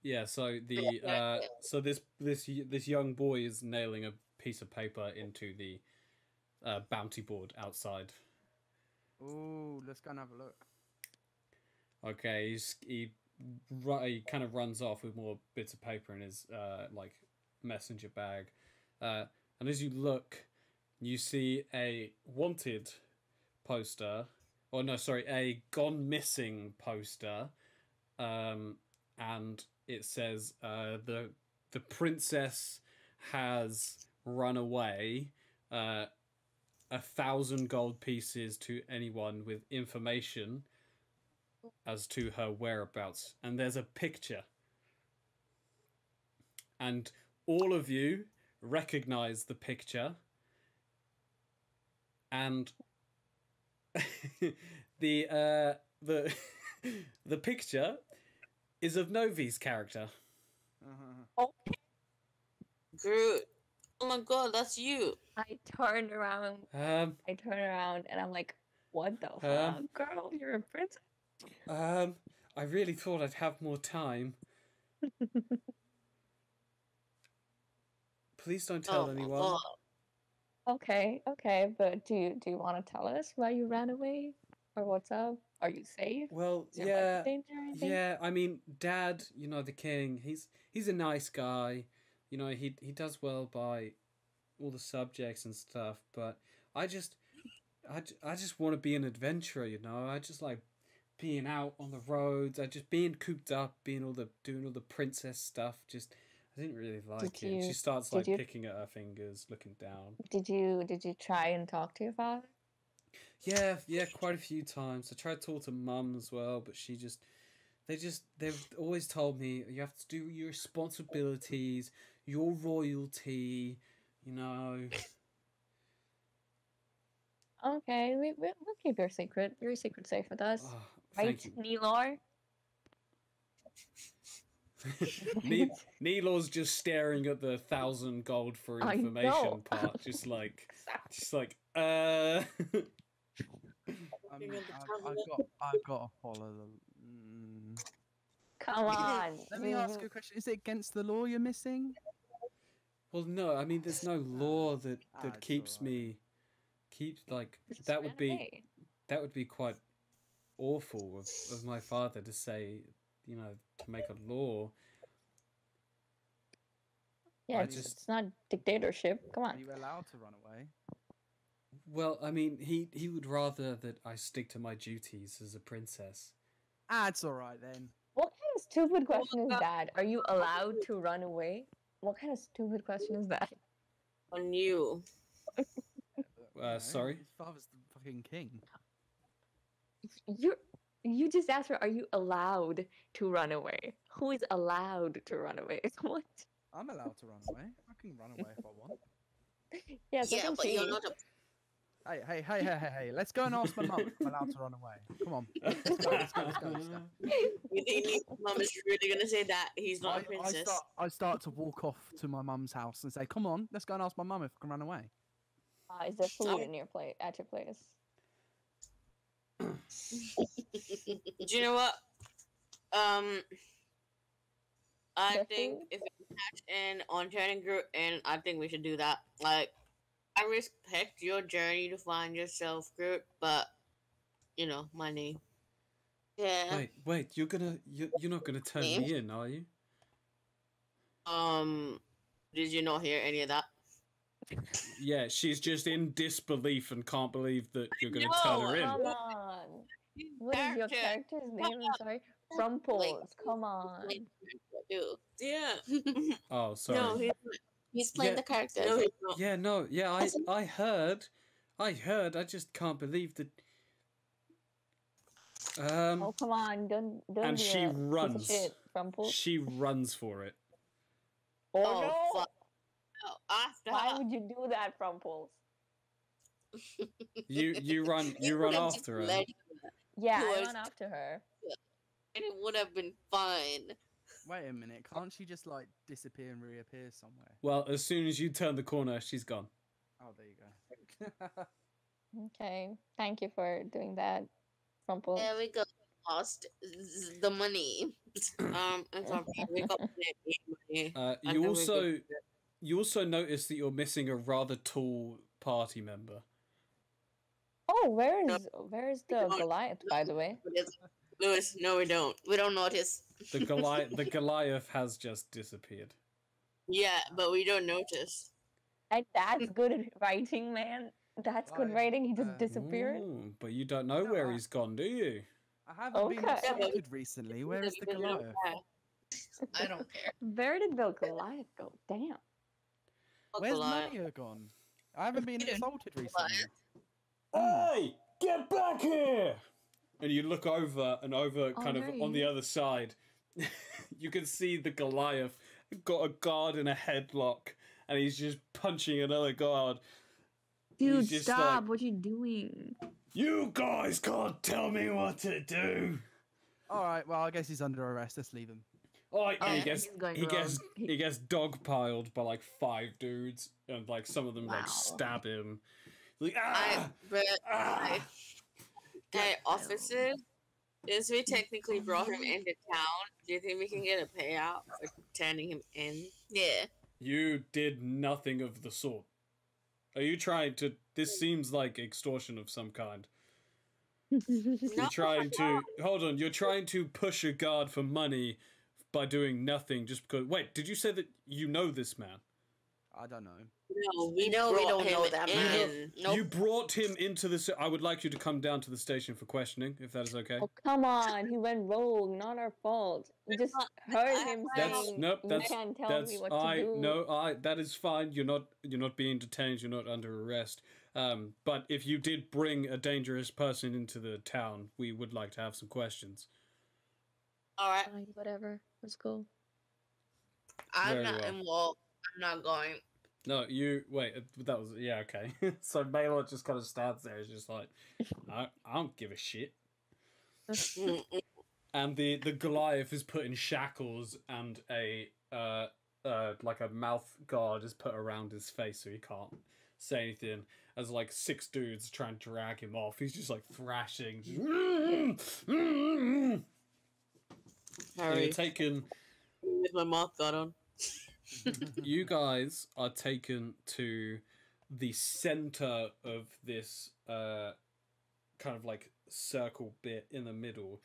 Yeah, so the uh, so this this this young boy is nailing a piece of paper into the uh, bounty board outside. Ooh, let's go and have a look. Okay, he's, he he kind of runs off with more bits of paper in his uh, like messenger bag, uh, and as you look, you see a wanted poster, or no, sorry, a gone missing poster, um, and it says uh, the the princess has run away. Uh, a thousand gold pieces to anyone with information as to her whereabouts, and there's a picture. And all of you recognize the picture, and (laughs) the uh, the (laughs) the picture is of Novi's character. Uh-huh. Groot. Oh my god, that's you. I turned around. Um, I turn around and I'm like, what the Um, fuck, girl? You're a princess. um, I really thought I'd have more time. (laughs) Please don't tell oh anyone. god. Okay, okay, but do you do you want to tell us why you ran away or what's up? Are you safe? Well, Is yeah, danger or yeah. I mean, Dad, you know the king. He's he's a nice guy. You know, he he does well by all the subjects and stuff. But I just, I, I just want to be an adventurer. You know, I just like being out on the roads. I just being cooped up, being all the doing all the princess stuff. Just I didn't really like it. she starts like you- picking at her fingers, looking down. Did you did you try and talk to your father? Yeah, yeah, quite a few times. I tried to talk to mum as well, but she just they just they've always told me you have to do your responsibilities, your royalty, you know. Okay, we, we we'll keep your secret. Your secret safe with us, Oh, right, thank Nallor? you. (laughs) Just staring at the thousand gold for information part, just (laughs) like just like uh Um, You're I've, I've got, I've got to follow the. Mm. Come on. Let me ask you a question: Is it against the law you're missing? Well, no, I mean, there's no law that that it's keeps me keeps like that would be away. that would be quite awful of, of my father to say, you know, to make a law. Yeah, I it's, just- it's not dictatorship. Come on. Are you allowed to run away? Well, I mean, he he would rather that I stick to my duties as a princess. Ah, it's all right then. What kind of stupid question is that? Are you allowed to run away? What kind of stupid question is that? On you. You (laughs) Uh, sorry. His father's the fucking king. You you just asked her, are you allowed to run away? Who is allowed to run away? (laughs) What? I'm allowed to run away. I can run away if I want. Yes, I yeah, but you're not a. Hey, hey, hey, hey, hey, hey! Let's go and ask my mum if I'm allowed to run away. Come on, (laughs) let's go, let's go, let's go. Let's go. You think his mom is really gonna say that he's not I, a I princess? start, I start to walk off to my mum's house and say, "Come on, let's go and ask my mum if I can run away." Uh, is there food Oh. in your plate at your place? Do you know what? Um, I Their think if it's attached in on turning group, and I think we should do that. Like, I respect your journey to find yourself, Groot, but you know, money. Yeah. Wait, wait, you're gonna you're, you're not gonna turn Me? me in, are you? Um, did you not hear any of that? Yeah, she's just in disbelief and can't believe that you're gonna turn her No, in. Come on. What is your character's name? I'm sorry. Rumples. Come on. Yeah. Oh, sorry. no, he's, He's playing Yeah. the character. no, he's not. Yeah, no, yeah, I I heard, I heard. I just can't believe that. Um, Oh come on! Don't don't And be she a runs. shit, Rumples. she runs for it. Oh, Oh, no! fuck. Oh, after Why her. would you do that, Rumples? (laughs) You you run you run after her. led Yeah, I run after her. and it would have been fine. Wait a minute, can't she just like disappear and reappear somewhere? Well, as soon as you turn the corner, she's gone. Oh, there you go. Okay, thank you for doing that, Rumples. There we go. Lost the money. Um, it's okay. We got money. Uh, you then we also you also notice that you're missing a rather tall party member. Oh, where is where is the. Goliath, by the way? Lewis, no, we don't. We don't notice. The Goliath (laughs) the Goliath has just disappeared. Yeah, but we don't notice. And that's good writing, man. That's good I, writing. He just uh, disappeared. Ooh, but you don't know No, where I- he's gone, do you? I haven't been Okay. Yeah, but recently. Where is the Because we don't Goliath? (laughs) I don't care. Where did the Goliath go? Damn. Fuck Where's Goliath. Maya gone? I haven't been We don't assaulted recently. Hey, get back here! And you look over and over, Oh, kind of there on the other side. (laughs) you can see the Goliath got a guard in a headlock, and he's just punching another guard. Dude, He's just stop! like- What you doing? You guys can't tell me what to do. All right, well, I guess he's under arrest. Let's leave him. Oh, and Oh, he gets he's going he gets rogue. he gets dogpiled by like five dudes, and like some of them Wow. like stab him. Like I, ah, but ah. I, hey, officer, since we technically brought him into town, do you think we can get a payout for turning him in? Yeah. You did nothing of the sort. Are you trying to? This seems like extortion of some kind. (laughs) You're trying to hold on. You're trying to push a guard for money by doing nothing just because. Wait, did you say that you know this man? I don't know. No, we know we don't know that in. man. Nope. You brought him into the. I would like you to come down to the station for questioning, if that is okay. Oh come on! He went rogue. Not our fault. We just heard him That's saying, nope. "You That's can't tell that's me what I to do." no. I that is fine. You're not you're not being detained. You're not under arrest. Um, but if you did bring a dangerous person into the town, we would like to have some questions. All right, Fine, whatever. Let's go. I'm Very not well. involved. I'm not going. No, you wait. uh, That was yeah okay. (laughs) so Maelor just kind of stands there. He's just like, I, I don't give a shit. (laughs) And the the Goliath is put in shackles, and a uh uh like a mouth guard is put around his face so he can't say anything. As like six dudes try and drag him off, he's just like thrashing. (laughs) Harry, you're taken. with my mouth got on. (laughs) you guys are taken to the center of this uh kind of like circle bit in the middle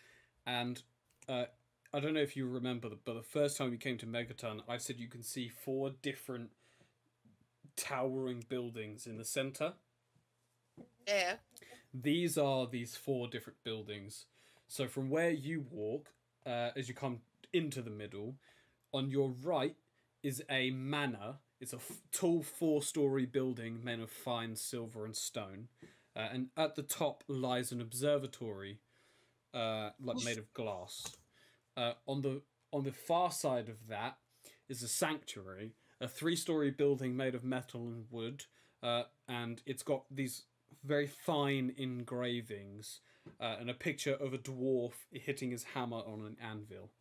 and uh i don't know if you remember but the first time we came to megaton i said you can see four different towering buildings in the center Yeah. These are these four different buildings. So from where you walk, uh, as you come into the middle, on your right is a manor. It's a f- tall four-story building made of fine silver and stone, uh, and at the top lies an observatory, uh, like made of glass. Uh, on the on the far side of that is a sanctuary, a three-story building made of metal and wood, uh, and it's got these very fine engravings uh, and a picture of a dwarf hitting his hammer on an anvil.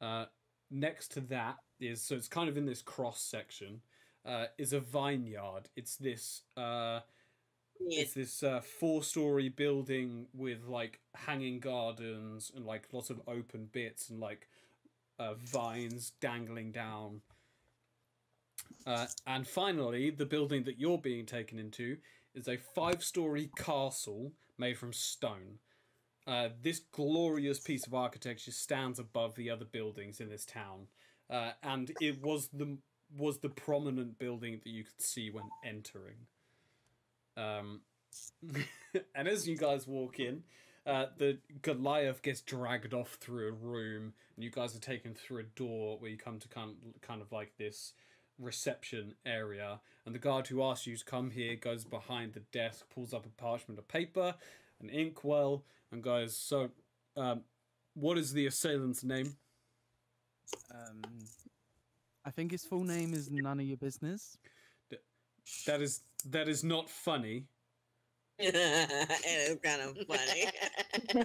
Uh, next to that is so it's kind of in this cross section uh, is a vineyard. It's this uh, it's this uh, four story building with like hanging gardens and like lots of open bits and like uh, vines dangling down. Uh, and finally, the building that you're being taken into is a five story castle made from stone. Uh, this glorious piece of architecture stands above the other buildings in this town, uh, and it was the was the prominent building that you could see when entering. Um, (laughs) and as you guys walk in, uh, the Goliath gets dragged off through a room, and you guys are taken through a door where you come to kind kind of like this reception area. And the guard who asks you to come here goes behind the desk, pulls up a parchment of paper, an inkwell, and goes, "So, um, what is the assailant's name?" Um, I think his full name is none of your business. That is that is not funny. (laughs) it is kind of funny. (laughs)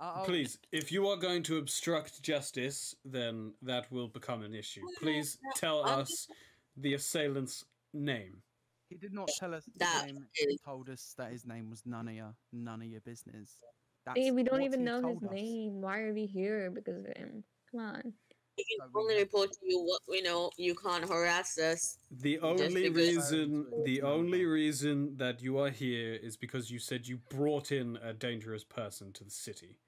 I'll- Please, if you are going to obstruct justice, then that will become an issue. Please tell us the assailant's name. He did not tell us his That name. is- He told us that his name was none of your, none of your business. That's Hey, we don't even know his us. name. Why are we here because of him? Come on. We can only report to you what we know. You can't harass us. The only reason the only reason that you are here is because you said you brought in a dangerous person to the city.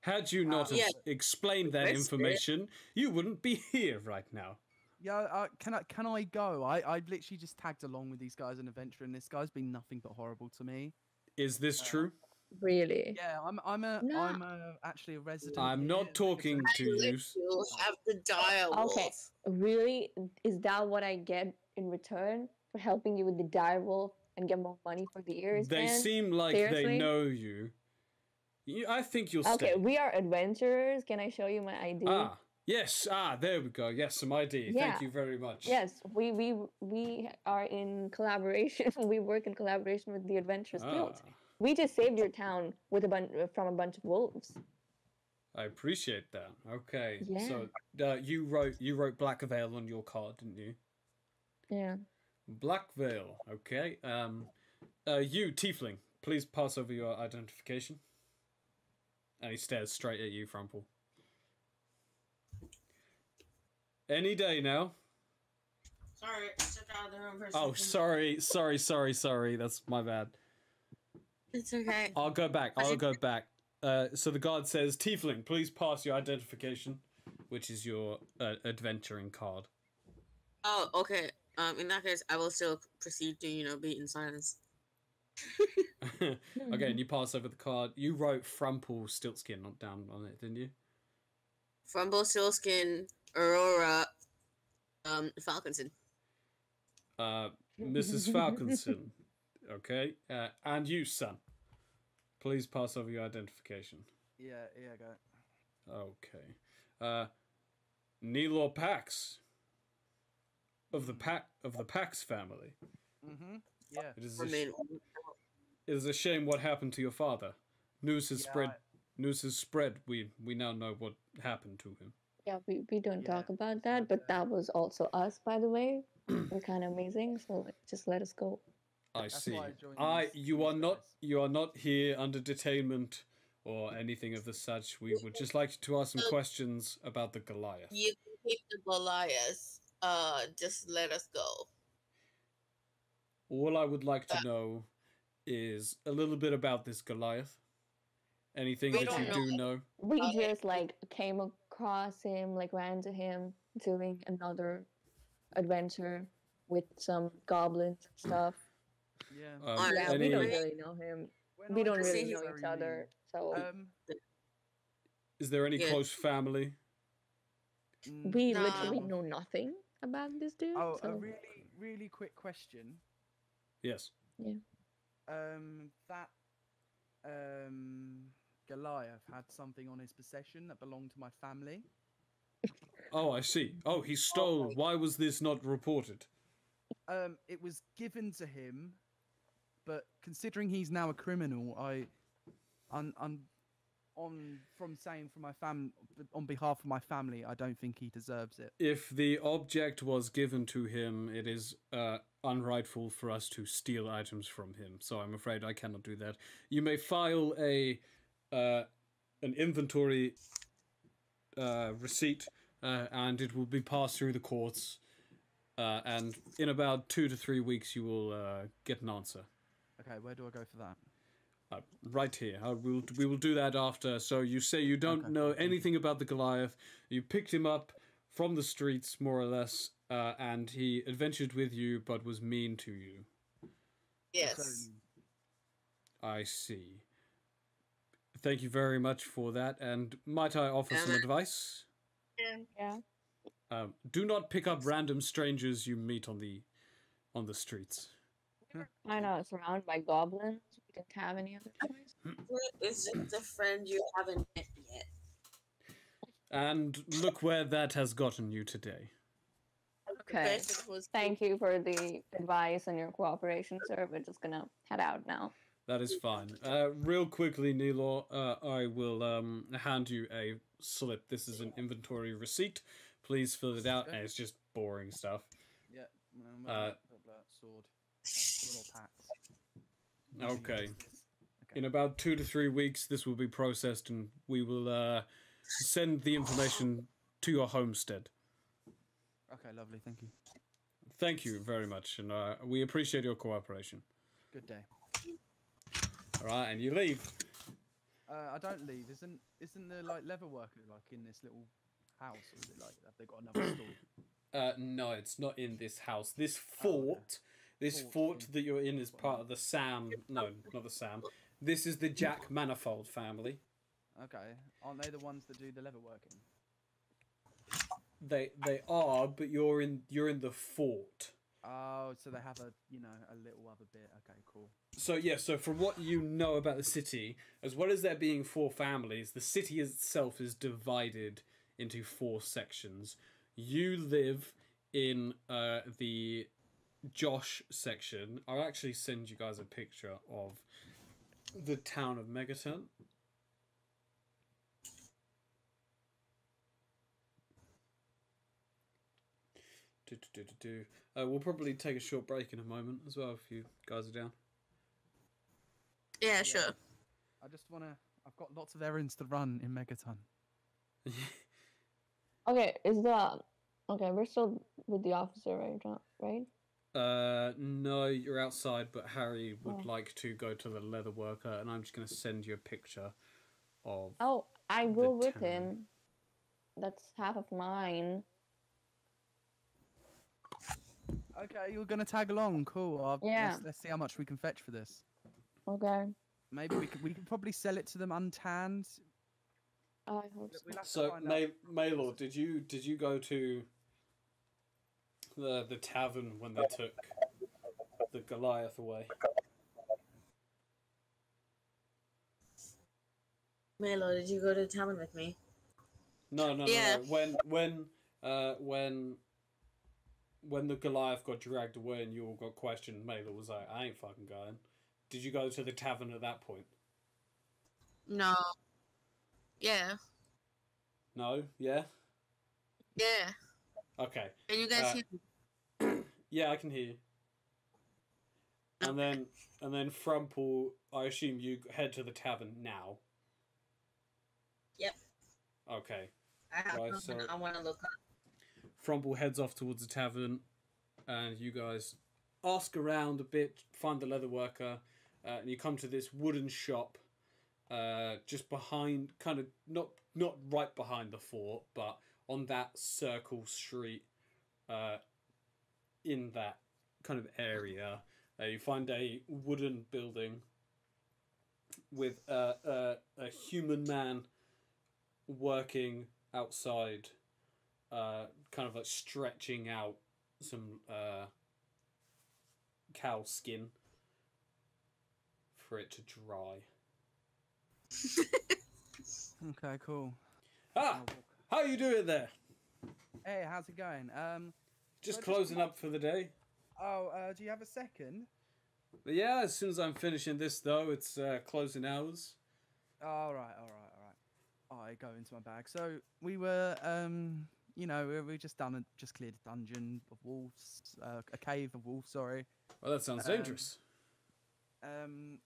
Had you not Uh, yeah. explained that That's it. information, you wouldn't be here right now. Yeah, uh, can I can I go? I I literally just tagged along with these guys on adventure, and this guy's been nothing but horrible to me. Is this Uh, true? Really? Yeah, I'm I'm a No. am a, actually a resident. I'm not like talking to Let you. you have the dire wolf. Okay. Really? Is that what I get in return for helping you with the dire wolf and get more money for the ears? They man? seem like they know you. you. I think you'll Okay, stay. we are adventurers. Can I show you my ID? Ah, yes. Ah, there we go. Yes, some ID. Yeah. Thank you very much. Yes, we we we are in collaboration. (laughs) we work in collaboration with the Adventurers Guild. We just saved your town with a bunch from a bunch of wolves. I appreciate that. Okay. Yeah. So uh, you wrote you wrote Blackveil on your card, didn't you? Yeah. Black Veil. Okay. Um, uh, you Tiefling, please pass over your identification. And he stares straight at you, Frumple. Any day now. Sorry, I stepped out of the room for a Oh, second. sorry, sorry, sorry, sorry. That's my bad. It's okay. I'll go back. I'll go back. Uh, so the guard says, Tiefling, please pass your identification, which is your uh, adventuring card. Oh, okay. Um, in that case, I will still proceed to, you know, be in silence. (laughs) okay, and you pass over the card. You wrote Frumple Stiltskin not down on it, didn't you? Frumple Stiltskin, Aurora, um, Falconson. Uh, Mrs. Falconson. (laughs) Okay, uh, and you, son. Please pass over your identification. Yeah, yeah, go. Okay. Uh, Nallor Pax. Of the pack of the Pax family. Mm-hmm. Yeah. It is a I sh- it is a shame what happened to your father. News has Yeah, spread. I- News has spread. We we now know what happened to him. Yeah, we, we don't Yeah, talk about that, but that was also us, by the way. (clears throat) We're kind of amazing, so like, just let us go. I That's see. why I joined I you are these not guys. you are not here under detainment or anything of the such. We would just like to ask some questions about the Goliath. you can keep the Goliath. Uh, just let us go. All I would like to know is a little bit about this Goliath. Anything We that you don't do know. We Okay. just like came across him, like ran to him, doing another adventure with some goblins and stuff. Yeah. Um, Alright, yeah, we don't really know him. When We don't really know each new, other, so Um, Is there any Yeah. close family? mm, we Nah. literally know nothing about this dude. oh, so a really, really quick question. Yes. Yeah. Um, that um Goliath had something on his possession that belonged to my family. (laughs) Oh, I see. Oh, he stole. Why was this not reported? Um, it was given to him, but considering he's now a criminal, I, on on, on from saying for my fam on behalf of my family, I don't think he deserves it. If the object was given to him, it is uh, unrightful for us to steal items from him. So I'm afraid I cannot do that. You may file a uh, an inventory uh, receipt, uh, and it will be passed through the courts. Uh, and in about two to three weeks, you will uh, get an answer. Okay, where do I go for that? Uh, right here. I will, we will do that after. So you say you don't Okay, know anything about the Goliath. You picked him up from the streets, more or less, uh, and he adventured with you, but was mean to you. Yes. I see. Thank you very much for that. And might I offer some advice? yeah. Um, do not pick up random strangers you meet on the on the streets. I know, (laughs) surrounded by goblins. We didn't have any other choice. It's just a friend you haven't met yet. And look where that has gotten you today. Okay. Thank you for the advice and your cooperation, sir. We're just gonna head out now. That is fine. Uh, real quickly, Nilo, uh, I will um, hand you a slip. This is an inventory receipt. Please fill it out. And it's just boring stuff. Yeah. Uh, sword. Little packs. Okay. Okay. In about two to three weeks, this will be processed, and we will uh, send the information to your homestead. Okay, lovely. Thank you. Thank you very much, and uh, we appreciate your cooperation. Good day. All right, and you leave. Uh, I don't leave. Isn't isn't the like leather worker like in this little house, or is it like have they got another store? (coughs) Uh, no, it's not in this house. This Oh, fort, this Fort fort that you're in is part of the Sam. No, not the Sam. This is the Jack Manifold family. Okay, aren't they the ones that do the lever working? They they are, but you're in you're in the fort. Oh, so they have a you know a little other bit. Okay, cool. So yeah, so from what you know about the city, as well as there being four families, the city itself is divided into four sections. You live in uh, the Josh section. I'll actually send you guys a picture of the town of Megaton. Do, do, do, do, do. Uh, we'll probably take a short break in a moment as well if you guys are down. Yeah, sure. I just wanna. I've got lots of errands to run in Megaton. (laughs) Okay, is the okay? We're still with the officer, right? John? Right? Uh, no, you're outside, but Harry would Oh. like to go to the leather worker, and I'm just going to send you a picture of. Oh, I will with town. him. That's half of mine. Okay, you're gonna tag along. Cool. I'll, Yeah. Let's, let's see how much we can fetch for this. Okay. Maybe we could. We could probably sell it to them untanned. Oh, I hope so. We'll have to So. May Maylord, did you did you go to the the tavern when they took the Goliath away? Melo, did you go to the tavern with me? No, no, Yeah. no, no. When when uh when when the Goliath got dragged away and you all got questioned, Maylord was like, "I ain't fucking going." Did you go to the tavern at that point? No. Yeah. No. Yeah. Yeah. Okay. Can you guys Uh, hear Yeah, I can hear you. And then, and then Frumple, I assume you head to the tavern now. Yep. Okay. I have right, something so- I want to look up. Frumple heads off towards the tavern, and you guys ask around a bit, find the leather worker, uh, and you come to this wooden shop, uh, just behind, kind of not not right behind the fort, but on that circle street, uh, in that kind of area. Uh, you find a wooden building with a, a, a human man working outside, uh, kind of like stretching out some uh, cow skin for it to dry. (laughs) Okay, cool. Ah, how you doing there? Hey, how's it going? Um, Just Well, just closing come up for the day. oh, uh, do you have a second? But yeah, as soon as I'm finishing this though, it's uh, closing hours. All right, all right, all right. I go into my bag. So we were, um, you know, we we just done, a, just cleared a dungeon of wolves, uh, a cave of wolves. Sorry. Well, that sounds Um, dangerous. Um,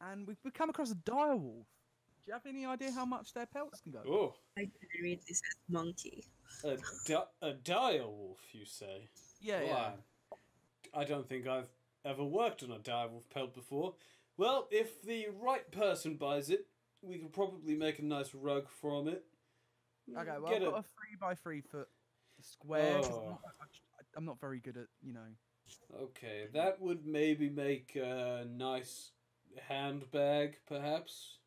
and we we come across a dire wolf. Do you have any idea how much their pelts can go? Oh, I can read this as monkey. A, di- a dire wolf, you say? Yeah, yeah. Why? I don't think I've ever worked on a dire wolf pelt before. Well, if the right person buys it, we could probably make a nice rug from it. Okay, well, Get I've a- got a three by three foot square. Oh. I'm, not, I'm not very good at, you know. Okay, that would maybe make a nice handbag, perhaps.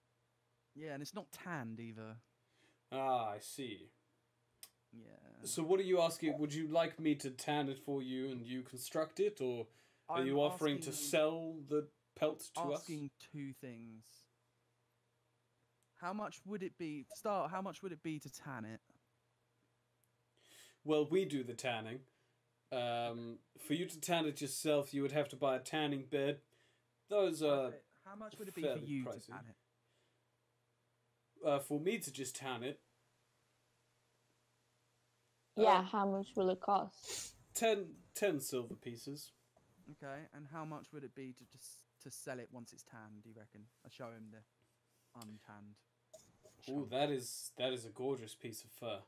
Yeah, and it's not tanned either. Ah, I see. Yeah. So, what are you asking? Would you like me to tan it for you and you construct it, or are I'm you offering to sell the pelt to us? asking two things. How much would it be? to Start. How much would it be to tan it? Well, we do the tanning. Um, for you to tan it yourself, you would have to buy a tanning bed. Those are How much would it be for you pricey. to tan it? uh, for me to just tan it. Yeah, Uh, how much will it cost? Ten, ten silver pieces. Okay, and how much would it be to just to sell it once it's tanned? Do you reckon? I show him the untanned. Oh, that is that is a gorgeous piece of fur.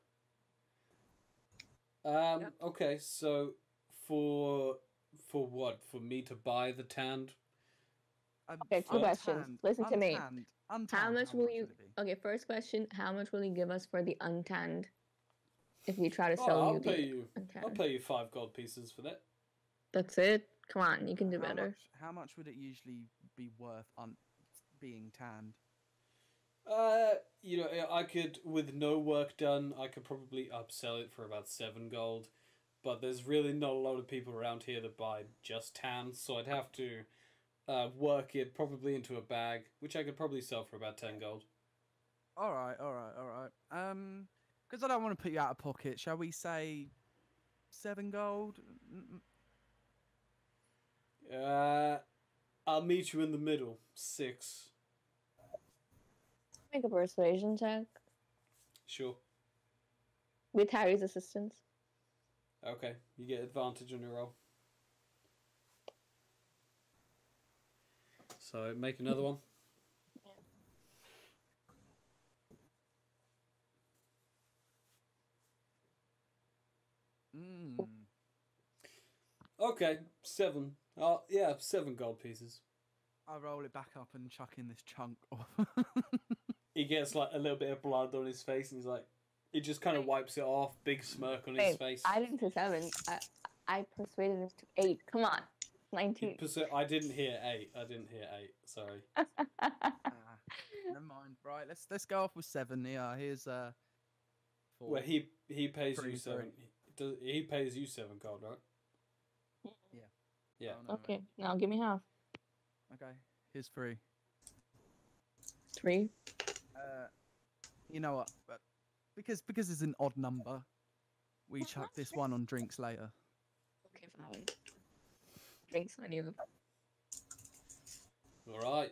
Um. Yep. Okay, so for for what? For me to buy the tanned? Um, Okay, two questions. untanned- Listen to me. untanned- untanned, How much will you? would it be? Okay, first question: How much will you give us for the untanned? If we try to Oh, sell I'll you pay the you. I'll pay you five gold pieces for that. that's it. Come on, you can do how better. Much, how much would it usually be worth on being tanned? Uh, you know, I could with no work done, I could probably upsell it for about seven gold. But there's really not a lot of people around here that buy just tans, so I'd have to uh, work it probably into a bag, which I could probably sell for about ten gold. All right, all right, all right. Um, because I don't want to put you out of pocket. Shall we say seven gold? Uh, I'll meet you in the middle. Six. Make a persuasion check Sure. with Harry's assistance. Okay, you get advantage on your roll. So make another (laughs) one. Mm. Okay, seven. Oh yeah, seven gold pieces. I roll it back up and chuck in this chunk. Of (laughs) He gets like a little bit of blood on his face, and he's like, he just kind of wipes it off. Big smirk on his face. I didn't say seven. I, I persuaded him to eight. Come on, nineteen. perse- I didn't hear eight. I didn't hear eight. Sorry. (laughs) Ah, never mind. Right, let's let's go off with seven. Yeah, here's uh. Four. Well, he he pays Three, you sorry. seven. He, does, he pays you seven gold, right? Yeah. Yeah. Oh, no, okay, now give me half. Okay, here's three. Three. Uh, you know what? But because because it's an odd number, we chuck this one on drinks later. Okay, fine. Drinks on you. All right.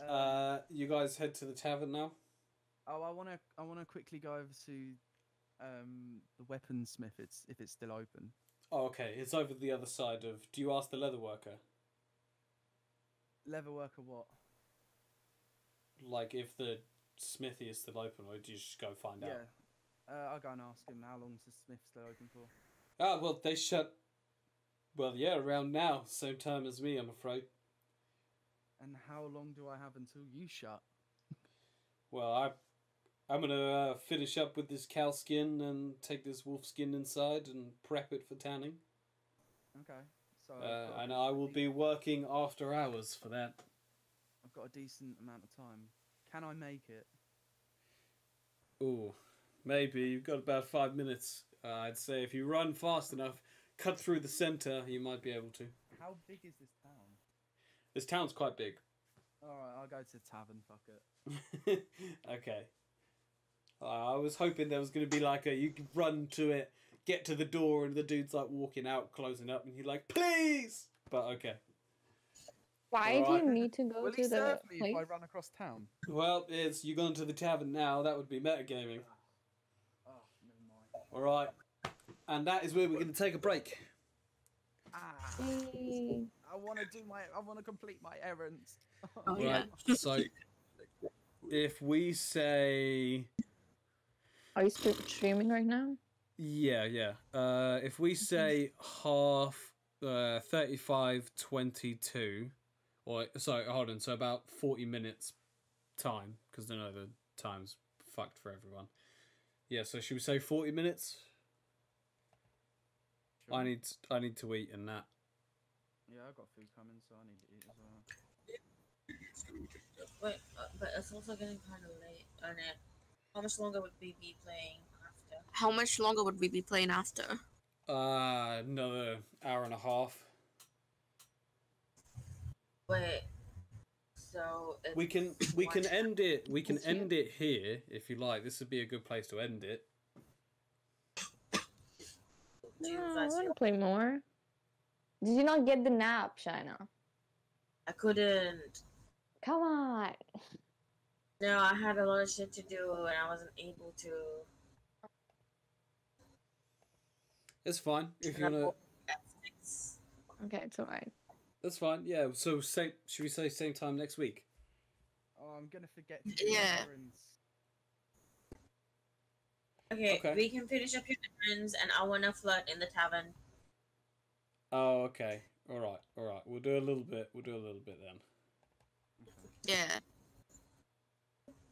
Um, Uh, you guys head to the tavern now. oh, I wanna I wanna quickly go over to um the weaponsmith. It's if it's still open. Oh, okay. It's over the other side of. Do you ask the leather worker? Leather worker, what? Like if the smithy is still open, or do you just go find out? Yeah. Uh, I'll go and ask him how long long's the smith still open for. Ah, well, they shut. Well, yeah, around now, same time as me, I'm afraid. And how long do I have until you shut? Well, I, I'm gonna uh, finish up with this cow skin and take this wolf skin inside and prep it for tanning. Okay. So uh, and I will be working after hours for that. I've got a decent amount of time. Can I make it? Ooh, maybe you've got about five minutes. Uh, I'd say if you run fast enough, cut through the center, you might be able to. How big is this town? This town's quite big. All right, I'll go to the tavern. Fuck it. (laughs) okay. Uh, I was hoping there was going to be like a you could run to it, get to the door, and the dude's like walking out, closing up, and you're like, please. But okay. Why do Alright. you need to go Will he to the serve me place? if I run across town? Well, it's you gone to the tavern now. That would be metagaming. Oh, never mind. All right. And that is where we're going to take a break. Ah, Yay. I want to do my. I want to complete my errands. Oh, yeah. Right. (laughs) So, if we say Are you still streaming right now? Yeah, yeah. Uh, if we say half uh, 35, 22, or sorry, hold on, so about 40 minutes time, because I know the time's fucked for everyone. Yeah, so should we say 40 minutes? I need I need to eat and that. Yeah, I've got food coming, so I need to eat as well. But, uh, but it's also getting kind of late. And it, how much longer would we be playing after? How much longer would we be playing after? Uh, another hour and a half. Wait. So it's We can we can one- end it we can That's you. end it here if you like. This would be a good place to end it. Do No, I want to play more. Did you not get the nap, Shina? I couldn't. Come on. No, I had a lot of shit to do and I wasn't able to. It's fine if you wanna. Okay, it's alright. That's fine. Yeah. So same. Should we say same time next week? Oh, I'm gonna forget. To do Yeah. Okay, Okay. we can finish up your errands and I want to flirt in the tavern. Oh, okay. All right. All right. We'll do a little bit. We'll do a little bit then. Yeah.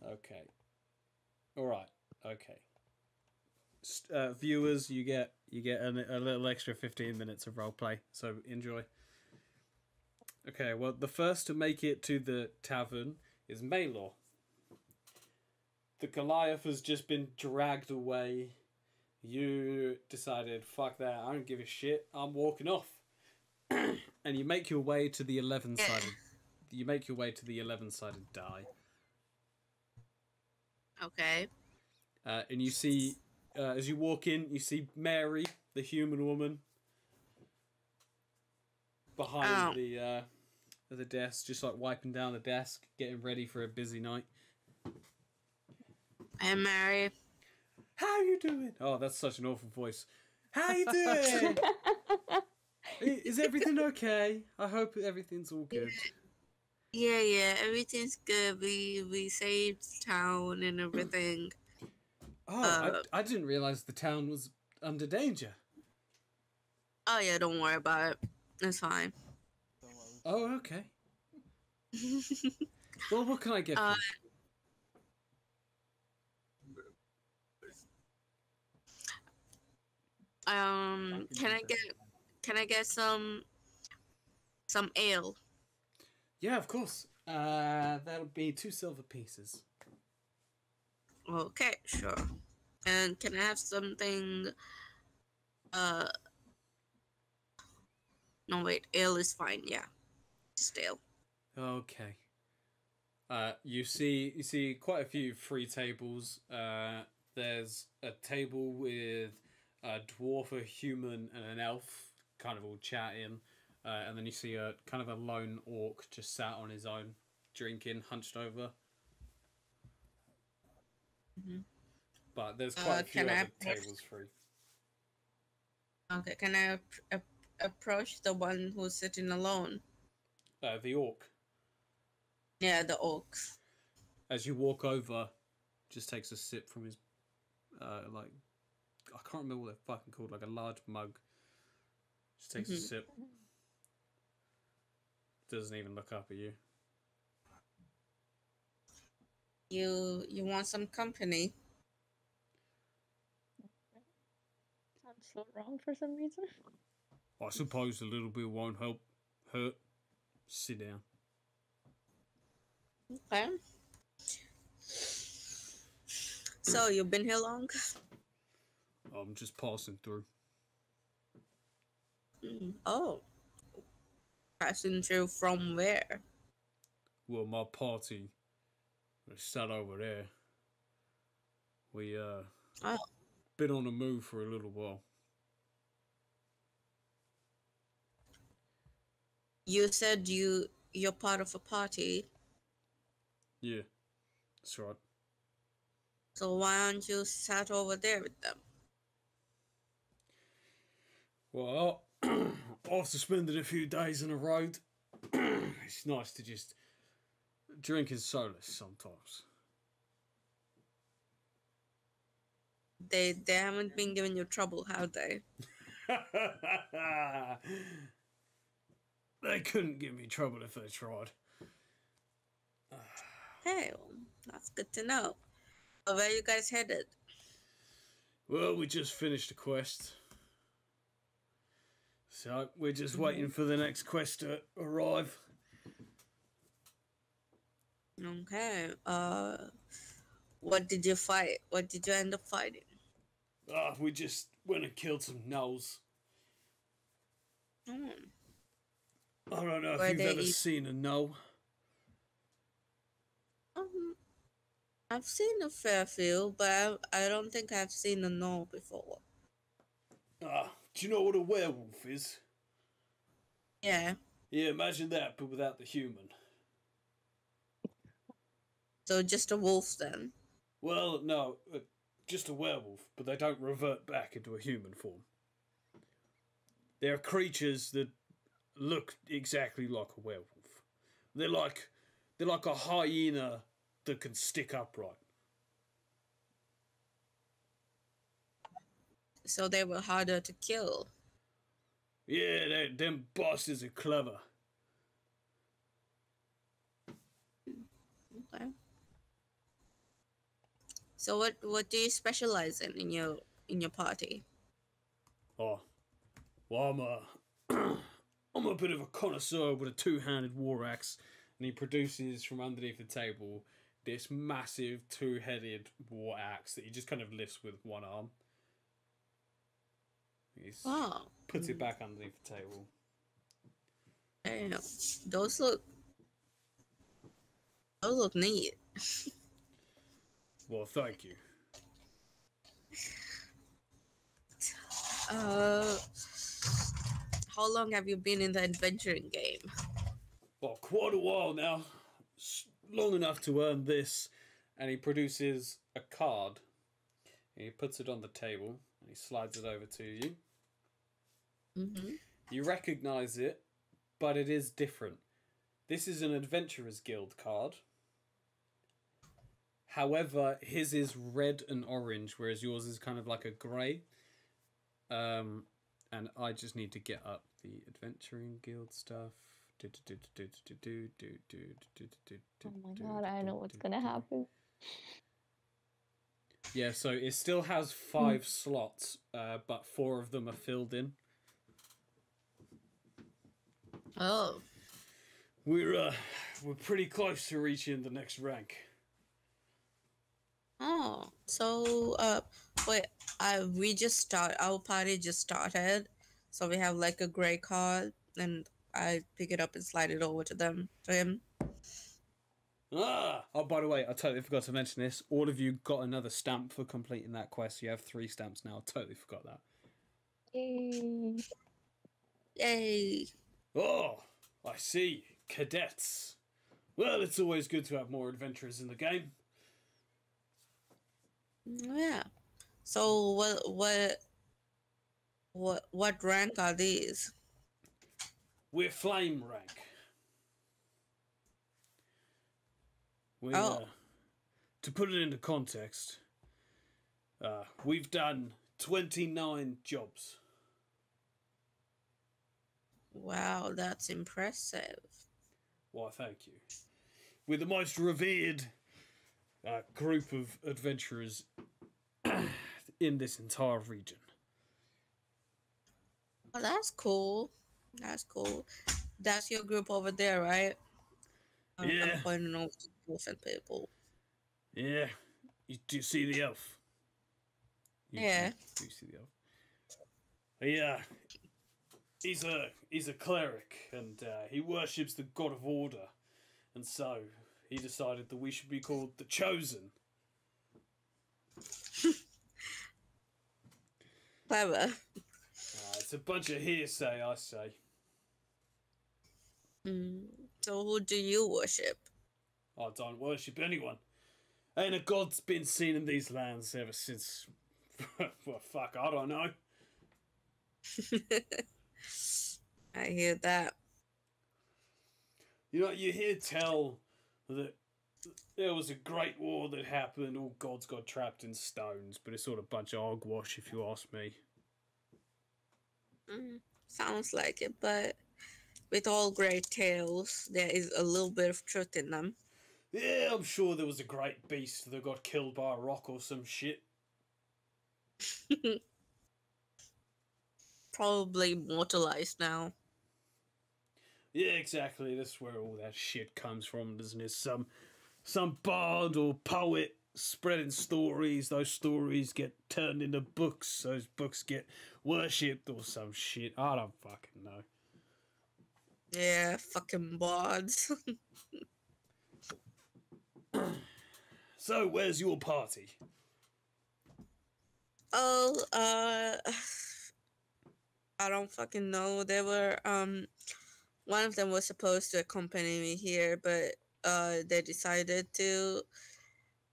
Okay. All right. Okay. Uh, viewers, you get you get a, a little extra fifteen minutes of role play, So enjoy. Okay. Well, the first to make it to the tavern is Maelor. The Goliath has just been dragged away. You decided, fuck that, I don't give a shit, I'm walking off. (clears throat) and you make your way to the 11 sided. You make your way to the 11 sided die. Okay. Uh, and you see, uh, as you walk in, you see Mary, the human woman, behind Oh. the uh, the desk, just like wiping down the desk, getting ready for a busy night. Hey, Mary. How you doing? Oh, that's such an awful voice. How you doing? (laughs) Is everything okay? I hope everything's all good. Yeah, yeah, everything's good. We we saved town and everything. Oh, Uh, I, I didn't realize the town was under danger. Oh yeah, don't worry about it. It's fine. So I was- Oh, okay. (laughs) Well, what can I get? Uh, you? um, can I get can I get some some ale? Yeah, of course. Uh, that'll be two silver pieces. Okay, sure. And can I have something? Uh. No wait, ale is fine. Yeah, still. Okay. Uh, you see, you see quite a few free tables. Uh, there's a table with a dwarf, a human, and an elf, kind of all chatting. Uh, and then you see a kind of a lone orc just sat on his own, drinking, hunched over. Mhm. But there's quite Uh, a few I other approach- tables free. Okay, can I ap- ap- approach the one who's sitting alone? Uh, the orc, Yeah, the oaks. as you walk over, just takes a sip from his, uh, like, I can't remember what they're fucking called, like a large mug. Just takes a Mhm. sip. Doesn't even look up at you. You you want some company? Sounds so wrong for some reason. I suppose a little bit won't help hurt. Sit down. Okay. So you've been here long? I'm just passing through. Oh. Passing through from where? Well, my party is sat over there. We, uh, Oh. been on the move for a little while. You said you you're part of a party, Yeah, that's right. so why aren't you sat over there with them? Well, (clears throat) after spending a few days on the road, (clears throat) it's nice to just drink in solace sometimes. They they haven't been giving you trouble, have they? (laughs) they couldn't give me trouble if they tried. (sighs) Hey, well, that's good to know. Where you guys headed? Well, we just finished a quest. So we're just waiting for the next quest to arrive. Okay. Uh, what did you fight? What did you end up fighting? Ah, we just went and killed some gnolls. Hmm. I don't know if Were you've ever eat- seen a gnoll. Um, I've seen a fair few, but I, I don't think I've seen a no before. Ah, do you know what a werewolf is? Yeah. Yeah, imagine that, but without the human. So just a wolf then. Well, no, uh, just a werewolf, but they don't revert back into a human form. They're creatures that look exactly like a werewolf. They're like they're like a hyena that can stick upright. So they were harder to kill. Yeah, they, them bosses are clever. Okay. So what what do you specialize in in your in your party? Oh, well, I'm a (clears throat) I'm a bit of a connoisseur with a two-handed war axe, and he produces from underneath the table this massive two-headed war axe that he just kind of lifts with one arm. Oh, puts it back underneath the table. damn. Those look those look neat. Well, thank you. Uh, how long have you been in the adventuring game? Well, quite a while now, long enough to earn this, and he produces a card. And he puts it on the table, and he slides it over to you. Mm-hmm. You recognize it, but it is different. This is an Adventurers Guild card. However, his is red and orange, whereas yours is kind of like a grey. Um, and I just need to get up the Adventuring Guild stuff. Oh my god, I know what's gonna happen. Yeah, so it still has five slots, uh, but four of them are filled in. Oh, We're uh, we're pretty close to reaching the next rank. oh. So, uh, wait. I we just start. Our party just started, so we have like a gray card, and I pick it up and slide it over to them to him. Ah! Oh, by the way, I totally forgot to mention this. All of you got another stamp for completing that quest. You have three stamps now. Totally forgot that. Yay. Yay! Oh, I see. Cadets. Well, it's always good to have more adventurers in the game. Yeah. So what what what what rank are these? We're flame rank. We, Oh. uh, to put it into context, uh, we've done 29 jobs. Wow, that's impressive. Why, thank you. We're the most revered uh, group of adventurers (clears throat) in this entire region. Oh, that's cool. That's cool. That's your group over there, right? Yeah. I'm pointing orphan people. Yeah. You do you see the elf? You Yeah. do you see the elf? Yeah. He's a he's a cleric and uh, he worships the god of order, and so he decided that we should be called the chosen. (laughs) Clever. Uh, it's a bunch of hearsay, I say. Mm. So who do you worship? I don't worship anyone. Ain't a god's been seen in these lands ever since. (laughs) well, fuck, I don't know. (laughs) I hear that. You know, you hear tell that there was a great war that happened, all gods got trapped in stones, but it's sort of a bunch of hogwash, if you ask me. Mm, sounds like it, but with all great tales, there is a little bit of truth in them. Yeah, I'm sure there was a great beast that got killed by a rock or some shit. (laughs) Probably immortalized now. Yeah, exactly. That's where all that shit comes from, doesn't it? Some some bard or poet spreading stories. Those stories get turned into books. Those books get worshipped or some shit. I don't fucking know. Yeah, fucking bards. (laughs) So, where's your party? oh, uh, I don't fucking know. They were um, one of them was supposed to accompany me here, but uh, they decided to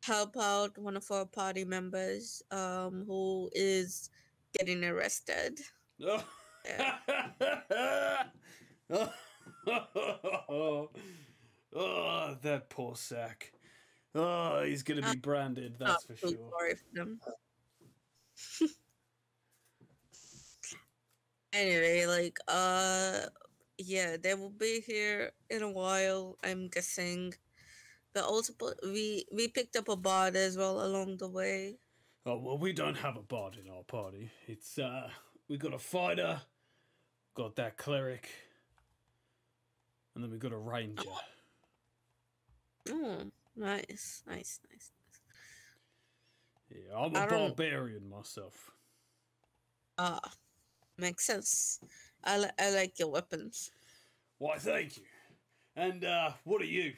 help out one of our party members um who is getting arrested. Oh. (laughs) oh, that poor sack. Oh, he's gonna be branded, that's for I'm so sure. sorry for them. (laughs) anyway, like uh yeah, they will be here in a while, I'm guessing. But also we we picked up a bard as well along the way. Oh well, we don't have a bard in our party. It's uh, we got a fighter, got that cleric, and then we got a ranger. Oh, nice, nice, nice. Yeah, I'm a I don't- barbarian myself. Ah, makes sense. I, li- I like your weapons. Why, thank you. And uh, what are you?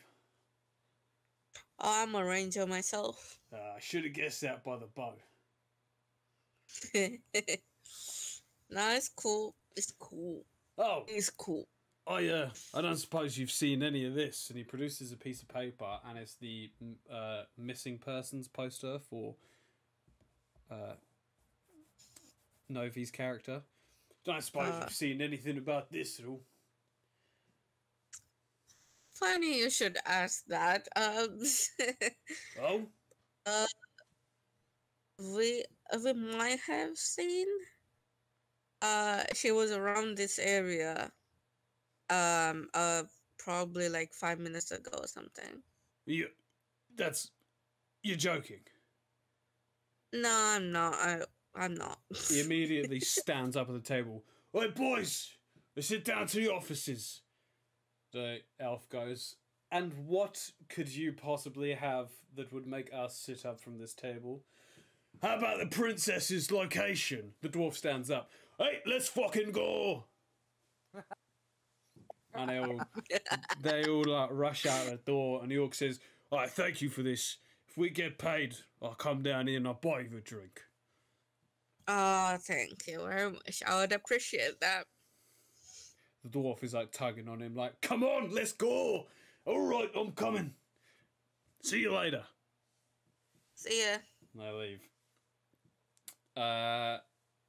Oh, I'm a ranger myself. Uh, I should have guessed that by the bow. (laughs) nah, it's cool. It's cool. Oh, It's cool. I uh, I don't suppose you've seen any of this. And he produces a piece of paper, and it's the uh, missing persons poster for uh, Novi's character. Don't suppose Uh. you've seen anything about this at all. Funny you should ask that. Um, (laughs) Oh, we we might have seen. Uh, she was around this area. Um, uh, probably like five minutes ago or something. you. That's you're joking. No, I'm not. I I'm not. He (laughs) immediately stands up at the table. Oi, boys, let's sit down to the offices. The elf goes, and what could you possibly have that would make us sit up from this table? How about the princess's location? The dwarf stands up. Hey, let's fucking go! and they all, (laughs) they all like rush out the door, and York says, "I thank you for this. If we get paid, I'll come down here and I'll buy you a drink." Oh, thank you very much. I would appreciate that. The dwarf is like tugging on him, like, "Come on, let's go! All right, I'm coming. See you later." See ya. And they leave. Uh,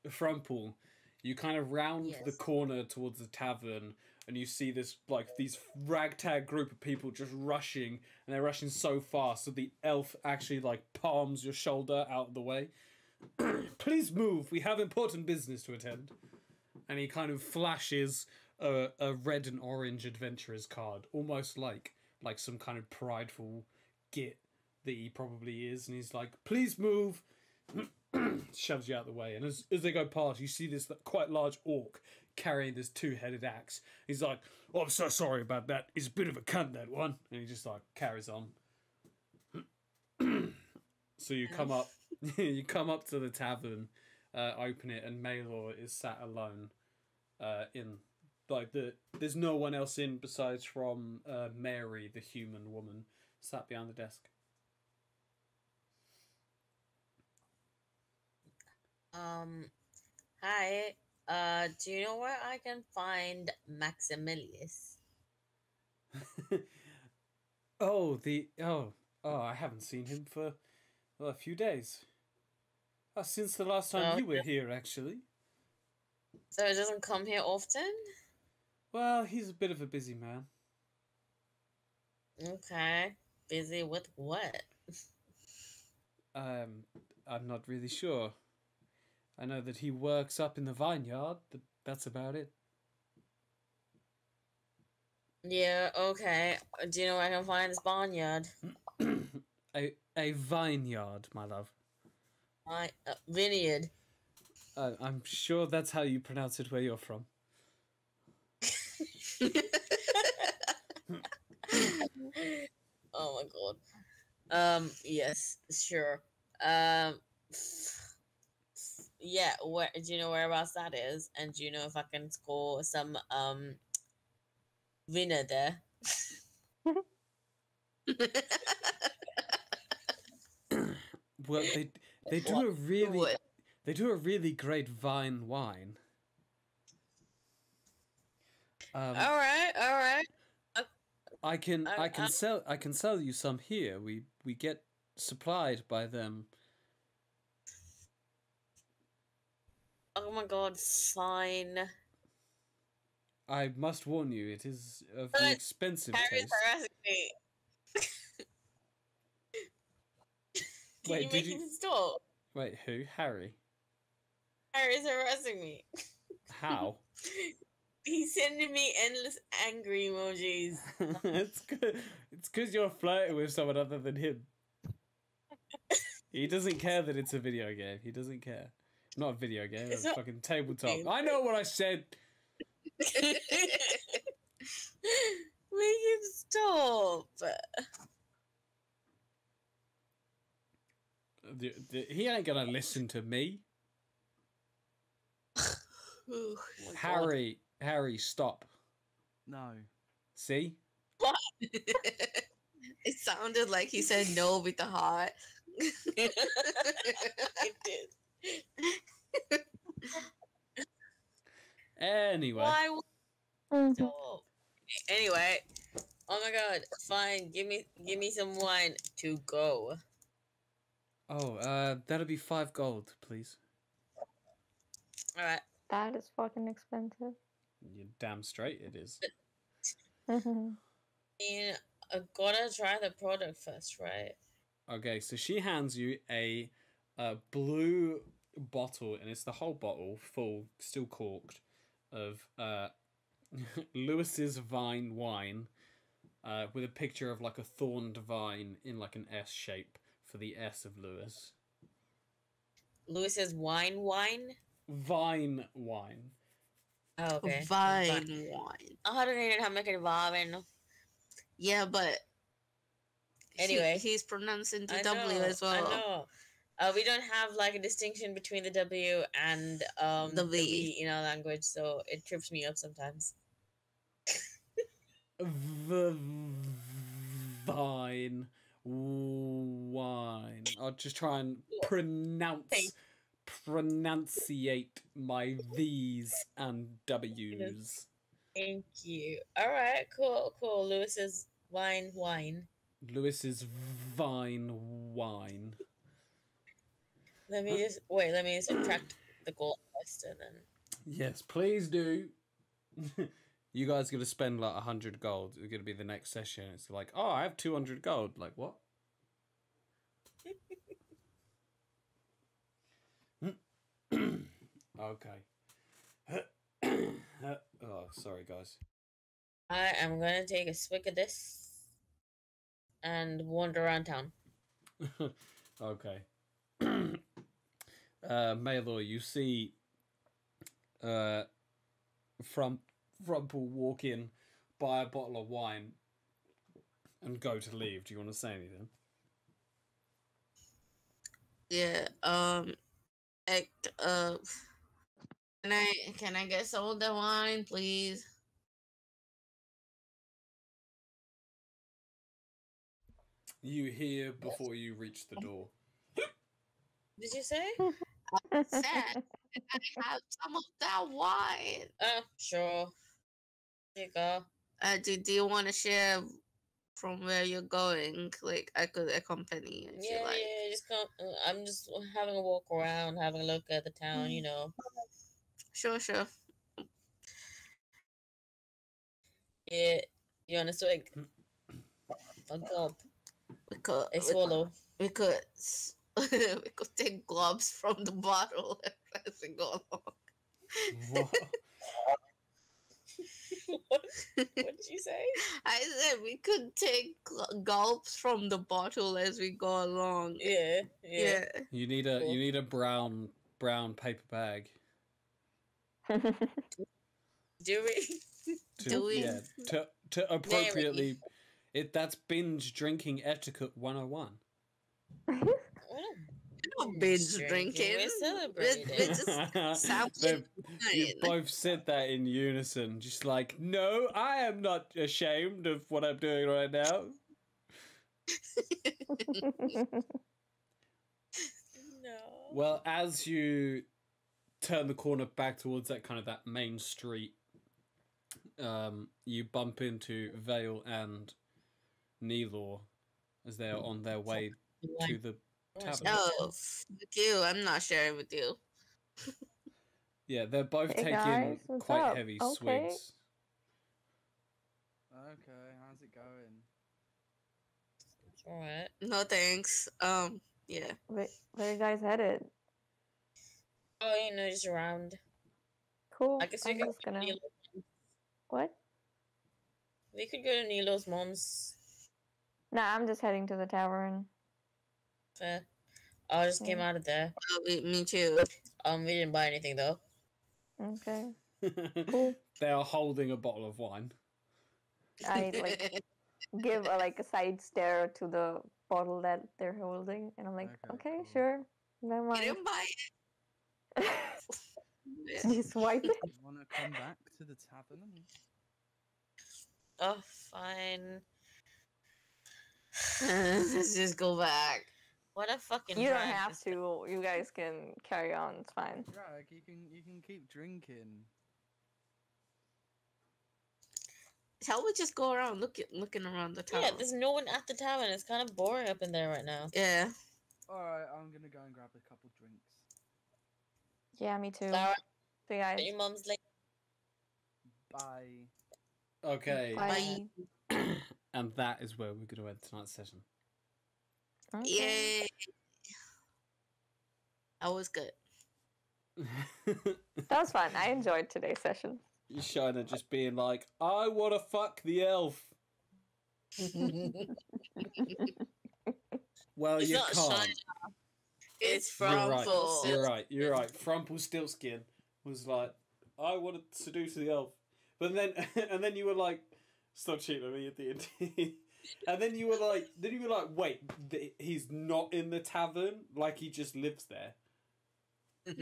Frumple, you kind of round the corner towards the tavern, and you see this like these ragtag group of people just rushing, and they're rushing so fast that the elf actually like palms your shoulder out of the way. (clears throat) Please move. We have important business to attend. And he kind of flashes a, a red and orange adventurer's card, almost like like some kind of prideful git that he probably is, and he's like, "Please move." (clears throat) shoves you out the way. And as, as they go past, you see this quite large orc carrying this two headed axe. He's like, "Oh, I'm so sorry about that. He's a bit of a cunt, that one." And he just like carries on. (clears throat) so you come up, (laughs) you come up to the tavern, uh, open it, and Maelor is sat alone, uh, in like the. There's no one else in besides from uh, Mary, the human woman, sat behind the desk. Um, hi. Uh, do you know where I can find Maximilius? (laughs) oh, the oh oh, I haven't seen him for well, a few days. Uh, since the last time Oh, you were yeah. here, actually. So it doesn't come here often? Well, he's a bit of a busy man. Okay. Busy with what? Um, I'm not really sure. I know that he works up in the vineyard, but that's about it. Yeah, okay. Do you know where I can find this barnyard? (clears throat) a a vineyard, my love. My uh, vineyard. Uh, I'm sure that's how you pronounce it where you're from. (laughs) oh my god. Um, yes, sure. Um, yeah, where do you know whereabouts that is? And do you know if I can score some um winner there? (laughs) (laughs) Well, they they do a really they do a really great vine wine. Um, all right, all right. I can I- I can I- sell I can sell you some here. We we get supplied by them. Oh my god, fine. I must warn you, it is of an expensive Harry's taste. harassing me. (laughs) Can Wait, you did make you- him stop? Wait, who? Harry? Harry's harassing me. How? (laughs) (laughs) He's sending me endless angry emojis. (laughs) it's good. It's because you're flirting with someone other than him. He doesn't care that it's a video game. He doesn't care. Not a video game. It's a fucking tabletop. game. I know what I said. Make him stop. The- the- he ain't gonna listen to me. Oh my God. Harry, Harry, stop. No. See? What? (laughs) it sounded like he said no with the heart. (laughs) it did. Anyway. Why would mm-hmm. stop? Anyway, oh my god, fine. Give me, give me some wine to go. Oh, uh, that'll be five gold, please. All right. That is fucking expensive. You're damn straight it is. (laughs) I mean, I gotta try the product first, right? Okay, so she hands you a, a blue bottle, and it's the whole bottle full, still corked, of uh, (laughs) Lewis's Vine wine, uh, with a picture of like a thorned vine in like an S shape for the S of Lewis. Lewis's wine, wine. Vine wine. Oh, okay. Vine Vi- wine. I don't even how to make it vine. Yeah, but he- Anyway. he's pronouncing the I W know, as well. I know. Uh, we don't have like a distinction between the W and um, The V. in our language, so it trips me up sometimes. V- vine wine. I'll just try and pronounce pronunciate my V's and W's. Thank you. All right, cool, cool. Lewis's wine, wine. Lewis's vine wine. Let me just wait. Let me subtract the gold first, and then Yes, please do. (laughs) you guys going to spend like a hundred gold. It's gonna be the next session. It's like, oh, I have two hundred gold. Like what? (coughs) okay. (coughs) oh, sorry, guys. I am gonna take a swig of this and wander around town. (laughs) okay. (coughs) uh, Maelor, you see uh, Frump, Frumple walk in, buy a bottle of wine, and go to leave. Do you want to say anything? Yeah. Um. ec- Uh. Can I can I get some of the wine, please? You hear before you reach the door. Did you say? Sad. I have some of that wine. Uh, sure. Here you go. Uh, do, do you want to share from where you're going? Like, I could accompany you if Yeah, you like. yeah, just come. uh, I'm just having a walk around, having a look at the town, you know. Sure, sure. Yeah, you want to swig? A gulp. We could, A we, swallow. we could, (laughs) we could take globs from the bottle (laughs) as we go along. (laughs) What? what? What did you say? I said we could take gulps from the bottle as we go along. Yeah, yeah. Yeah. You need a Cool. you need a brown brown paper bag. (laughs) Do we? To, Do we? Yeah, to to appropriately. It that's binge drinking etiquette one hundred and one. Oh. We're Not not binge drinking, drinking. We're We're- celebrating. we're (laughs) just sounding you both said that in unison, just like, no, I am not ashamed of what I'm doing right now. (laughs) no. Well, as you turn the corner back towards that kind of that main street, um, you bump into Vale and Neelor as they are on their way to the tavern. Oh, fuck you. I'm not sharing with you. Yeah, they're both Hey taking guys, what's quite up? heavy Okay. swigs. Okay, how's it going? It's alright. No thanks. Um, yeah. where, where you guys headed? Oh, you know, just around. Cool. I guess we I'm could just go to gonna. Nilo- What? we could go to Nilo's mom's. Nah, I'm just heading to the tavern. Fair. I just came out of there. Uh, me, me too. Um, we didn't buy anything though. Okay. (laughs) Cool. they are holding a bottle of wine. I like (laughs) give a like a side stare to the bottle that they're holding, and I'm like, Okay, okay, cool. sure, never You mind. didn't buy it. (laughs) Just wipe it. You want to come back to the tavern? Oh, fine. Let's just go back. What a fucking. You don't have this- to. You guys can carry on. It's fine. Drag, you can you can keep drinking. Shall we just go around looking looking around the town? Yeah, there's no one at the tavern. It's kind of boring up in there right now. Yeah. All right, I'm gonna go and grab a couple drinks. Yeah, me too. Clara, See you guys. your mom's late. Bye. Okay, Bye. (clears throat) and that is where we're going to end tonight's session. Okay. Yay. That was good. (laughs) That was fun. I enjoyed today's session. Shiner just being like, I want to fuck the elf. (laughs) Well, It's you not can't. Shiner. It's You're from right. You're right. You're right. Frumple Stiltskin was like, I want to seduce the elf, but then (laughs) and then you were like, stop cheating on me at the end. (laughs) and then you were like, then you were like, wait, th- he's not in the tavern, like he just lives there. (laughs)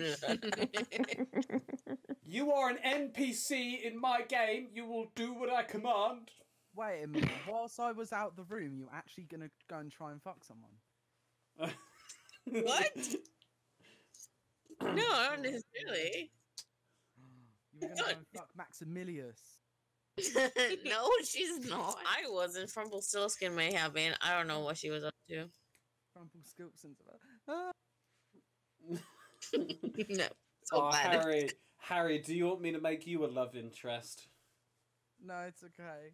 You are an NPC in my game. You will do what I command. Wait a minute. Whilst I was out the room, you actually gonna go and try and fuck someone? (laughs) What? no, I'm not necessarily. You were gonna go and fuck Maximilius. (laughs) (laughs) no, she's not. I wasn't. Rumpelstiltskin may have been. I don't know what she was up to. Rumpelstiltskin's about. Ah. (laughs) no. So oh, bad. Harry, Harry, do you want me to make you a love interest? No, it's okay.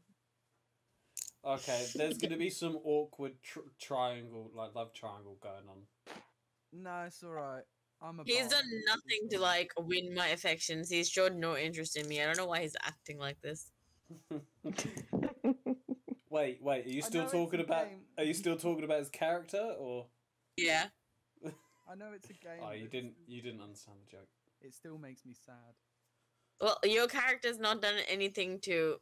Okay, there's gonna be some awkward tr- triangle, like love triangle going on. No, it's alright. I'm a. He's done nothing to like win my affections. He's showed no interest in me. I don't know why he's acting like this. Wait, wait, are you still talking about? game. Are you still talking about his character, or Yeah. (laughs) I know it's a game. Oh, you didn't. still- You didn't understand the joke. It still makes me sad. Well, your character's not done anything to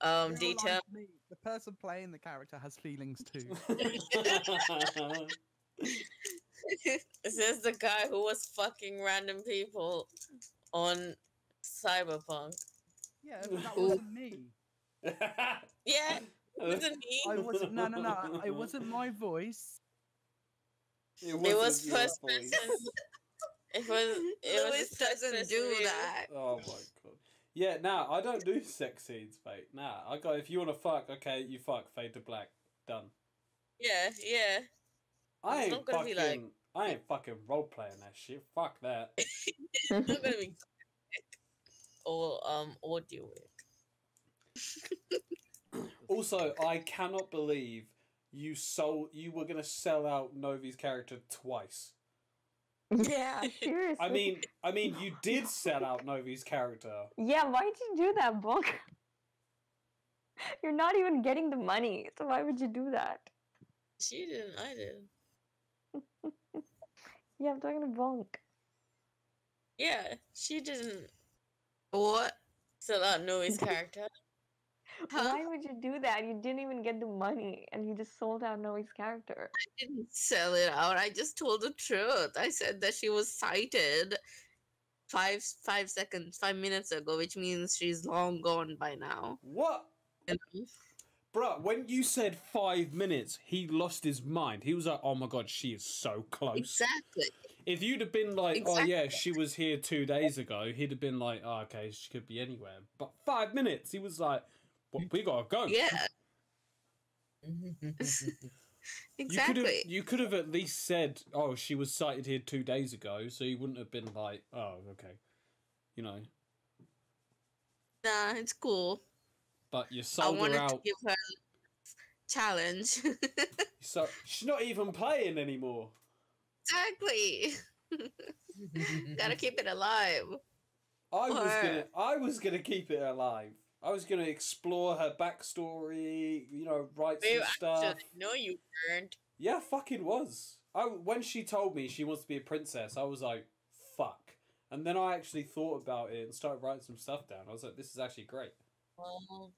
um They're deter. like me. The person playing the character has feelings too. (laughs) (laughs) this is the guy who was fucking random people on Cyberpunk. Yeah, but that wasn't me. (laughs) Yeah, it wasn't me. I wasn't. No, no, no. It wasn't my voice. It was wasn't your first voice. person. It was. It was Louis a first doesn't do view. that. Oh my god. Yeah, nah, I don't do sex scenes, mate. Nah, I go if you want to fuck, okay, you fuck, fade to black, done. Yeah, yeah. I It's ain't not gonna fucking. be like- I ain't fucking role playing that shit. Fuck that. (laughs) It's not gonna be or um audio work. (laughs) Also, I cannot believe you sold. You were gonna sell out Novi's character twice. Yeah, (laughs) seriously. I mean, I mean, you (laughs) did sell out Novi's character. Yeah, why'd you do that, Book? You're not even getting the money, so why would you do that? She didn't. I did. Yeah, I'm talking to Bonk. Yeah, she didn't What? sell out Noe's character. Why would you do that? You didn't even get the money, and you just sold out Noe's character. I didn't sell it out. I just told the truth. I said that she was sighted five five seconds, five minutes ago, which means she's long gone by now. What? You know? Bruh, when you said five minutes, he lost his mind. He was like, oh my god, she is so close. Exactly. If you'd have been like, oh yeah, she was here two days ago, he'd have been like, oh, okay, she could be anywhere. But five minutes, he was like, well, we gotta go. Yeah. (laughs) (laughs) You could have Exactly. you could have at least said, oh, she was sighted here two days ago, so you wouldn't have been like, oh, okay, you know. Nah, it's cool. But you I sold her out. give her challenge. (laughs) So she's not even playing anymore. Exactly. (laughs) Gotta keep it alive. I was gonna I was gonna keep it alive. I was gonna explore her backstory, you know, write some stuff. no, you weren't. Yeah, fucking was. I when she told me she wants to be a princess, I was like, fuck. And then I actually thought about it and started writing some stuff down. I was like, this is actually great. Oh,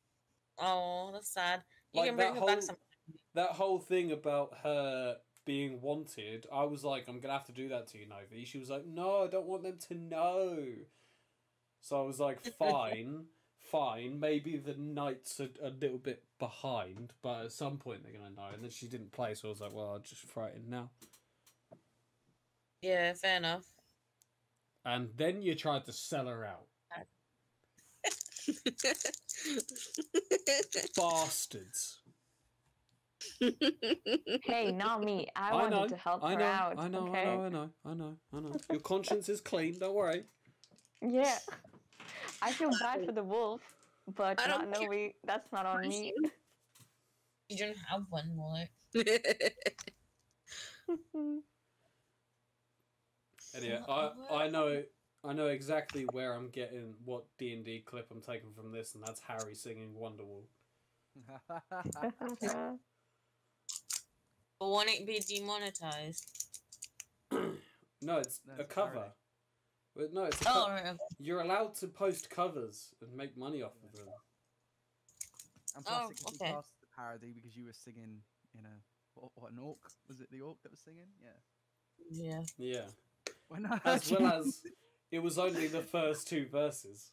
oh, that's sad. You Like can bring her whole back that whole thing about her being wanted, I was like, I'm gonna have to do that to you, Novi. She was like, No, I don't want them to know. So I was like, (laughs) fine, fine. Maybe the knights are a little bit behind, but at some point they're gonna know. And then she didn't play, so I was like, well, I'll just in now. Yeah, fair enough. And then you tried to sell her out. (laughs) Bastards. Hey, (laughs) not me. I, I wanted know, to help I her know, out. I know, okay? I know, I know, I know, I know. Your conscience is clean, don't worry. Yeah. I feel bad for the wolf, but I not don't care. no, we, that's not on me. You don't have one, Mullet. (laughs) Anyway, I, I know I know exactly where I'm getting what D and D clip I'm taking from this, and that's Harry singing Wonderwall. (laughs) But won't it be demonetized? (clears throat) No, it's a cover. But no, it's a Oh, co- right, okay. you're allowed to post covers and make money off of them. and plus, Oh, it can be okay. classed as a parody because you were singing in a what, what an orc was it? The orc that was singing? Yeah. Yeah. Yeah, When I heard as you, well (laughs) as it was only the first two verses.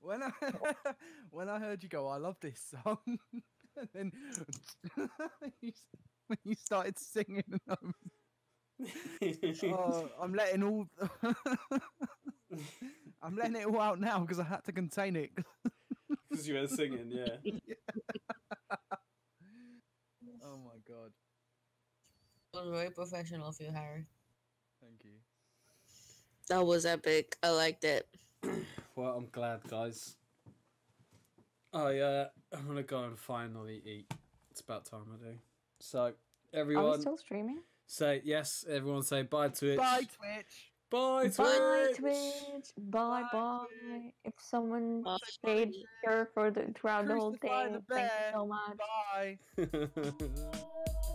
when I (laughs) when I heard you go, I love this song, (laughs) and then you, s- (laughs) when you started singing, I was, (laughs) oh, I'm letting all (laughs) I'm letting it all out now because I had to contain it. Because you were singing, yeah. oh my god! That was very professional of you, Harry. Thank you. that was epic. I liked it. (clears throat) Well, I'm glad, guys. I uh, I'm gonna go and finally eat. It's about time I do. So, Are we everyone, still streaming? say yes. Everyone say bye Twitch. Bye Twitch. Bye Twitch. Bye, Twitch. Bye, bye. If someone Bye, stayed here for the throughout the whole thing, the thank you so much. Bye. Bye. (laughs)